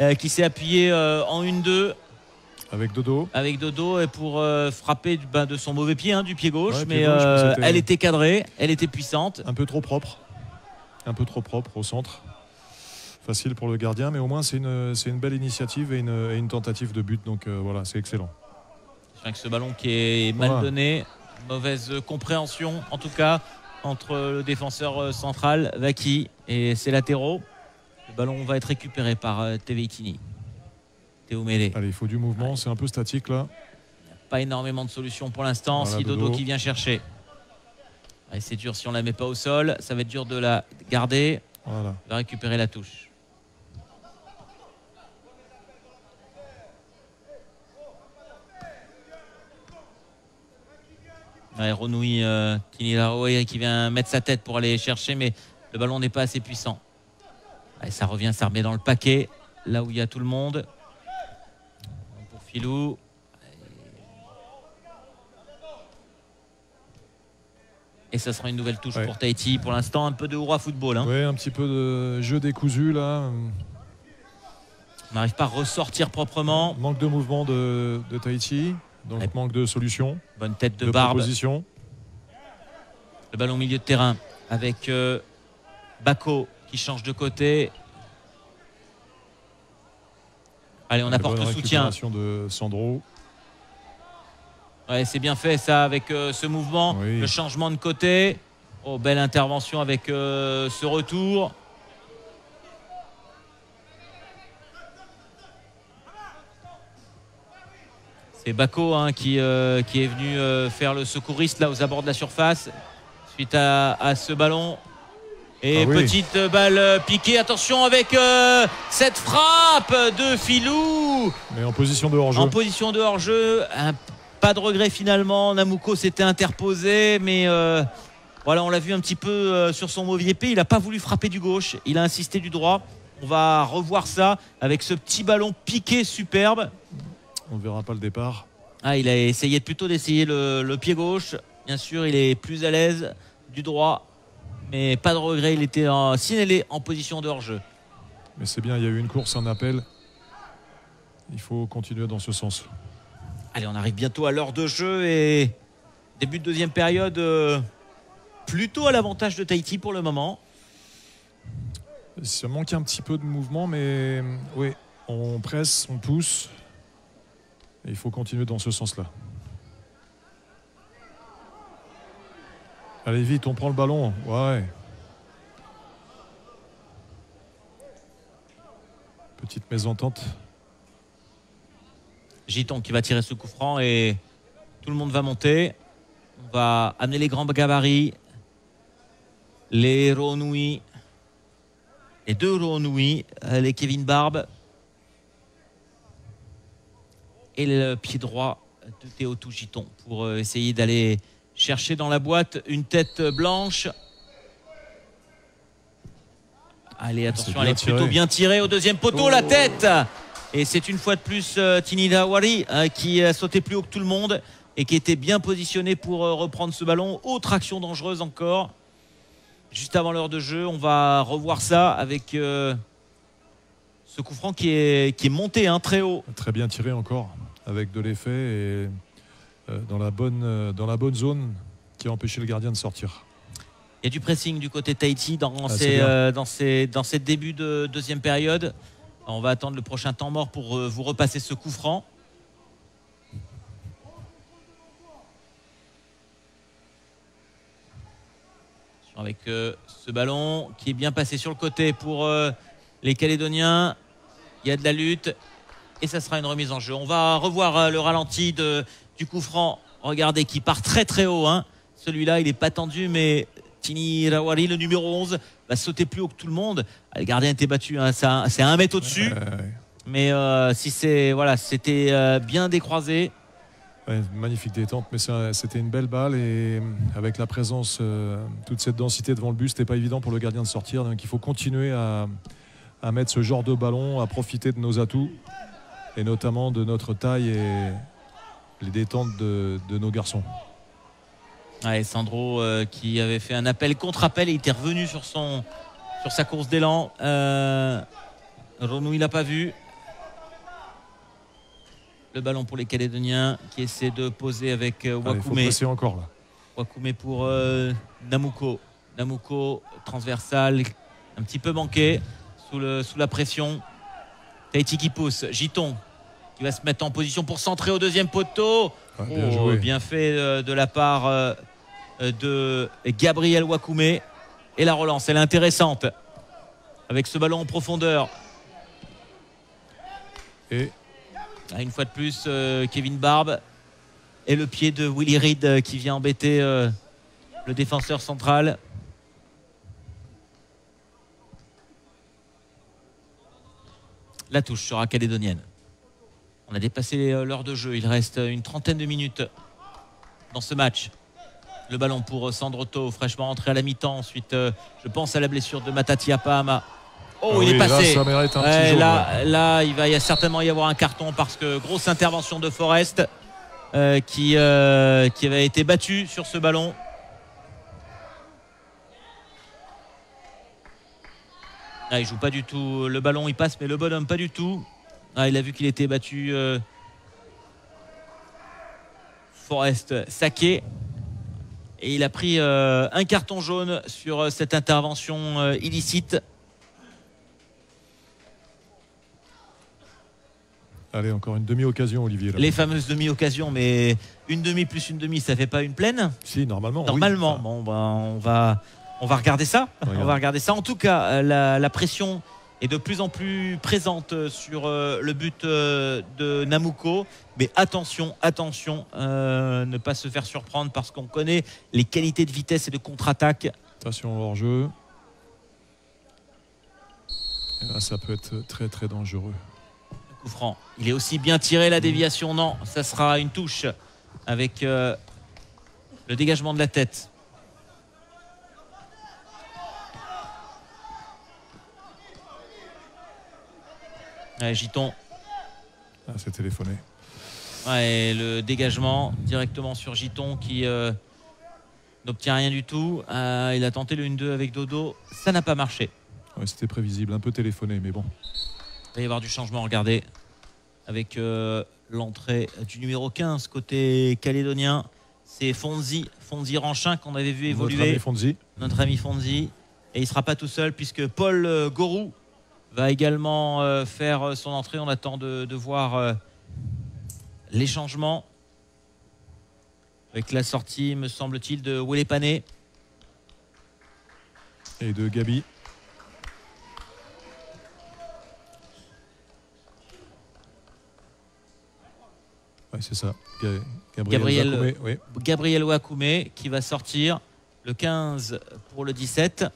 euh, qui s'est appuyé euh, en 1-2. Avec Dodo. Avec Dodo et pour euh, frapper ben, de son mauvais pied, hein, du pied gauche. mais elle était cadrée, elle était puissante. Un peu trop propre. Un peu trop propre au centre. Facile pour le gardien, mais au moins c'est une, une belle initiative et une, tentative de but. Donc voilà, c'est excellent. Avec ce ballon qui est mal donné, mauvaise compréhension en tout cas entre le défenseur central, Vaki, et ses latéraux. Le ballon va être récupéré par euh, Teveitini. Théo Mélé. Allez, il faut du mouvement, c'est un peu statique là. Pas énormément de solutions pour l'instant. si Dodo, qui vient chercher. c'est dur si on la met pas au sol. Ça va être dur de la garder. Voilà. Il va récupérer la touche. Ouais, Renoui euh, qui vient mettre sa tête pour aller chercher, mais le ballon n'est pas assez puissant ça revient, ça remet dans le paquet, là où il y a tout le monde. Pour Filou. Et ça sera une nouvelle touche pour Tahiti. Pour l'instant, un peu de roi football. Hein. Oui, un petit peu de jeu décousu là. On n'arrive pas à ressortir proprement. Manque de mouvement de, Tahiti. Donc manque de solution. Bonne tête de, barbe. Le ballon au milieu de terrain avec euh, Bako change de côté. Allez, on apporte le soutien. de Sandro. Ouais, c'est bien fait ça avec euh, ce mouvement, le changement de côté. Oh, belle intervention avec euh, ce retour. C'est Bako hein, qui, euh, qui, est venu faire le secouriste là aux abords de la surface suite à ce ballon. Et ah petite balle piquée. Attention avec euh, cette frappe de Filou. Mais en position de hors-jeu. En position de hors-jeu. Pas de regret finalement. Namuko s'était interposé, mais euh, voilà, on l'a vu un petit peu euh, sur son mauvais pied. Il n'a pas voulu frapper du gauche. Il a insisté du droit. On va revoir ça avec ce petit ballon piqué superbe. On ne verra pas le départ. Ah, il a essayé plutôt d'essayer le, pied gauche. Bien sûr, il est plus à l'aise du droit. Mais pas de regret, il était en, signalé en position de hors-jeu. Mais c'est bien, il y a eu une course, un appel. Il faut continuer dans ce sens. Allez, on arrive bientôt à l'heure de jeu et début de deuxième période euh, plutôt à l'avantage de Tahiti pour le moment. Ça manque un petit peu de mouvement, mais oui, on presse, on pousse. Et il faut continuer dans ce sens-là. Allez vite, on prend le ballon. Ouais. Petite mésentente. Giton qui va tirer ce coup franc et tout le monde va monter. On va amener les grands gabarits. Les Ronui. Les deux Ronui. Euh, les Kevin Barbe. Et le pied droit de Théo Giton pour euh, essayer d'aller chercher dans la boîte une tête blanche. Allez, attention, elle est plutôt bien tirée au deuxième poteau, la oh. tête et c'est une fois de plus euh, Tinida Wari euh, qui a sauté plus haut que tout le monde et qui était bien positionné pour reprendre ce ballon. Autre action dangereuse encore. Juste avant l'heure de jeu, on va revoir ça avec ce coup franc qui est, qui est monté hein, très haut. Très bien tiré encore, avec de l'effet et dans, la bonne, dans la bonne zone qui a empêché le gardien de sortir. Il y a du pressing du côté Tahiti dans, ah, ces, dans, ces, dans ces débuts de deuxième période. On va attendre le prochain temps mort pour euh, vous repasser ce coup franc. Avec euh, ce ballon qui est bien passé sur le côté pour euh, les Calédoniens. Il y a de la lutte et ça sera une remise en jeu. On va revoir le ralenti du coup franc. Regardez qui part très très haut. Hein. Celui-là, il n'est pas tendu, mais Tini Rawari, le numéro 11, va sauter plus haut que tout le monde. Ah, le gardien était battu, hein. c'est un mètre au-dessus. Mais euh, si c'est voilà, c'était euh, bien décroisé. magnifique détente, mais c'était une belle balle et euh, avec la présence, toute cette densité devant le but, c'était pas évident pour le gardien de sortir. Donc il faut continuer à, mettre ce genre de ballon, à profiter de nos atouts et notamment de notre taille et les détentes de nos garçons. Sandro euh, qui avait fait un appel contre appel et il était revenu sur, son, sur sa course d'élan. Euh, Renaud il n'a pas vu. Le ballon pour les Calédoniens qui essaie de poser avec euh, Wakume. encore là. Wakume pour Namuko. Namuko transversal, un petit peu manqué sous, le, sous la pression. Tahiti qui pousse. Giton qui va se mettre en position pour centrer au deuxième poteau. Ah, bien, oh, bien, fait de la part euh, de Gabriel Wakume. Et la relance, elle est intéressante. Avec ce ballon en profondeur. Et ah, une fois de plus, euh, Kevin Barbe. Et le pied de Willy Reed euh, qui vient embêter le défenseur central. La touche sera calédonienne. On a dépassé l'heure de jeu. Il reste une trentaine de minutes dans ce match. Le ballon pour Sandroto, fraîchement rentré à la mi-temps. Ensuite, euh, je pense à la blessure de Matati Apahama. Oh, il est passé. Là, là, il va y certainement y avoir un carton parce que grosse intervention de Forest euh, qui, euh, qui avait été battu sur ce ballon. Ah, il joue pas du tout. Le ballon, il passe, mais le bonhomme, pas du tout. Ah, il a vu qu'il était battu. Forest saqué. Et il a pris euh, un carton jaune sur euh, cette intervention euh, illicite. Allez, encore une demi-occasion, Olivier. Les fameuses demi-occasions, mais une demi plus une demi, ça fait pas une pleine Si, normalement. Normalement. Bon, ben, on va, on va regarder ça. On va regarder ça. En tout cas, la pression est de plus en plus présente sur euh, le but euh, de Namuko. Mais attention, attention, euh, ne pas se faire surprendre parce qu'on connaît les qualités de vitesse et de contre-attaque. Attention hors jeu. Et là, ça peut être très très dangereux. coup franc. Il est aussi bien tiré la déviation. Non, ça sera une touche avec euh, le dégagement de la tête. Giton. Ah, c'est téléphoné. Ouais, le dégagement directement sur Giton qui euh, n'obtient rien du tout. Euh, il a tenté le 1-2 avec Dodo. Ça n'a pas marché. Ouais, C'était prévisible, un peu téléphoné, mais bon. Il va y avoir du changement, regardez. Avec euh, l'entrée du numéro 15 côté calédonien. C'est Fonzi, Fonzi Ranchin qu'on avait vu évoluer. Notre ami Fonzi. Notre ami Fonzi. Et il ne sera pas tout seul puisque Paul Gorou va également faire son entrée. On attend de, de voir les changements avec la sortie, me semble-t-il, de Wele Pané. Et de Gabi. Ouais, c'est ça. Gabriel, Gabriel, Wakoumé, qui va sortir le 15 pour le 17.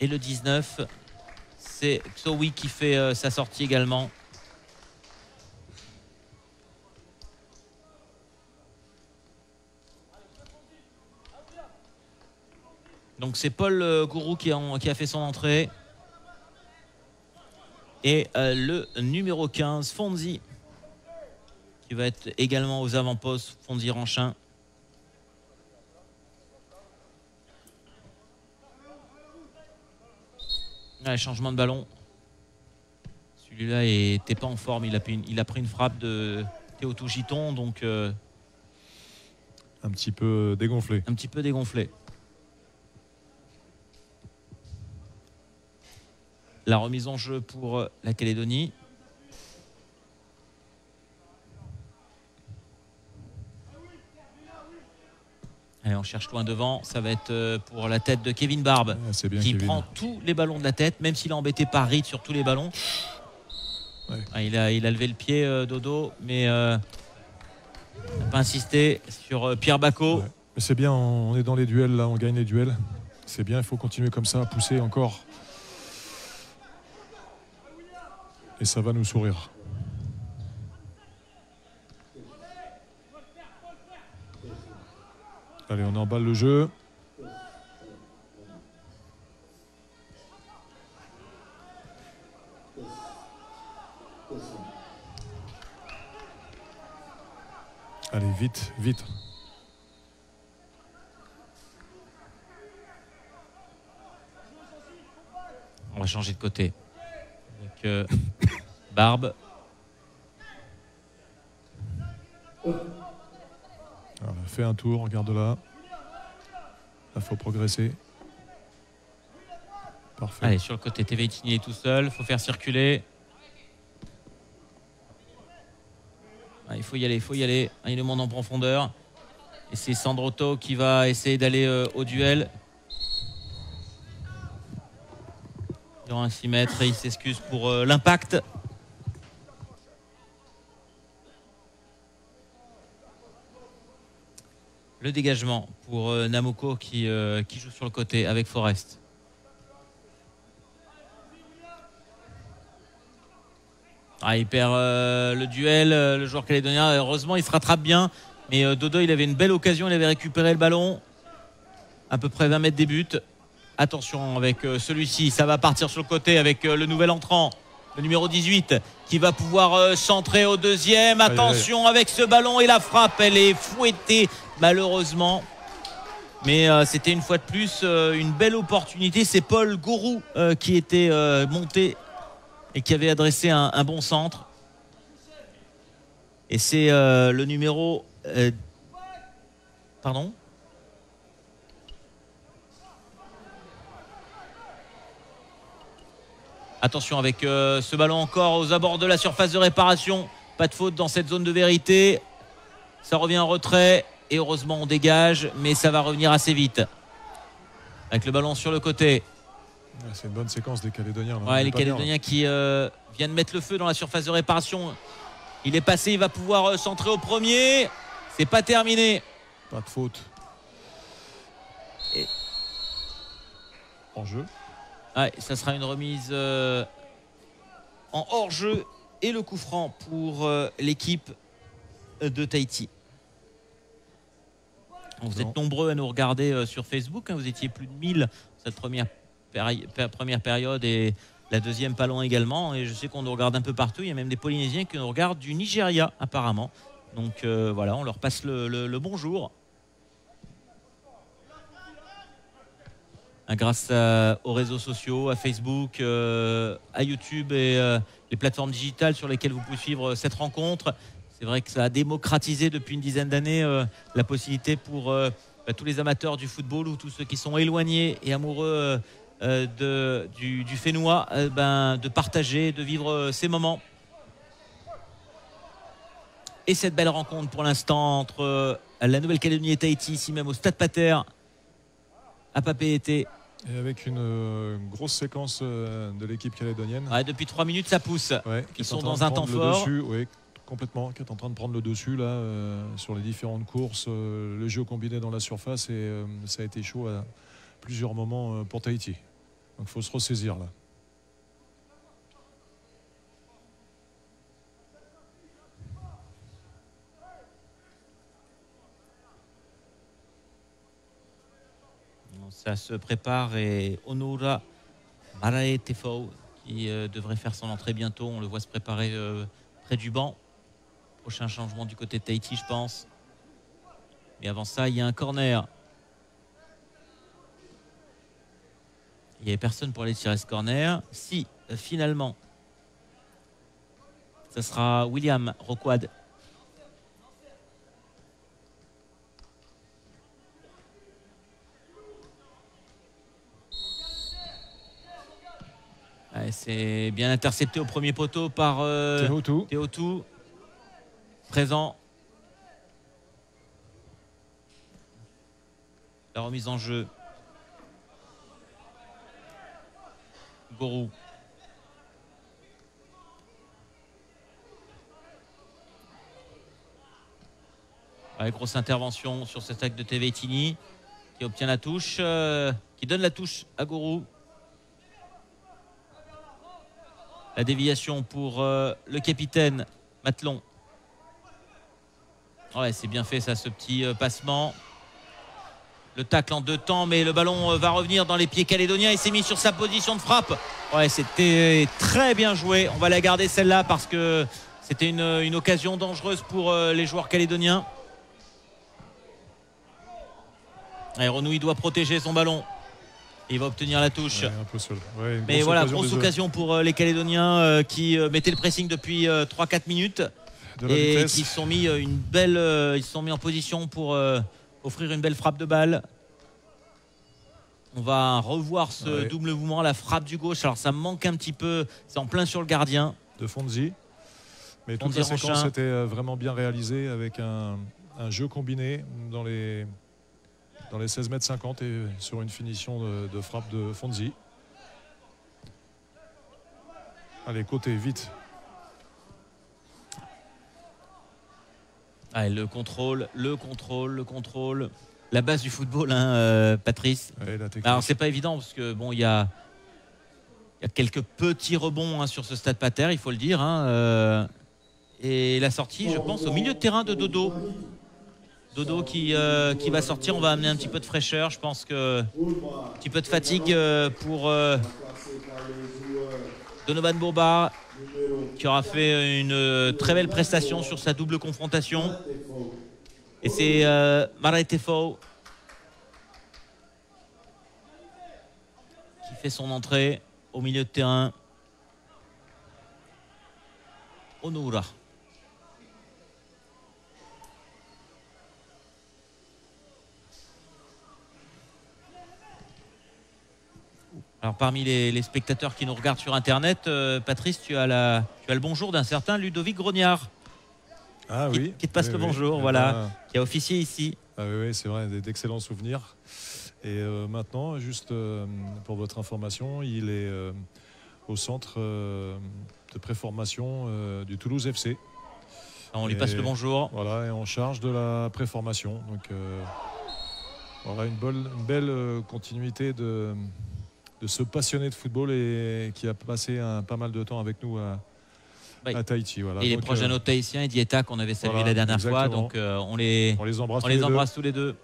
Et le 19 c'est Xowi qui fait euh, sa sortie également. Donc c'est Paul euh, Gourou qui a, fait son entrée. Et euh, le numéro 15, Fonzi, qui va être également aux avant-postes, Fonzi Ranchin. Changement de ballon. Celui-là était pas en forme. Il a, pris une, il a pris une frappe de Théo Touchiton, donc. Euh, un petit peu dégonflé. Un petit peu dégonflé. La remise en jeu pour la Calédonie. On cherche loin devant. Ça va être euh, pour la tête de Kevin Barbe qui prend tous les ballons de la tête, même s'il a embêté par Reed sur tous les ballons. Ah, il, a, il a levé le pied, euh, Dodo, mais euh, n'a pas insisté sur Pierre Bacot. Mais c'est bien, on est dans les duels là, on gagne les duels. C'est bien, il faut continuer comme ça, pousser encore. Et ça va nous sourire. Allez, on emballe le jeu. Allez, vite, vite. On va changer de côté. Avec euh, Barbe. Fait un tour, regarde là. il faut progresser. Parfait. Allez, sur le côté, TV est tout seul. il faut faire circuler. Il faut y aller, il faut y aller. Ah, il demande en profondeur. Et c'est Sandroto qui va essayer d'aller euh, au duel. Aura un 6 mètres et il s'excuse pour euh, l'impact. Le dégagement pour euh, Namoko qui, euh, qui joue sur le côté avec Forest. Ah, il perd euh, le duel, le joueur calédonien. Heureusement, il se rattrape bien. Mais Dodo, il avait une belle occasion. Il avait récupéré le ballon à peu près 20 mètres des buts. Attention avec celui-ci. Ça va partir sur le côté avec le nouvel entrant, le numéro 18, qui va pouvoir centrer au deuxième. Attention avec ce ballon et la frappe. Elle est fouettée malheureusement. Mais euh, c'était une fois de plus euh, une belle opportunité. C'est Paul Gourou euh, qui était monté et qui avait adressé un, bon centre. Et c'est le numéro. pardon? Attention avec ce ballon encore aux abords de la surface de réparation. Pas de faute dans cette zone de vérité. Ça revient en retrait. Et heureusement, on dégage, mais ça va revenir assez vite. Avec le ballon sur le côté. C'est une bonne séquence des Calédoniens. les Calédoniens qui euh, viennent mettre le feu dans la surface de réparation. Il est passé, il va pouvoir euh, centrer au premier. C'est pas terminé. Pas de faute. En jeu. ça sera une remise en hors-jeu et le coup franc pour l'équipe de Tahiti. Vous êtes nombreux à nous regarder sur Facebook. Hein. vous étiez plus de 1000 cette première, première période et la deuxième pas également. Et je sais qu'on nous regarde un peu partout. Il y a même des Polynésiens qui nous regardent du Nigeria apparemment. Donc euh, voilà, on leur passe le, bonjour. Hein, grâce aux réseaux sociaux, à Facebook, euh, à YouTube et euh, les plateformes digitales sur lesquelles vous pouvez suivre cette rencontre. C'est vrai que ça a démocratisé depuis une dizaine d'années la possibilité pour bah, tous les amateurs du football ou tous ceux qui sont éloignés et amoureux euh, de, du, du Fénois euh, ben, de partager, de vivre euh, ces moments. Et cette belle rencontre pour l'instant entre la Nouvelle-Calédonie et Tahiti, ici même au Stade Pater, à Papeete. Et avec une grosse séquence de l'équipe calédonienne. depuis trois minutes, ça pousse. Ils sont dans un temps fort. Dessus, complètement, qui est en train de prendre le dessus là sur les différentes courses, le jeu combiné dans la surface et ça a été chaud à plusieurs moments pour Tahiti. Donc il faut se ressaisir là. Ça se prépare et Onura Marae Tefo qui euh, devrait faire son entrée bientôt. On le voit se préparer euh, près du banc. Prochain changement du côté de Tahiti, je pense. Mais avant ça, il y a un corner Il n'y avait personne pour aller tirer ce corner. Si euh, finalement, ce sera William Roquad. C'est bien intercepté au premier poteau par euh, Théotou. Présent. La remise en jeu Gorou. grosse intervention sur cet acte de Tevetini qui obtient la touche, euh, qui donne la touche à Gourou. La déviation pour euh, le capitaine Matelon. Ouais, c'est bien fait ça, ce petit euh, passement. Le tacle en deux temps, mais le ballon euh, va revenir dans les pieds calédoniens. Il s'est mis sur sa position de frappe. Ouais, c'était très bien joué. On va la garder celle-là parce que c'était une, occasion dangereuse pour euh, les joueurs calédoniens. Et doit protéger son ballon. Il va obtenir la touche. mais voilà, grosse occasion pour euh, les Calédoniens qui mettaient le pressing depuis 3-4 minutes et qui sont mis une belle, ils se sont mis en position pour offrir une belle frappe de balle. On va revoir ce double mouvement, la frappe du gauche. Alors ça manque un petit peu, c'est en plein sur le gardien. De Fonzi. Mais toute la séquence était euh, vraiment bien réalisée avec un, jeu combiné dans les, dans les 16 mètres 50 et sur une finition de, frappe de Fonzi. Allez, côté, vite. Le contrôle, le contrôle, le contrôle. La base du football, hein, euh, Patrice. Alors c'est pas évident parce que bon, il y a, y a quelques petits rebonds hein, sur ce stade pater, il faut le dire. Hein, euh, et la sortie, je pense, au milieu de terrain de Dodo. Dodo qui, euh, qui va sortir, on va amener un petit peu de fraîcheur. Je pense que un petit peu de fatigue pour Donovan Bourba qui aura fait une euh, très belle prestation sur sa double confrontation. Et c'est euh, Tefo qui fait son entrée au milieu de terrain. Onura. Alors parmi les, spectateurs qui nous regardent sur Internet, euh, Patrice, tu as, la, tu as le bonjour d'un certain Ludovic Grognard. Ah qui, oui. Qui te passe le bonjour, eh voilà, ben, qui a officié ici. Ah oui, oui c'est vrai, d'excellents souvenirs. Et euh, maintenant, juste euh, pour votre information, il est au centre de préformation du Toulouse FC. on lui passe le bonjour. Voilà, et en charge de la préformation. Donc, on aura une, une belle continuité de de ce passionné de football et qui a passé un, pas mal de temps avec nous à, à Tahiti. Voilà. Et les proches euh, tahitiens et Dieta qu'on avait salué la dernière fois. Donc euh, on, les, on les embrasse, on les embrasse tous les deux.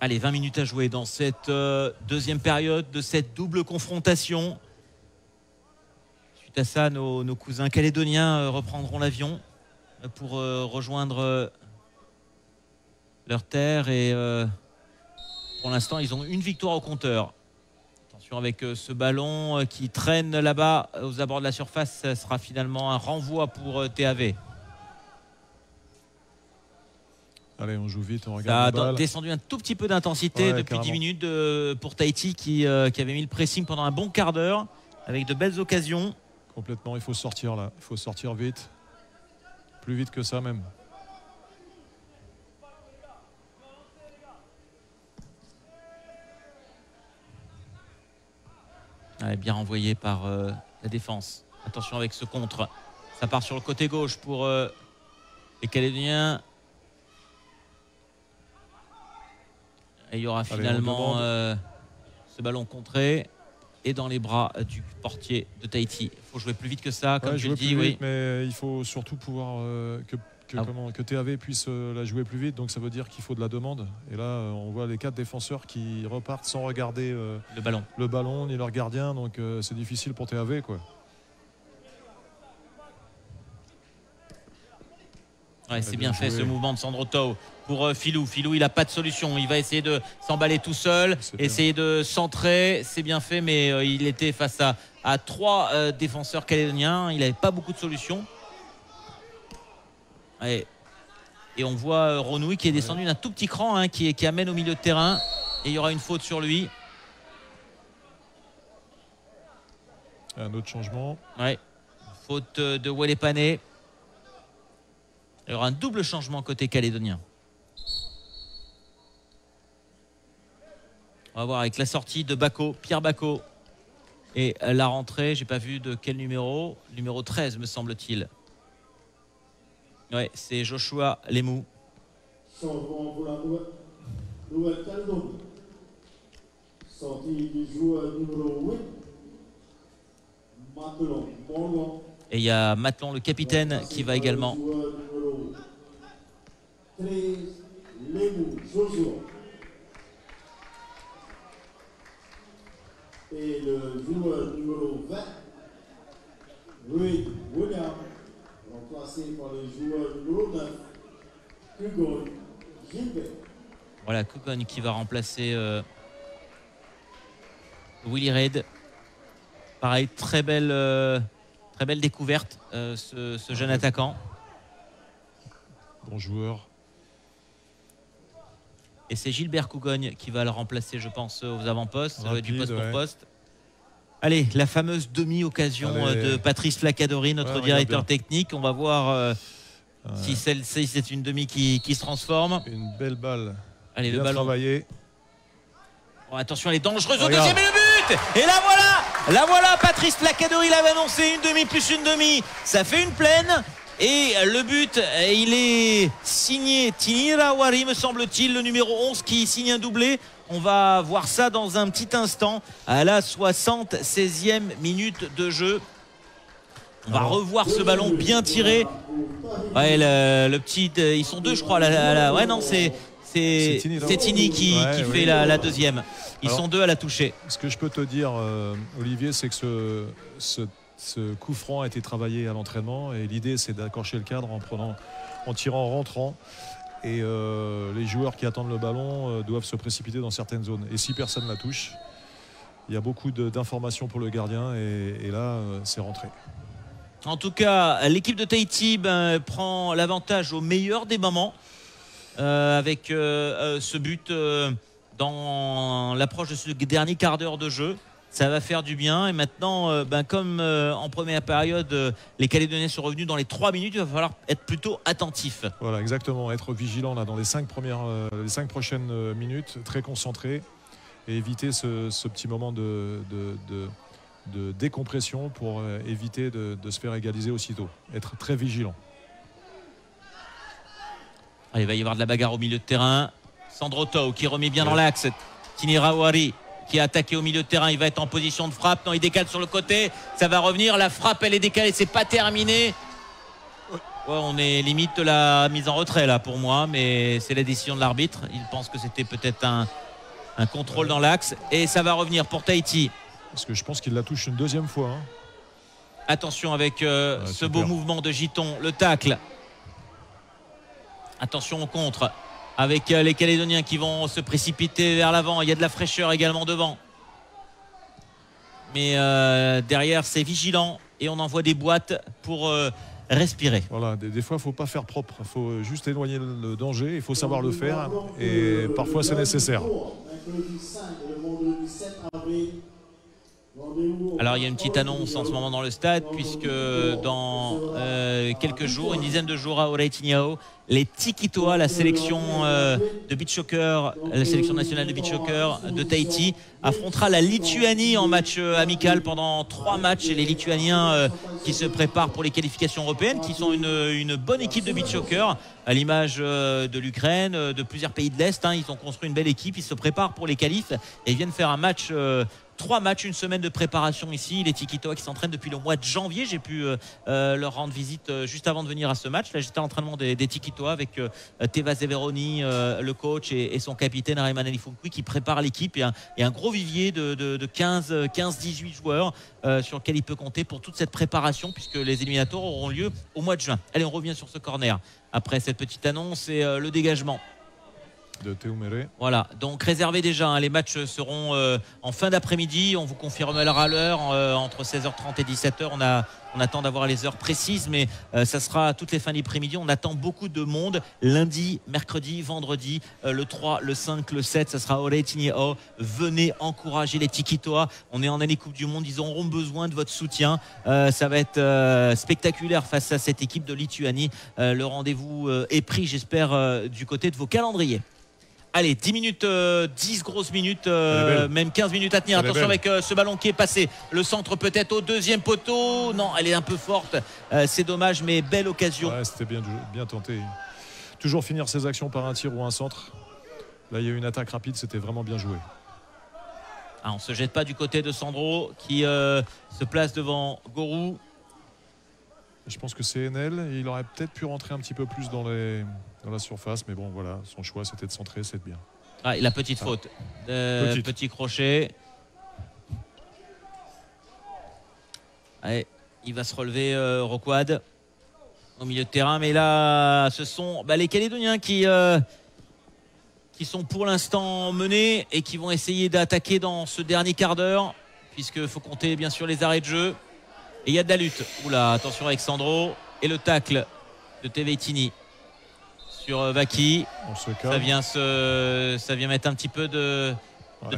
Allez, 20 minutes à jouer dans cette euh, deuxième période de cette double confrontation. Suite à ça, nos, cousins calédoniens reprendront l'avion pour rejoindre leur terre et pour l'instant, ils ont une victoire au compteur avec euh, ce ballon euh, qui traîne là-bas euh, aux abords de la surface. Ce sera finalement un renvoi pour TAV. Allez, on joue vite, on regarde. Ça a descendu un tout petit peu d'intensité depuis 10 minutes pour Tahiti qui, qui, avait mis le pressing pendant un bon quart d'heure avec de belles occasions. Complètement, il faut sortir là. Il faut sortir vite. Plus vite que ça même. Bien renvoyé par euh, la défense. Attention avec ce contre. Ça part sur le côté gauche pour euh, les Calédoniens. Et il y aura finalement euh, ce ballon contré et dans les bras du portier de Tahiti. Il faut jouer plus vite que ça, comme je le dis. Oui. Mais il faut surtout pouvoir que que, ah. comment, que TAV puisse euh, la jouer plus vite. Donc ça veut dire qu'il faut de la demande. Et là, euh, on voit les quatre défenseurs qui repartent sans regarder euh, le ballon, le ballon ni leur gardien. Donc c'est difficile pour TAV, quoi. Ouais, c'est bien, fait ce mouvement de Sandro Tau pour Filou. Filou, il n'a pas de solution. Il va essayer de s'emballer tout seul, essayer de centrer. C'est bien fait, mais il était face à, à trois défenseurs calédoniens. Il n'avait pas beaucoup de solutions. Et on voit euh, Renouille qui est descendu d'un tout petit cran, hein, qui, qui, amène au milieu de terrain. Et il y aura une faute sur lui. Un autre changement. Ouais. Faute euh, de Wellepane. Il y aura un double changement côté calédonien. On va voir avec la sortie de Bako, Pierre Bako. Et la rentrée, j'ai pas vu de quel numéro. Numéro 13, me semble-t-il. Ouais, c'est Joshua Lemou. Nouvelle-Calédonie. Sortie du joueur numéro 8, Matelon Et il y a Matlon, le capitaine, qui va également. Et le joueur numéro 20, Voilà, Kugon qui va remplacer euh, Willy Reid. Pareil, très belle, euh, très belle découverte, euh, ce, jeune attaquant. Bon joueur. Et c'est Gilbert Cougogne qui va le remplacer, je pense, aux avant-postes, du poste pour poste. Allez, la fameuse demi-occasion euh, de Patrice Flacadori, notre directeur technique. On va voir euh, si celle-ci c'est une demi qui, se transforme. Une belle balle. Allez, le ballon. Travaillé. Oh, attention, elle est dangereuse au deuxième et le but Et la voilà La voilà, Patrice Flacadori l'avait annoncé, une demi plus une demi. Ça fait une pleine. Et le but, il est signé Tinirawari, me semble-t-il, le numéro 11 qui signe un doublé. On va voir ça dans un petit instant à la 76e minute de jeu. On va revoir ce ballon bien tiré. Ouais, le, petit, euh, ils sont deux, je crois. ouais, non, c'est c'est Tini qui, fait la, deuxième. Ils sont deux à la toucher. Ce que je peux te dire, euh, Olivier, c'est que ce, ce, ce, coup franc a été travaillé à l'entraînement et l'idée, c'est d'accrocher le cadre en prenant, en tirant, en rentrant et euh, les joueurs qui attendent le ballon euh, doivent se précipiter dans certaines zones. Et si personne ne la touche, il y a beaucoup d'informations pour le gardien et, là, euh, c'est rentré. En tout cas, l'équipe de Tahiti ben, prend l'avantage au meilleur des moments avec ce but dans l'approche de ce dernier quart d'heure de jeu ça va faire du bien. Et maintenant, euh, ben, comme euh, en première période, euh, les Calédoniens sont revenus dans les trois minutes, il va falloir être plutôt attentif. Voilà, exactement. Être vigilant là, dans les cinq, premières, les cinq prochaines minutes, très concentré et éviter ce, petit moment de, de, décompression pour éviter de, se faire égaliser aussitôt. Être très vigilant. il va y avoir de la bagarre au milieu de terrain. Sandro Tau qui remet bien dans l'axe. Tinirawari qui est attaqué au milieu de terrain. Il va être en position de frappe. Non, il décale sur le côté. Ça va revenir. La frappe, elle est décalée. C'est pas terminé. on est limite de la mise en retrait là pour moi, mais c'est la décision de l'arbitre. Il pense que c'était peut-être un, contrôle dans l'axe. Et ça va revenir pour Tahiti. Parce que je pense qu'il la touche une deuxième fois. Hein. Attention avec euh, ce beau mouvement de Giton, le tacle. Attention au contre avec euh, les Calédoniens qui vont se précipiter vers l'avant. Il y a de la fraîcheur également devant. Mais euh, derrière, c'est vigilant et on envoie des boîtes pour respirer. Voilà, des, fois, il ne faut pas faire propre. Il faut juste éloigner le danger. Il faut savoir le faire. Et parfois, c'est nécessaire. Alors il y a une petite annonce en ce moment dans le stade puisque dans euh, quelques jours, une dizaine de jours à Oreitignao, les Tikitoa, la sélection euh, de beach soccer, la sélection nationale de beach soccer de Tahiti, affrontera la Lituanie en match euh, amical pendant trois matchs. Et les Lituaniens qui se préparent pour les qualifications européennes, qui sont une, bonne équipe de beach soccer, à l'image de l'Ukraine, de plusieurs pays de l'Est. Hein. ils ont construit une belle équipe, ils se préparent pour les qualifs et viennent faire un match trois matchs, une semaine de préparation ici. Les Tikitoa qui s'entraînent depuis le mois de janvier. J'ai pu euh, euh, leur rendre visite euh, juste avant de venir à ce match. Là, j'étais à l'entraînement des, des avec Teva Zeveroni, le coach, et, son capitaine Rayman Alifunkui qui prépare l'équipe. Et, et, un gros vivier de, 15-18 joueurs sur lequel il peut compter pour toute cette préparation puisque les éliminatoires auront lieu au mois de juin. Allez, on revient sur ce corner après cette petite annonce et le dégagement Voilà, donc réservé déjà. Hein. les matchs seront euh, en fin d'après-midi. On vous confirmera l'heure euh, entre 16h30 et 17h. On, a, on attend d'avoir les heures précises, mais euh, ça sera toutes les fins d'après-midi. On attend beaucoup de monde. Lundi, mercredi, vendredi, le 3, le 5, le 7, ça sera Oretinio. Venez encourager les Tikitoa. On est en année Coupe du Monde. Ils auront besoin de votre soutien. ça va être spectaculaire face à cette équipe de Lituanie. le rendez-vous est pris, j'espère, du côté de vos calendriers. Allez, 10 minutes, 10 euh, grosses minutes, euh, même 15 minutes à tenir. Attention avec euh, ce ballon qui est passé. Le centre peut-être au deuxième poteau. Non, elle est un peu forte. c'est dommage, mais belle occasion. C'était bien, bien tenté. Toujours finir ses actions par un tir ou un centre. Là, il y a eu une attaque rapide, c'était vraiment bien joué. Ah, on ne se jette pas du côté de Sandro qui se place devant Gorou. Je pense que c'est NL. il aurait peut-être pu rentrer un petit peu plus dans, les, dans la surface. Mais bon, voilà, son choix, c'était de centrer, c'est bien. Ah, la petite ah. faute. Euh, petit crochet. Allez, il va se relever, euh, au milieu de terrain. Mais là, ce sont bah, les Calédoniens qui, euh, qui sont pour l'instant menés et qui vont essayer d'attaquer dans ce dernier quart d'heure. Puisqu'il faut compter, bien sûr, les arrêts de jeu. Et il y a de la lutte. Oula, attention avec Sandro. Et le tacle de Tevetini sur euh, Vaki. Ça vient, se, ça vient mettre un petit peu de,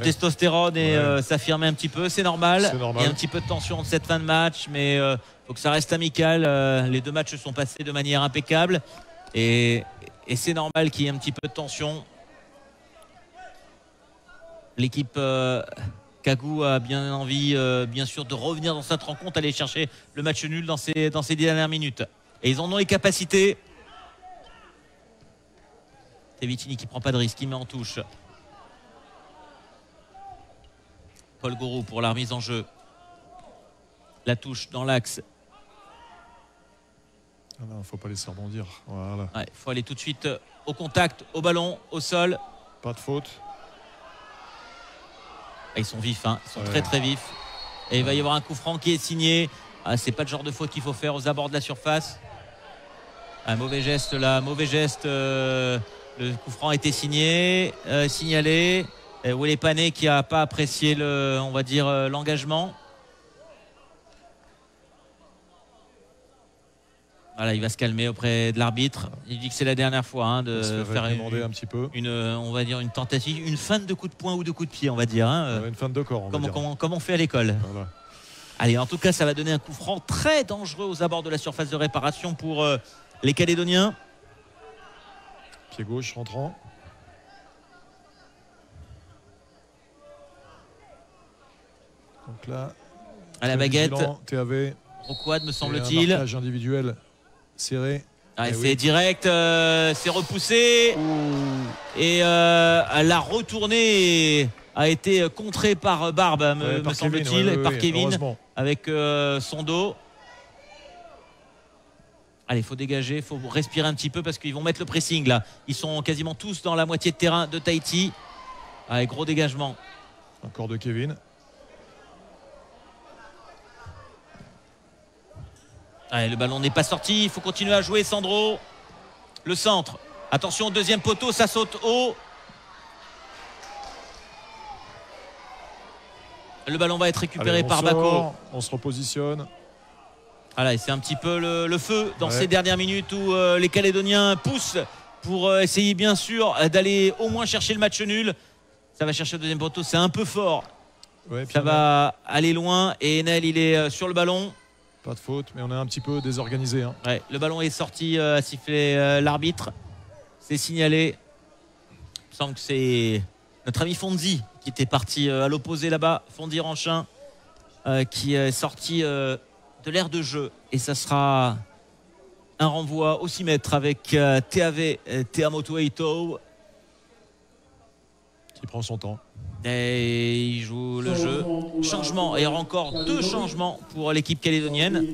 testostérone et euh, s'affirmer un petit peu. C'est normal. Il y a un petit peu de tension de cette fin de match, mais euh, faut que ça reste amical. les deux matchs sont passés de manière impeccable. Et, et c'est normal qu'il y ait un petit peu de tension. L'équipe Kagou a bien envie, bien sûr, de revenir dans cette rencontre, aller chercher le match nul dans ces, dans ces dernières minutes. Et ils en ont les capacités. Tevitini qui prend pas de risque, qui met en touche. Paul Gourou pour la remise en jeu. La touche dans l'axe. Il ne faut pas laisser rebondir. Il faut aller tout de suite au contact, au ballon, au sol. Pas de faute. Ah, ils sont vifs, hein. ils sont très très vifs. Et il va y avoir un coup franc qui est signé. Ah, c'est pas le genre de faute qu'il faut faire aux abords de la surface. Un mauvais geste là, mauvais geste. Euh, le coup franc a été signé, euh, signalé. est Pané qui a pas apprécié le, on va dire, euh, l'engagement. Voilà, il va se calmer auprès de l'arbitre. Il dit que c'est la dernière fois hein, de faire une, un petit peu. une, on va dire une tentative, une feinte de coup de poing ou de coup de pied, on va dire. Hein. une feinte de corps. comme, on fait à l'école. Allez, en tout cas, ça va donner un coup franc très dangereux aux abords de la surface de réparation pour euh, les Calédoniens. Pied gauche rentrant. Donc là, à la baguette. TAV. Au quad, me semble-t-il. individuel serré. Eh c'est direct, euh, c'est repoussé. Et euh, la retournée a été contré par Barbe, me, semble-t-il, par Kevin, avec son dos. Allez, il faut dégager, il faut respirer un petit peu parce qu'ils vont mettre le pressing là. Ils sont quasiment tous dans la moitié de terrain de Tahiti. Allez, gros dégagement. Encore de Kevin. Allez, le ballon n'est pas sorti. Il faut continuer à jouer, Sandro. Le centre. Attention, deuxième poteau, ça saute haut. Le ballon va être récupéré par Bako. On se repositionne. Voilà, c'est un petit peu le, feu dans ces dernières minutes où euh, les Calédoniens poussent pour euh, essayer bien sûr d'aller au moins chercher le match nul. Ça va chercher le deuxième poteau, c'est un peu fort. ça va aller loin et Enel il est euh, sur le ballon. Pas de faute, mais on est un petit peu désorganisé. Hein. le ballon est sorti à siffler l'arbitre. C'est signalé. Il me semble que c'est notre ami Fonzi qui était parti à l'opposé là-bas. Fonzi Ranchin qui est sorti de l'air de jeu. Et ça sera un renvoi au 6 mètres avec euh, TAV euh, Teamoto Eito. Qui prend son temps. Et il joue le jeu. Changement. Et encore deux changements pour l'équipe calédonienne.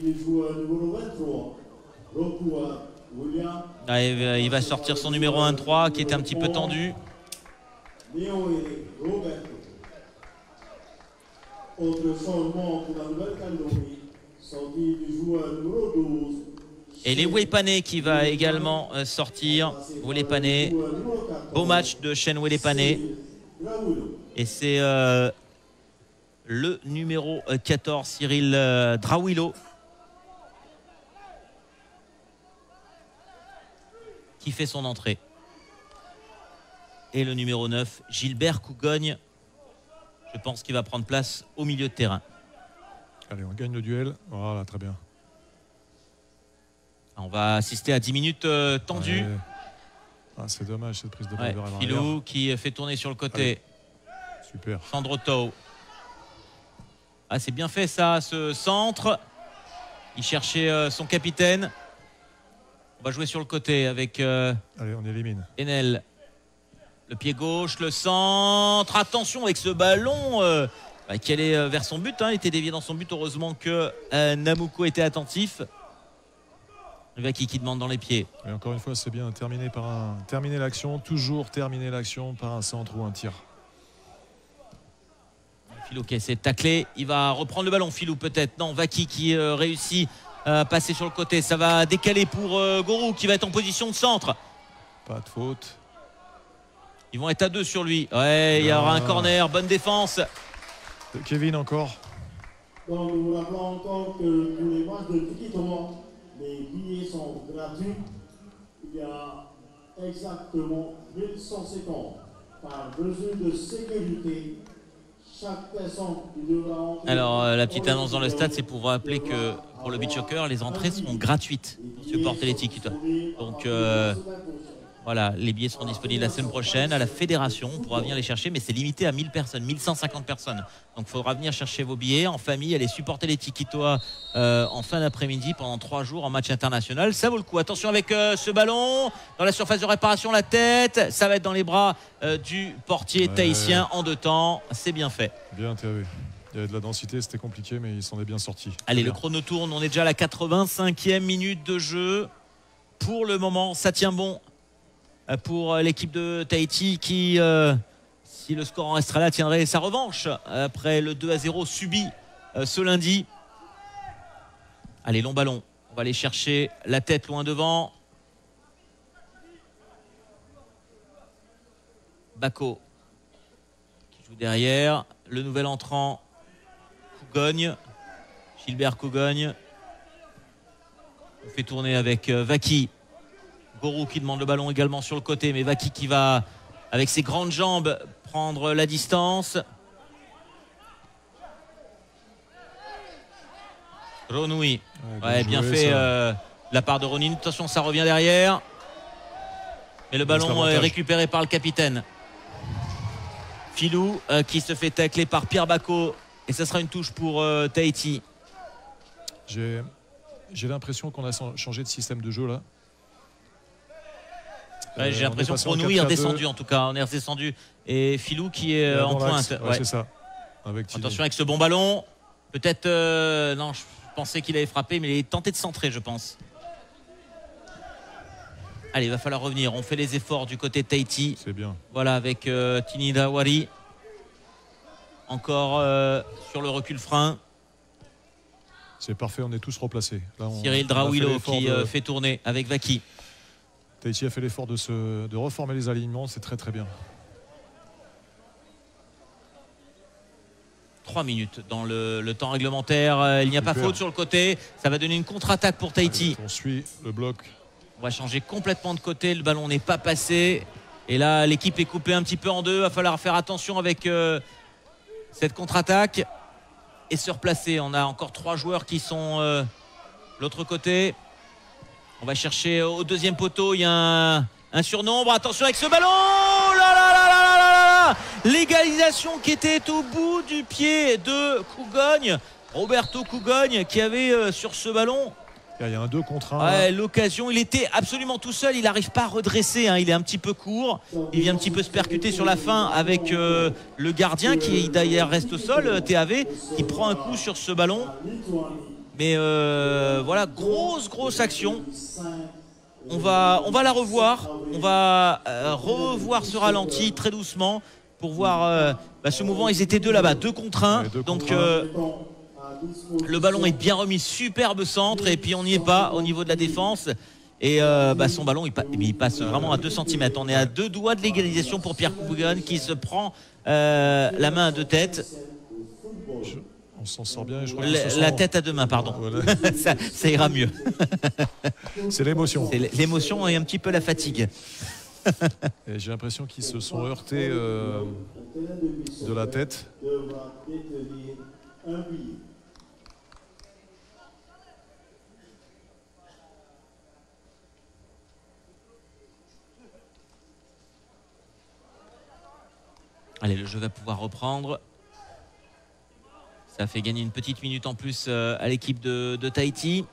Ah, il va sortir son numéro 1-3 qui était un petit peu tendu. Autre changement pour la Nouvelle-Calédonie. Et les Wepané qui va également euh, sortir. Wepané. Beau match de Shen Wepané. Et c'est euh, le numéro 14, Cyril euh. Qui fait son entrée. Et le numéro 9, Gilbert Cougogne. Je pense qu'il va prendre place au milieu de terrain. Allez, on gagne le duel. Voilà, très bien. On va assister à 10 minutes euh, tendues. Ah, c'est dommage cette prise de balle ouais, Philou qui fait tourner sur le côté. Super. Sandro Tau. Ah, c'est bien fait ça, ce centre. Il cherchait euh, son capitaine. On va jouer sur le côté avec. Euh, Allez, on élimine. Enel. Le pied gauche, le centre. Attention avec ce ballon qui allait euh, vers son but. Hein, il était dévié dans son but. Heureusement que euh, Namuko était attentif. Vaki qui demande dans les pieds. Et encore une fois, c'est bien terminer par un terminer l'action, toujours terminer l'action par un centre ou un tir. Philou qui essaie de tacler, il va reprendre le ballon. Philou peut-être, non, Vaki qui euh, réussit à passer sur le côté. Ça va décaler pour Gorou qui va être en position de centre. Pas de faute. Ils vont être à deux sur lui. Ouais, il y aura un corner, bonne défense. Kevin encore. Donc nous rappelons encore que pour les matchs de Tiki les billets sont gratuits. Il y a exactement 1150 par mesure de sécurité. Chaque personne qui devra entrer. Alors euh, la petite annonce dans le stade, c'est pour rappeler que pour le beach soccer, les entrées seront gratuites pour supporter les tickets. Donc euh, voilà, les billets seront disponibles la semaine prochaine à la fédération. On pourra venir les chercher, mais c'est limité à 1000 personnes, 1150 personnes. Donc il faudra venir chercher vos billets en famille, aller supporter les Tikitoa euh, en fin d'après-midi pendant trois jours en match international. Ça vaut le coup. Attention avec euh, ce ballon dans la surface de réparation, la tête. Ça va être dans les bras euh, du portier tahitien en deux temps. C'est bien fait. Bien, vu. Il y avait de la densité, c'était compliqué, mais il s'en est bien sorti. Allez, le chrono tourne. On est déjà à la 85e minute de jeu. Pour le moment, ça tient bon pour l'équipe de Tahiti qui, euh, si le score en restera là, tiendrait sa revanche après le 2 à 0 subi euh, ce lundi. Allez, long ballon. On va aller chercher la tête loin devant. Bako qui joue derrière. Le nouvel entrant, Cougogne. Gilbert Cougogne. On fait tourner avec euh, Vaki. Gorou qui demande le ballon également sur le côté, mais Vaki qui va, avec ses grandes jambes, prendre la distance. Ronoui. Ouais, bien, fait euh, la part de Ronin. Attention, ça revient derrière. Mais le ballon est récupéré par le capitaine. Filou euh, qui se fait tacler par Pierre Bacot. Et ça sera une touche pour euh, Tahiti. J'ai l'impression qu'on a changé de système de jeu là. J'ai l'impression que nous est redescendu en tout cas. On est redescendu. Et Filou qui est en pointe. ça. Attention avec ce bon ballon. Peut-être. non, je pensais qu'il avait frappé, mais il est tenté de centrer, je pense. Allez, il va falloir revenir. On fait les efforts du côté de Tahiti. C'est bien. Voilà, avec euh, Tini Dawari. Encore euh, sur le recul frein. C'est parfait, on est tous replacés. Cyril Drawilo qui euh, fait tourner avec Vaki. Tahiti a fait l'effort de, de reformer les alignements, c'est très très bien. 3 minutes dans le, temps réglementaire. Il n'y a pas faute sur le côté. Ça va donner une contre-attaque pour Tahiti. on suit le bloc on va changer complètement de côté. Le ballon n'est pas passé. Et là, l'équipe est coupée un petit peu en deux. Il va falloir faire attention avec euh, cette contre-attaque et se replacer. On a encore trois joueurs qui sont euh, l'autre côté. On va chercher au deuxième poteau. Il y a un, surnombre. Attention avec ce ballon. L'égalisation qui était au bout du pied de Cougogne. Roberto Cougogne qui avait euh, sur ce ballon il y a un 2 contre 1. L'occasion, il était absolument tout seul. Il n'arrive pas à redresser. Hein. Il est un petit peu court. Il vient un petit peu se percuter sur la fin avec euh, le gardien qui d'ailleurs reste au sol, euh, TAV, qui prend un coup sur ce ballon. Mais euh, voilà, grosse, grosse action. On va, on va la revoir. On va revoir ce ralenti très doucement pour voir bah, ce mouvement. Ils étaient deux là-bas, deux contre un. donc. Le ballon est bien remis, superbe centre, et puis on n'y est pas au niveau de la défense. Et euh, bah, son ballon, il, passe vraiment à 2 cm. On est à deux doigts de l'égalisation pour Pierre Cougan qui se prend euh, la main à deux têtes. On s'en sort bien. la, tête à deux mains, pardon. ça, ira mieux. C'est l'émotion. L'émotion et un petit peu la fatigue. J'ai l'impression qu'ils se sont heurtés euh, de la tête. Allez, le jeu va pouvoir reprendre. Ça fait gagner une petite minute en plus euh, à l'équipe de, Tahiti.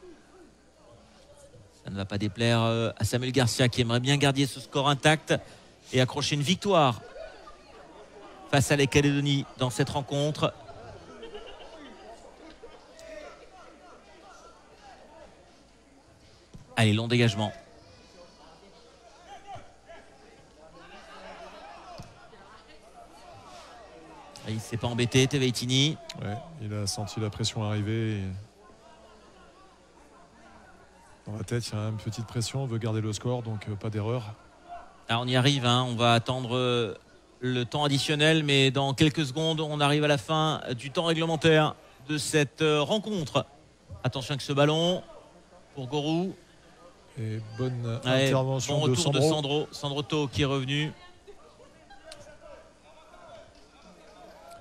Ça ne va pas déplaire euh, à Samuel Garcia qui aimerait bien garder ce score intact et accrocher une victoire face à la Calédonie dans cette rencontre. Allez, long dégagement. Il ne s'est pas embêté, Teveitini. Ouais, il a senti la pression arriver. Dans la tête, il y a une petite pression, on veut garder le score, donc euh, pas d'erreur. Ah, on y arrive, hein. on va attendre euh, le temps additionnel, mais dans quelques secondes, on arrive à la fin du temps réglementaire de cette euh, rencontre. Attention avec ce ballon pour Gorou. Et bonne intervention bon retour de Sandro. de Sandro. Sandro qui est revenu.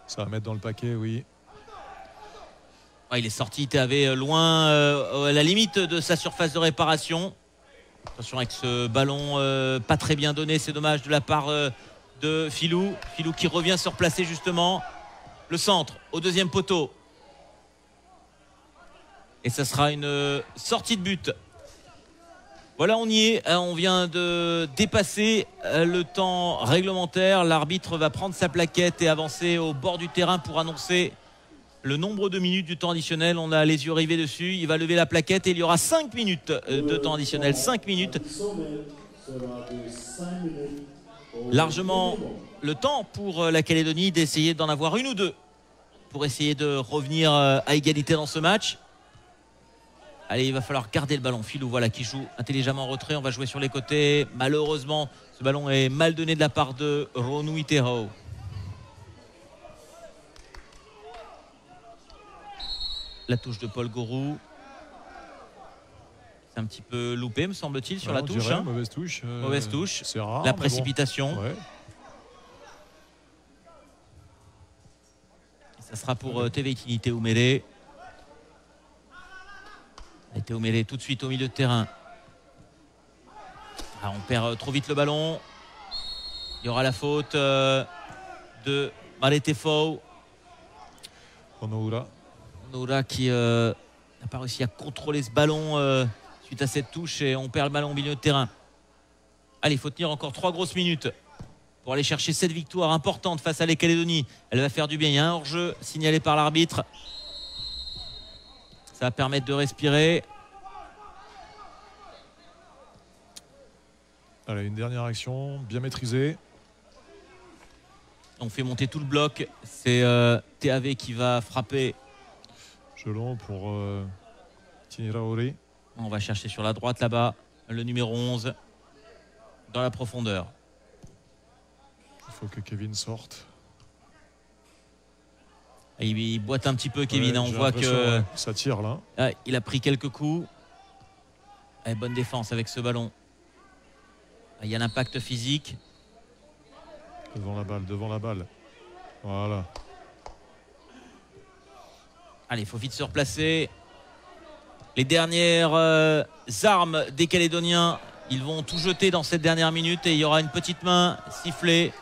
Ça va mettre dans le paquet, oui. il est sorti, il avait loin, euh, à la limite de sa surface de réparation. Attention avec ce ballon euh, pas très bien donné, c'est dommage de la part euh, de Filou. Filou qui revient se replacer justement. Le centre au deuxième poteau. Et ça sera une sortie de but voilà, on y est. Hein, on vient de dépasser euh, le temps réglementaire. L'arbitre va prendre sa plaquette et avancer au bord du terrain pour annoncer le nombre de minutes du temps additionnel. On a les yeux rivés dessus. Il va lever la plaquette et il y aura 5 minutes euh, de temps additionnel. 5 minutes. Largement le temps pour euh, la Calédonie d'essayer d'en avoir une ou deux pour essayer de revenir à égalité dans ce match. Allez, il va falloir garder le ballon. Filou, voilà, qui joue intelligemment en retrait. On va jouer sur les côtés. Malheureusement, ce ballon est mal donné de la part de Ronou La touche de Paul Gourou. C'est un petit peu loupé, me semble-t-il, sur la touche. Hein. Mauvaise touche. Euh, mauvaise touche. C'est rare. La précipitation. Ça sera pour euh, TV Tinité Oumélé a été mêlé tout de suite au milieu de terrain. Ah, on perd euh, trop vite le ballon. Il y aura la faute euh, de Maletefo. Onoura. Onoura qui euh, n'a pas réussi à contrôler ce ballon suite à cette touche et on perd le ballon au milieu de terrain. Allez, il faut tenir encore trois grosses minutes pour aller chercher cette victoire importante face à les Calédonies. Elle va faire du bien. Il y a un hors-jeu signalé par l'arbitre. Ça va permettre de respirer. Allez, une dernière action, bien maîtrisée. On fait monter tout le bloc. C'est euh, TAV qui va frapper. Gelon pour euh, On va chercher sur la droite là-bas le numéro 11 dans la profondeur. Il faut que Kevin sorte. Il, boite un petit peu Kevin. Hein. on voit que ça tire là. Ah, il a pris quelques coups. bonne défense avec ce ballon. Ah, il y a l'impact physique. Devant la balle, devant la balle. Voilà. Allez, il faut vite se replacer. Les dernières euh, armes des Calédoniens, ils vont tout jeter dans cette dernière minute et il y aura une petite main sifflée.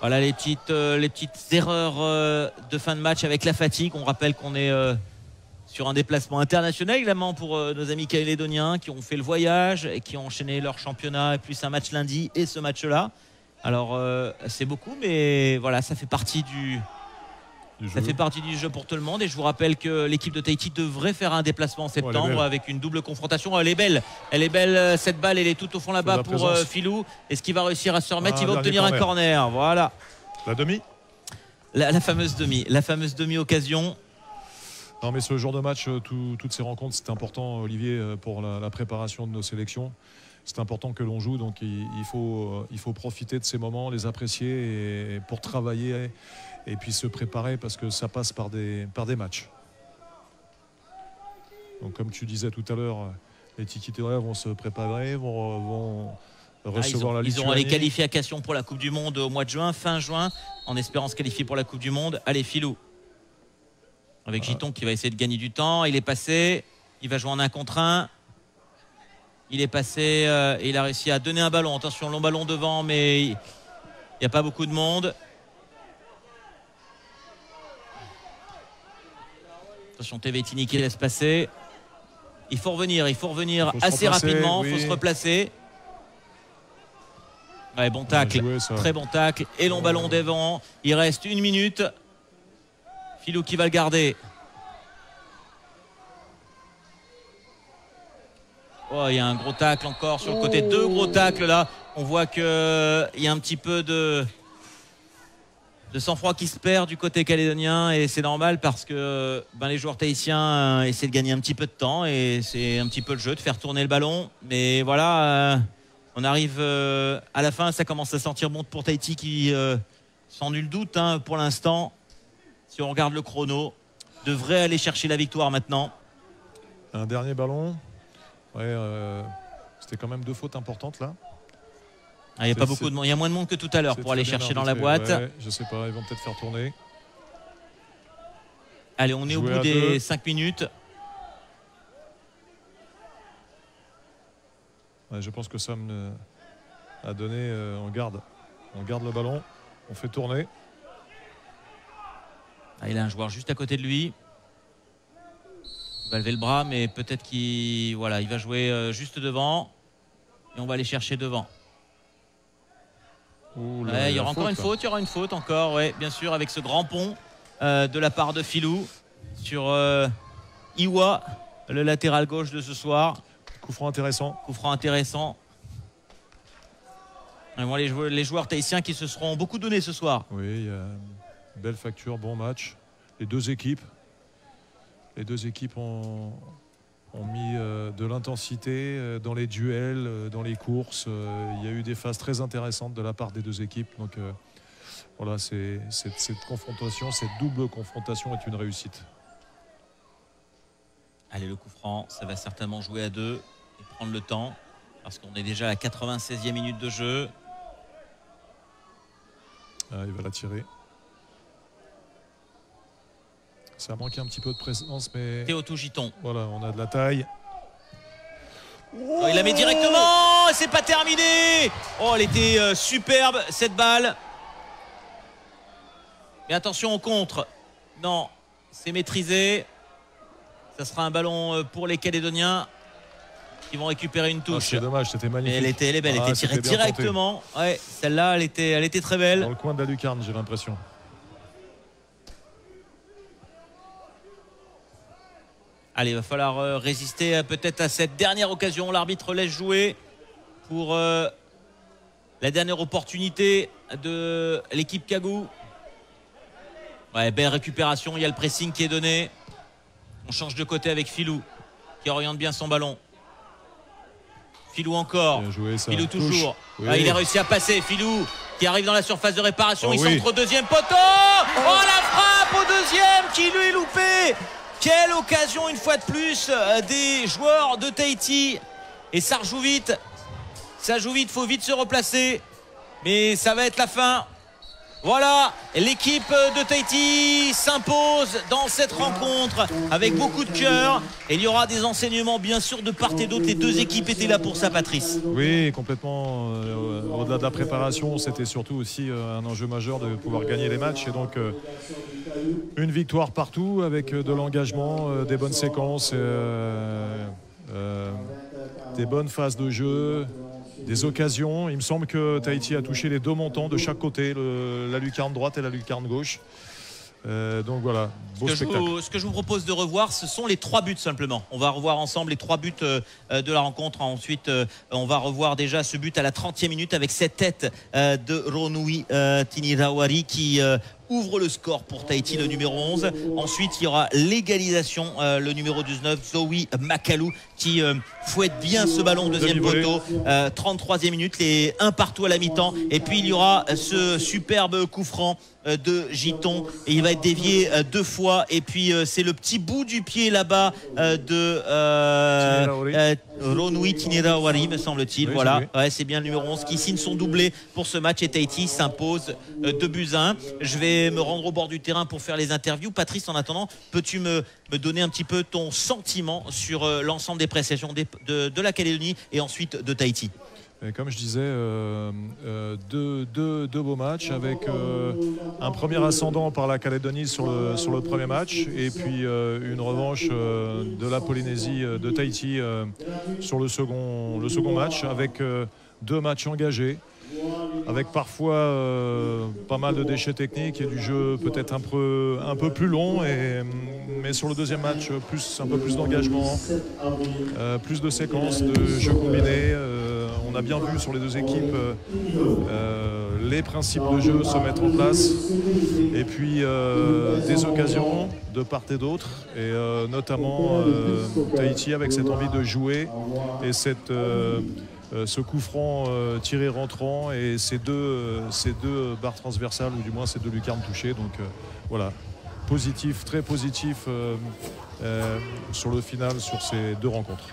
Voilà les petites, euh, les petites erreurs euh, de fin de match avec la fatigue. On rappelle qu'on est sur un déplacement international également pour nos amis calédoniens qui ont fait le voyage et qui ont enchaîné leur championnat, et plus un match lundi et ce match-là. Alors c'est beaucoup, mais voilà, ça fait partie du, ça fait partie du jeu pour tout le monde et je vous rappelle que l'équipe de Tahiti devrait faire un déplacement en septembre avec une double confrontation. Elle est belle, elle est belle euh, cette balle, elle est tout au fond là-bas pour euh, Filou. Est-ce qu'il va réussir à se remettre? Ah, Il va obtenir un corner. Voilà. La demi? La, fameuse demi, la fameuse demi occasion. Non mais ce genre de match, euh, toutes ces rencontres, c'est important Olivier pour la, préparation de nos sélections c'est important que l'on joue, donc il, faut, il faut profiter de ces moments, les apprécier et pour travailler et puis se préparer parce que ça passe par des, par des matchs. Donc comme tu disais tout à l'heure, les Tikitoria vont se préparer, vont, vont recevoir ah, la Ils auront les qualifications pour la Coupe du Monde au mois de juin, fin juin, en espérant se qualifier pour la Coupe du Monde. Allez, Filou. Avec Giton qui va essayer de gagner du temps. Il est passé. Il va jouer en un contre un. Il est passé euh, et il a réussi à donner un ballon. Attention, long ballon devant, mais il n'y a pas beaucoup de monde. Attention, Tevetini qui laisse passer. Il faut revenir, il faut revenir assez rapidement, il faut se replacer. Ouais, bon tacle, très bon tacle. Et long ballon devant. Il reste une minute. Filou qui va le garder. Oh, il y a un gros tacle encore sur le côté. Deux gros tacles là. On voit qu'il y a un petit peu de, de sang-froid qui se perd du côté calédonien et c'est normal parce que ben, les joueurs tahitiens euh, essaient de gagner un petit peu de temps et c'est un petit peu le jeu de faire tourner le ballon. Mais voilà, euh, on arrive euh, à la fin, ça commence à sentir bon pour Tahiti qui, sans nul doute, hein, pour l'instant, si on regarde le chrono, devrait aller chercher la victoire maintenant. Un dernier ballon. Ouais, c'était quand même deux fautes importantes là. Ah, il y a pas beaucoup de monde. Il y a moins de monde que tout à l'heure pour aller chercher dans la boîte. je sais pas, ils vont peut-être faire tourner. Allez, on est au bout des 5 minutes. je pense que Sam a donné. Euh, on garde. On garde le ballon. On fait tourner. Ah, il a un joueur juste à côté de lui. Il va lever le bras, mais peut-être qu'il voilà, il va jouer euh, juste devant. Et on va aller chercher devant il y aura encore une faute, il y aura une faute encore, ouais, bien sûr, avec ce grand pont euh, de la part de Filou sur euh, Iwa, le latéral gauche de ce soir. Coup franc intéressant. Coup franc intéressant. les, joueurs, les joueurs tahitiens qui se seront beaucoup donnés ce soir. Oui, belle facture, bon match. Les deux équipes. Les deux équipes ont, ont mis euh, de l'intensité euh, dans les duels, euh, dans les courses. il y a eu des phases très intéressantes de la part des deux équipes. Donc voilà, c'est, cette confrontation, cette double confrontation est une réussite. Allez, le coup franc, ça va certainement jouer à deux et prendre le temps parce qu'on est déjà à la 96e minute de jeu. Ah, il va la tirer. Ça a manqué un petit peu de présence, mais. Théo Tougiton. Voilà, on a de la taille. Oh, il la met directement, c'est pas terminé. Oh, elle était euh, superbe cette balle. Mais attention au contre. Non, c'est maîtrisé. Ça sera un ballon euh, pour les Calédoniens. qui vont récupérer une touche. c'est dommage, c'était magnifique. elle était, elle est belle, elle Ah, était tirée c'était bien directement. Ouais, celle-là, elle était, elle était très belle. Dans le coin de la lucarne, j'ai l'impression. Allez, il va falloir euh, résister euh, peut-être à cette dernière occasion. L'arbitre laisse jouer pour euh, la dernière opportunité de l'équipe Kagou. Ouais, belle récupération. Il y a le pressing qui est donné. On change de côté avec Filou qui oriente bien son ballon. Filou encore. Bien joué, ça. Filou toujours. Oui. Ah, il a réussi à passer. Filou qui arrive dans la surface de réparation. Oh il oui. centre au deuxième poteau. Oh la frappe au deuxième qui lui est loupé. Quelle occasion une fois de plus euh, des joueurs de Tahiti. Et ça rejoue vite. Ça joue vite, faut vite se replacer. Mais ça va être la fin. Voilà, l'équipe de Tahiti s'impose dans cette rencontre avec beaucoup de cœur. Et il y aura des enseignements bien sûr de part et d'autre. Les deux équipes étaient là pour ça, Patrice. Oui, complètement. euh, Au-delà de la préparation, c'était surtout aussi euh, un enjeu majeur de pouvoir gagner les matchs. Et donc, euh, une victoire partout avec de l'engagement, des bonnes séquences, des bonnes phases de jeu, des occasions. Il me semble que Tahiti a touché les deux montants de chaque côté, le- la lucarne droite et la lucarne gauche. Euh, donc voilà, beau Ce que, je spectacle. vous, ce que je vous propose de revoir, ce sont les trois buts simplement. On va revoir ensemble les trois buts euh, euh, de la rencontre. Ensuite, euh, on va revoir déjà ce but à la 30e minute avec cette tête de Ronui Tinirawari qui ouvre le score pour Tahiti, le numéro 11. Ensuite, il y aura l'égalisation, le numéro 19, Zoe Makalou, qui euh, fouette bien ce ballon au deuxième poteau. Euh, 33e minute, les un partout à la mi-temps. Et puis il y aura ce superbe coup franc euh, de Giton. Et il va être dévié euh, deux fois. Et puis euh, c'est le petit bout du pied là-bas euh, de euh, euh, Ronui me semble-t-il. Oui, voilà, c'est ouais, c'est bien le numéro 11 qui signe son doublé pour ce match. Et Tahiti s'impose euh, 2 buts à 1. Je vais me rendre au bord du terrain pour faire les interviews. Patrice, en attendant, peux-tu me, donner un petit peu ton sentiment sur euh, l'ensemble des prestations de, la Calédonie et ensuite de Tahiti comme je disais, euh, euh, deux, beaux matchs avec un premier ascendant par la Calédonie sur le, premier match et puis une revanche de la Polynésie, de Tahiti sur le second, match avec deux matchs engagés. Avec parfois euh, pas mal de déchets techniques et du jeu peut-être un peu, un peu plus long, mais sur le deuxième match, plus, un peu plus d'engagement, euh, plus de séquences de jeux combinés. Euh, on a bien vu sur les deux équipes les principes de jeu se mettre en place. Et puis des occasions de part et d'autre. Et notamment Tahiti avec cette envie de jouer et cette, ce coup franc euh, tiré rentrant et ces deux, euh, ces deux barres transversales ou du moins ces deux lucarnes touchées. Donc euh, voilà, positif, très positif euh, euh, sur le final sur ces deux rencontres.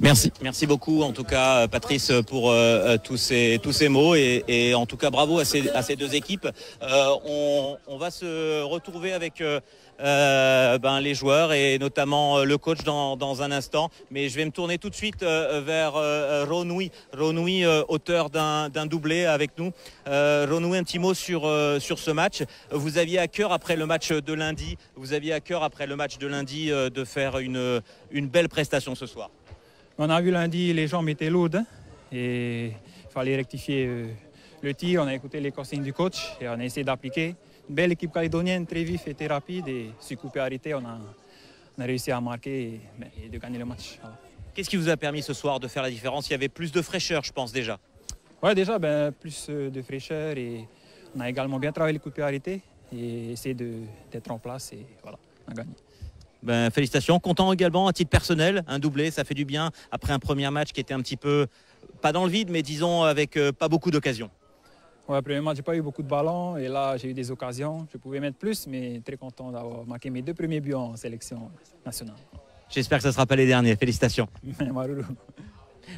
Merci. Merci beaucoup en tout cas euh, Patrice pour euh, euh, tous, ces, tous ces mots et, et en tout cas bravo à ces, à ces deux équipes. Euh, on, on va se retrouver avec euh, euh, ben, les joueurs et notamment euh, le coach dans, un instant. Mais je vais me tourner tout de suite euh, vers euh, auteur d'un doublé avec nous. Ronui, un petit mot sur, sur ce match. Vous aviez à cœur après le match de lundi, vous aviez à cœur après le match de lundi de faire une, une belle prestation ce soir. On a vu lundi, les jambes étaient lourdes hein, et il fallait rectifier le tir. On a écouté les consignes du coach et on a essayé d'appliquer. Une belle équipe calédonienne, très vif et très rapide. Et sur coup arrêté, on a, on a réussi à marquer et, et de gagner le match. Voilà. Qu'est-ce qui vous a permis ce soir de faire la différence? Il y avait plus de fraîcheur, je pense déjà. Ouais, déjà, ben, plus euh, de fraîcheur et on a également bien travaillé de pied arrêtés et essayé d'être en place et voilà, on a gagné. Ben, félicitations. Content également à titre personnel, un doublé, ça fait du bien après un premier match qui était un petit peu pas dans le vide, mais disons avec euh, pas beaucoup d'occasions. Ouais, premier match, j'ai pas eu beaucoup de ballons et là, j'ai eu des occasions. Je pouvais mettre plus, mais très content d'avoir marqué mes deux premiers buts en sélection nationale. J'espère que ce ne sera pas les derniers. Félicitations.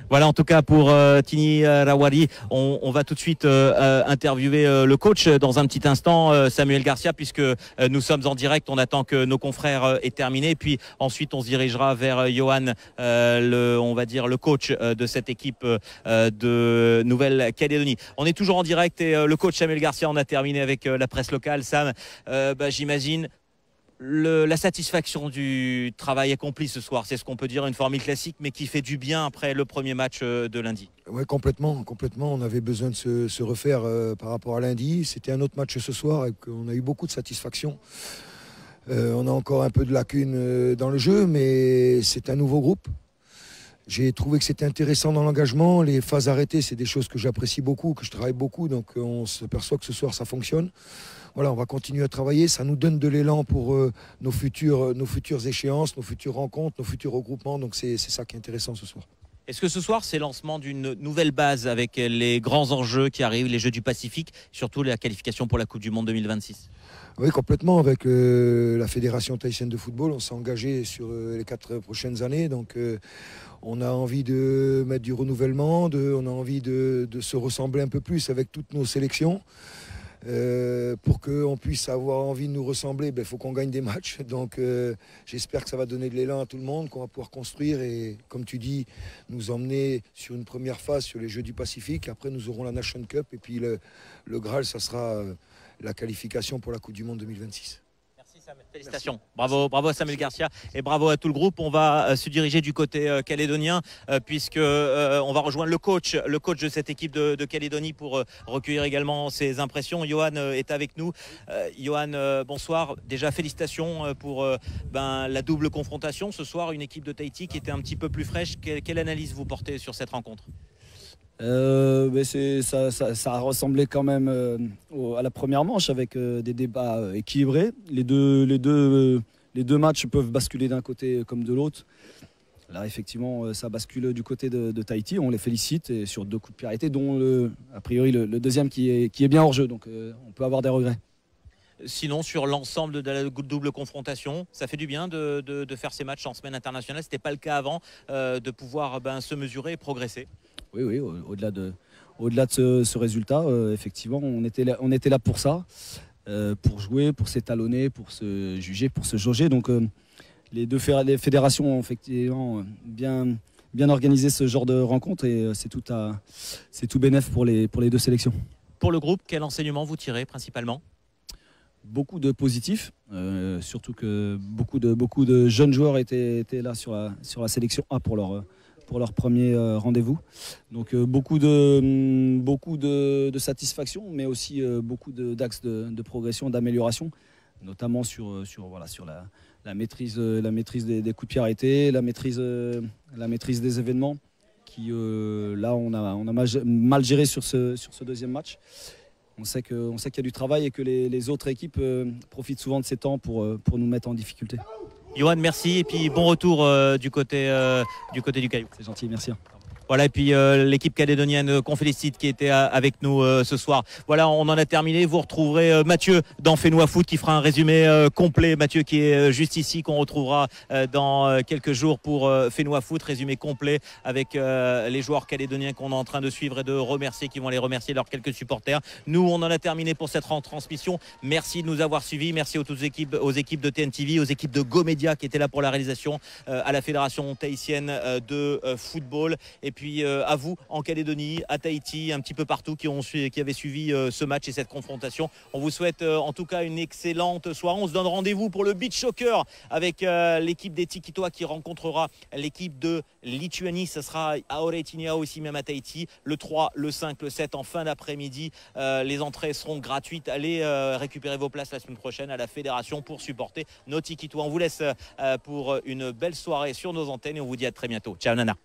Voilà en tout cas pour euh, Tini euh, Rawari. On, on va tout de suite euh, interviewer le coach dans un petit instant, Samuel Garcia, puisque nous sommes en direct. On attend que nos confrères aient terminé. Puis ensuite, on se dirigera vers Johan, on va dire le coach de cette équipe de Nouvelle-Calédonie. On est toujours en direct et le coach Samuel Garcia en a terminé avec la presse locale. Sam, bah, j'imagine la satisfaction du travail accompli ce soir, c'est ce qu'on peut dire une formule classique, mais qui fait du bien après le premier match euh, de lundi. Oui, complètement, complètement. On avait besoin de se, refaire euh, par rapport à lundi. C'était un autre match ce soir et on a eu beaucoup de satisfaction. Euh, on a encore un peu de lacunes dans le jeu, mais c'est un nouveau groupe. J'ai trouvé que c'était intéressant dans l'engagement. Les phases arrêtées, c'est des choses que j'apprécie beaucoup, que je travaille beaucoup. Donc on s'aperçoit que ce soir, ça fonctionne voilà, on va continuer à travailler. Ça nous donne de l'élan pour euh, nos, futures, nos futures échéances, nos futures rencontres, nos futurs regroupements. Donc c'est ça qui est intéressant ce soir. Est-ce que ce soir, c'est lancement d'une nouvelle base avec les grands enjeux qui arrivent, les Jeux du Pacifique, surtout la qualification pour la Coupe du Monde 2026 Oui, complètement. Avec euh, la Fédération thaïsienne de football, on s'est engagé sur euh, les quatre prochaines années. Donc, on a envie de mettre du renouvellement, on a envie de, de, se ressembler un peu plus avec toutes nos sélections. Euh, pour qu'on puisse avoir envie de nous ressembler, il ben, faut qu'on gagne des matchs. Donc euh, j'espère que ça va donner de l'élan à tout le monde, qu'on va pouvoir construire et, comme tu dis, nous emmener sur une première phase sur les Jeux du Pacifique. Après, nous aurons la Nation Cup et puis le, Graal, ça sera euh, la qualification pour la Coupe du Monde 2026. Félicitations. Bravo, bravo à Samuel Garcia et bravo à tout le groupe. On va euh, se diriger du côté euh, calédonien euh, puisque on va rejoindre le coach, le coach de cette équipe de, Calédonie pour recueillir également ses impressions. Johan est avec nous. Johan, bonsoir. Déjà félicitations pour ben, la double confrontation ce soir. Une équipe de Tahiti qui était un petit peu plus fraîche. quelle analyse vous portez sur cette rencontre? Euh, ça, ça, ça, ressemblait quand même euh, à la première manche avec euh, des débats euh, équilibrés. Les deux, matchs peuvent basculer d'un côté comme de l'autre. Là, effectivement, ça bascule du côté de, Tahiti. On les félicite sur deux coups de pied dont a priori le, deuxième qui est bien hors jeu. Donc, on peut avoir des regrets. Sinon, sur l'ensemble de la double confrontation, ça fait du bien de, de, faire ces matchs en semaine internationale. Ce n'était pas le cas avant, de pouvoir ben, se mesurer et progresser oui, oui, au-delà de, au-delà de ce, résultat, euh, effectivement, on était, là, on était là pour ça, euh, pour jouer, pour s'étalonner, pour se juger, pour se jauger. Donc, euh, les deux fédérations ont effectivement bien, bien organisé ce genre de rencontre et c'est tout, à, tout bénéf pour les, pour les deux sélections. Pour le groupe, quel enseignement vous tirez principalement? Beaucoup de positifs, surtout que beaucoup de, beaucoup de jeunes joueurs étaient, étaient là sur la, sur la sélection A pour leur pour leur premier euh, rendez-vous. Donc euh, beaucoup de, mm, beaucoup de, satisfaction, mais aussi euh, beaucoup d'axes de, progression, d'amélioration, notamment sur, sur, voilà, sur la, la maîtrise, la maîtrise des, coups de pied arrêtés, la maîtrise, la maîtrise des événements, qui là on a, on a mal géré sur ce, sur ce deuxième match. On sait qu'il y a du travail et que les, les autres équipes profitent souvent de ces temps pour, pour nous mettre en difficulté. Johan, merci et puis bon retour euh, du, côté, euh, du côté du Caillou. C'est gentil, merci. Voilà, et puis euh, l'équipe calédonienne euh, qu'on félicite qui était euh, avec nous ce soir. Voilà, on en a terminé. Vous retrouverez Mathieu dans Fenois Foot qui fera un résumé complet. Mathieu qui est juste ici, qu'on retrouvera dans quelques jours pour Fenois Foot, résumé complet avec les joueurs calédoniens qu'on est en train de suivre et de remercier, qui vont les remercier leurs quelques supporters. Nous, on en a terminé pour cette transmission. Merci de nous avoir suivis. Merci aux, toutes équipes, aux équipes de TNTV, aux équipes de GoMedia qui étaient là pour la réalisation, à la Fédération tahitienne de football. Et puis euh, à vous en Calédonie, à Tahiti, un petit peu partout qui, ont, qui avaient suivi euh, ce match et cette confrontation. On vous souhaite euh, en tout cas une excellente soirée. On se donne rendez-vous pour le beach soccer avec l'équipe des Tikitois qui rencontrera l'équipe de Lituanie. Ce sera à Oretinia aussi même à Tahiti le 3, le 5, le 7 en fin d'après-midi. les entrées seront gratuites. Allez récupérer vos places la semaine prochaine à la fédération pour supporter nos Tikitois. On vous laisse pour une belle soirée sur nos antennes et on vous dit à très bientôt. Ciao Nana.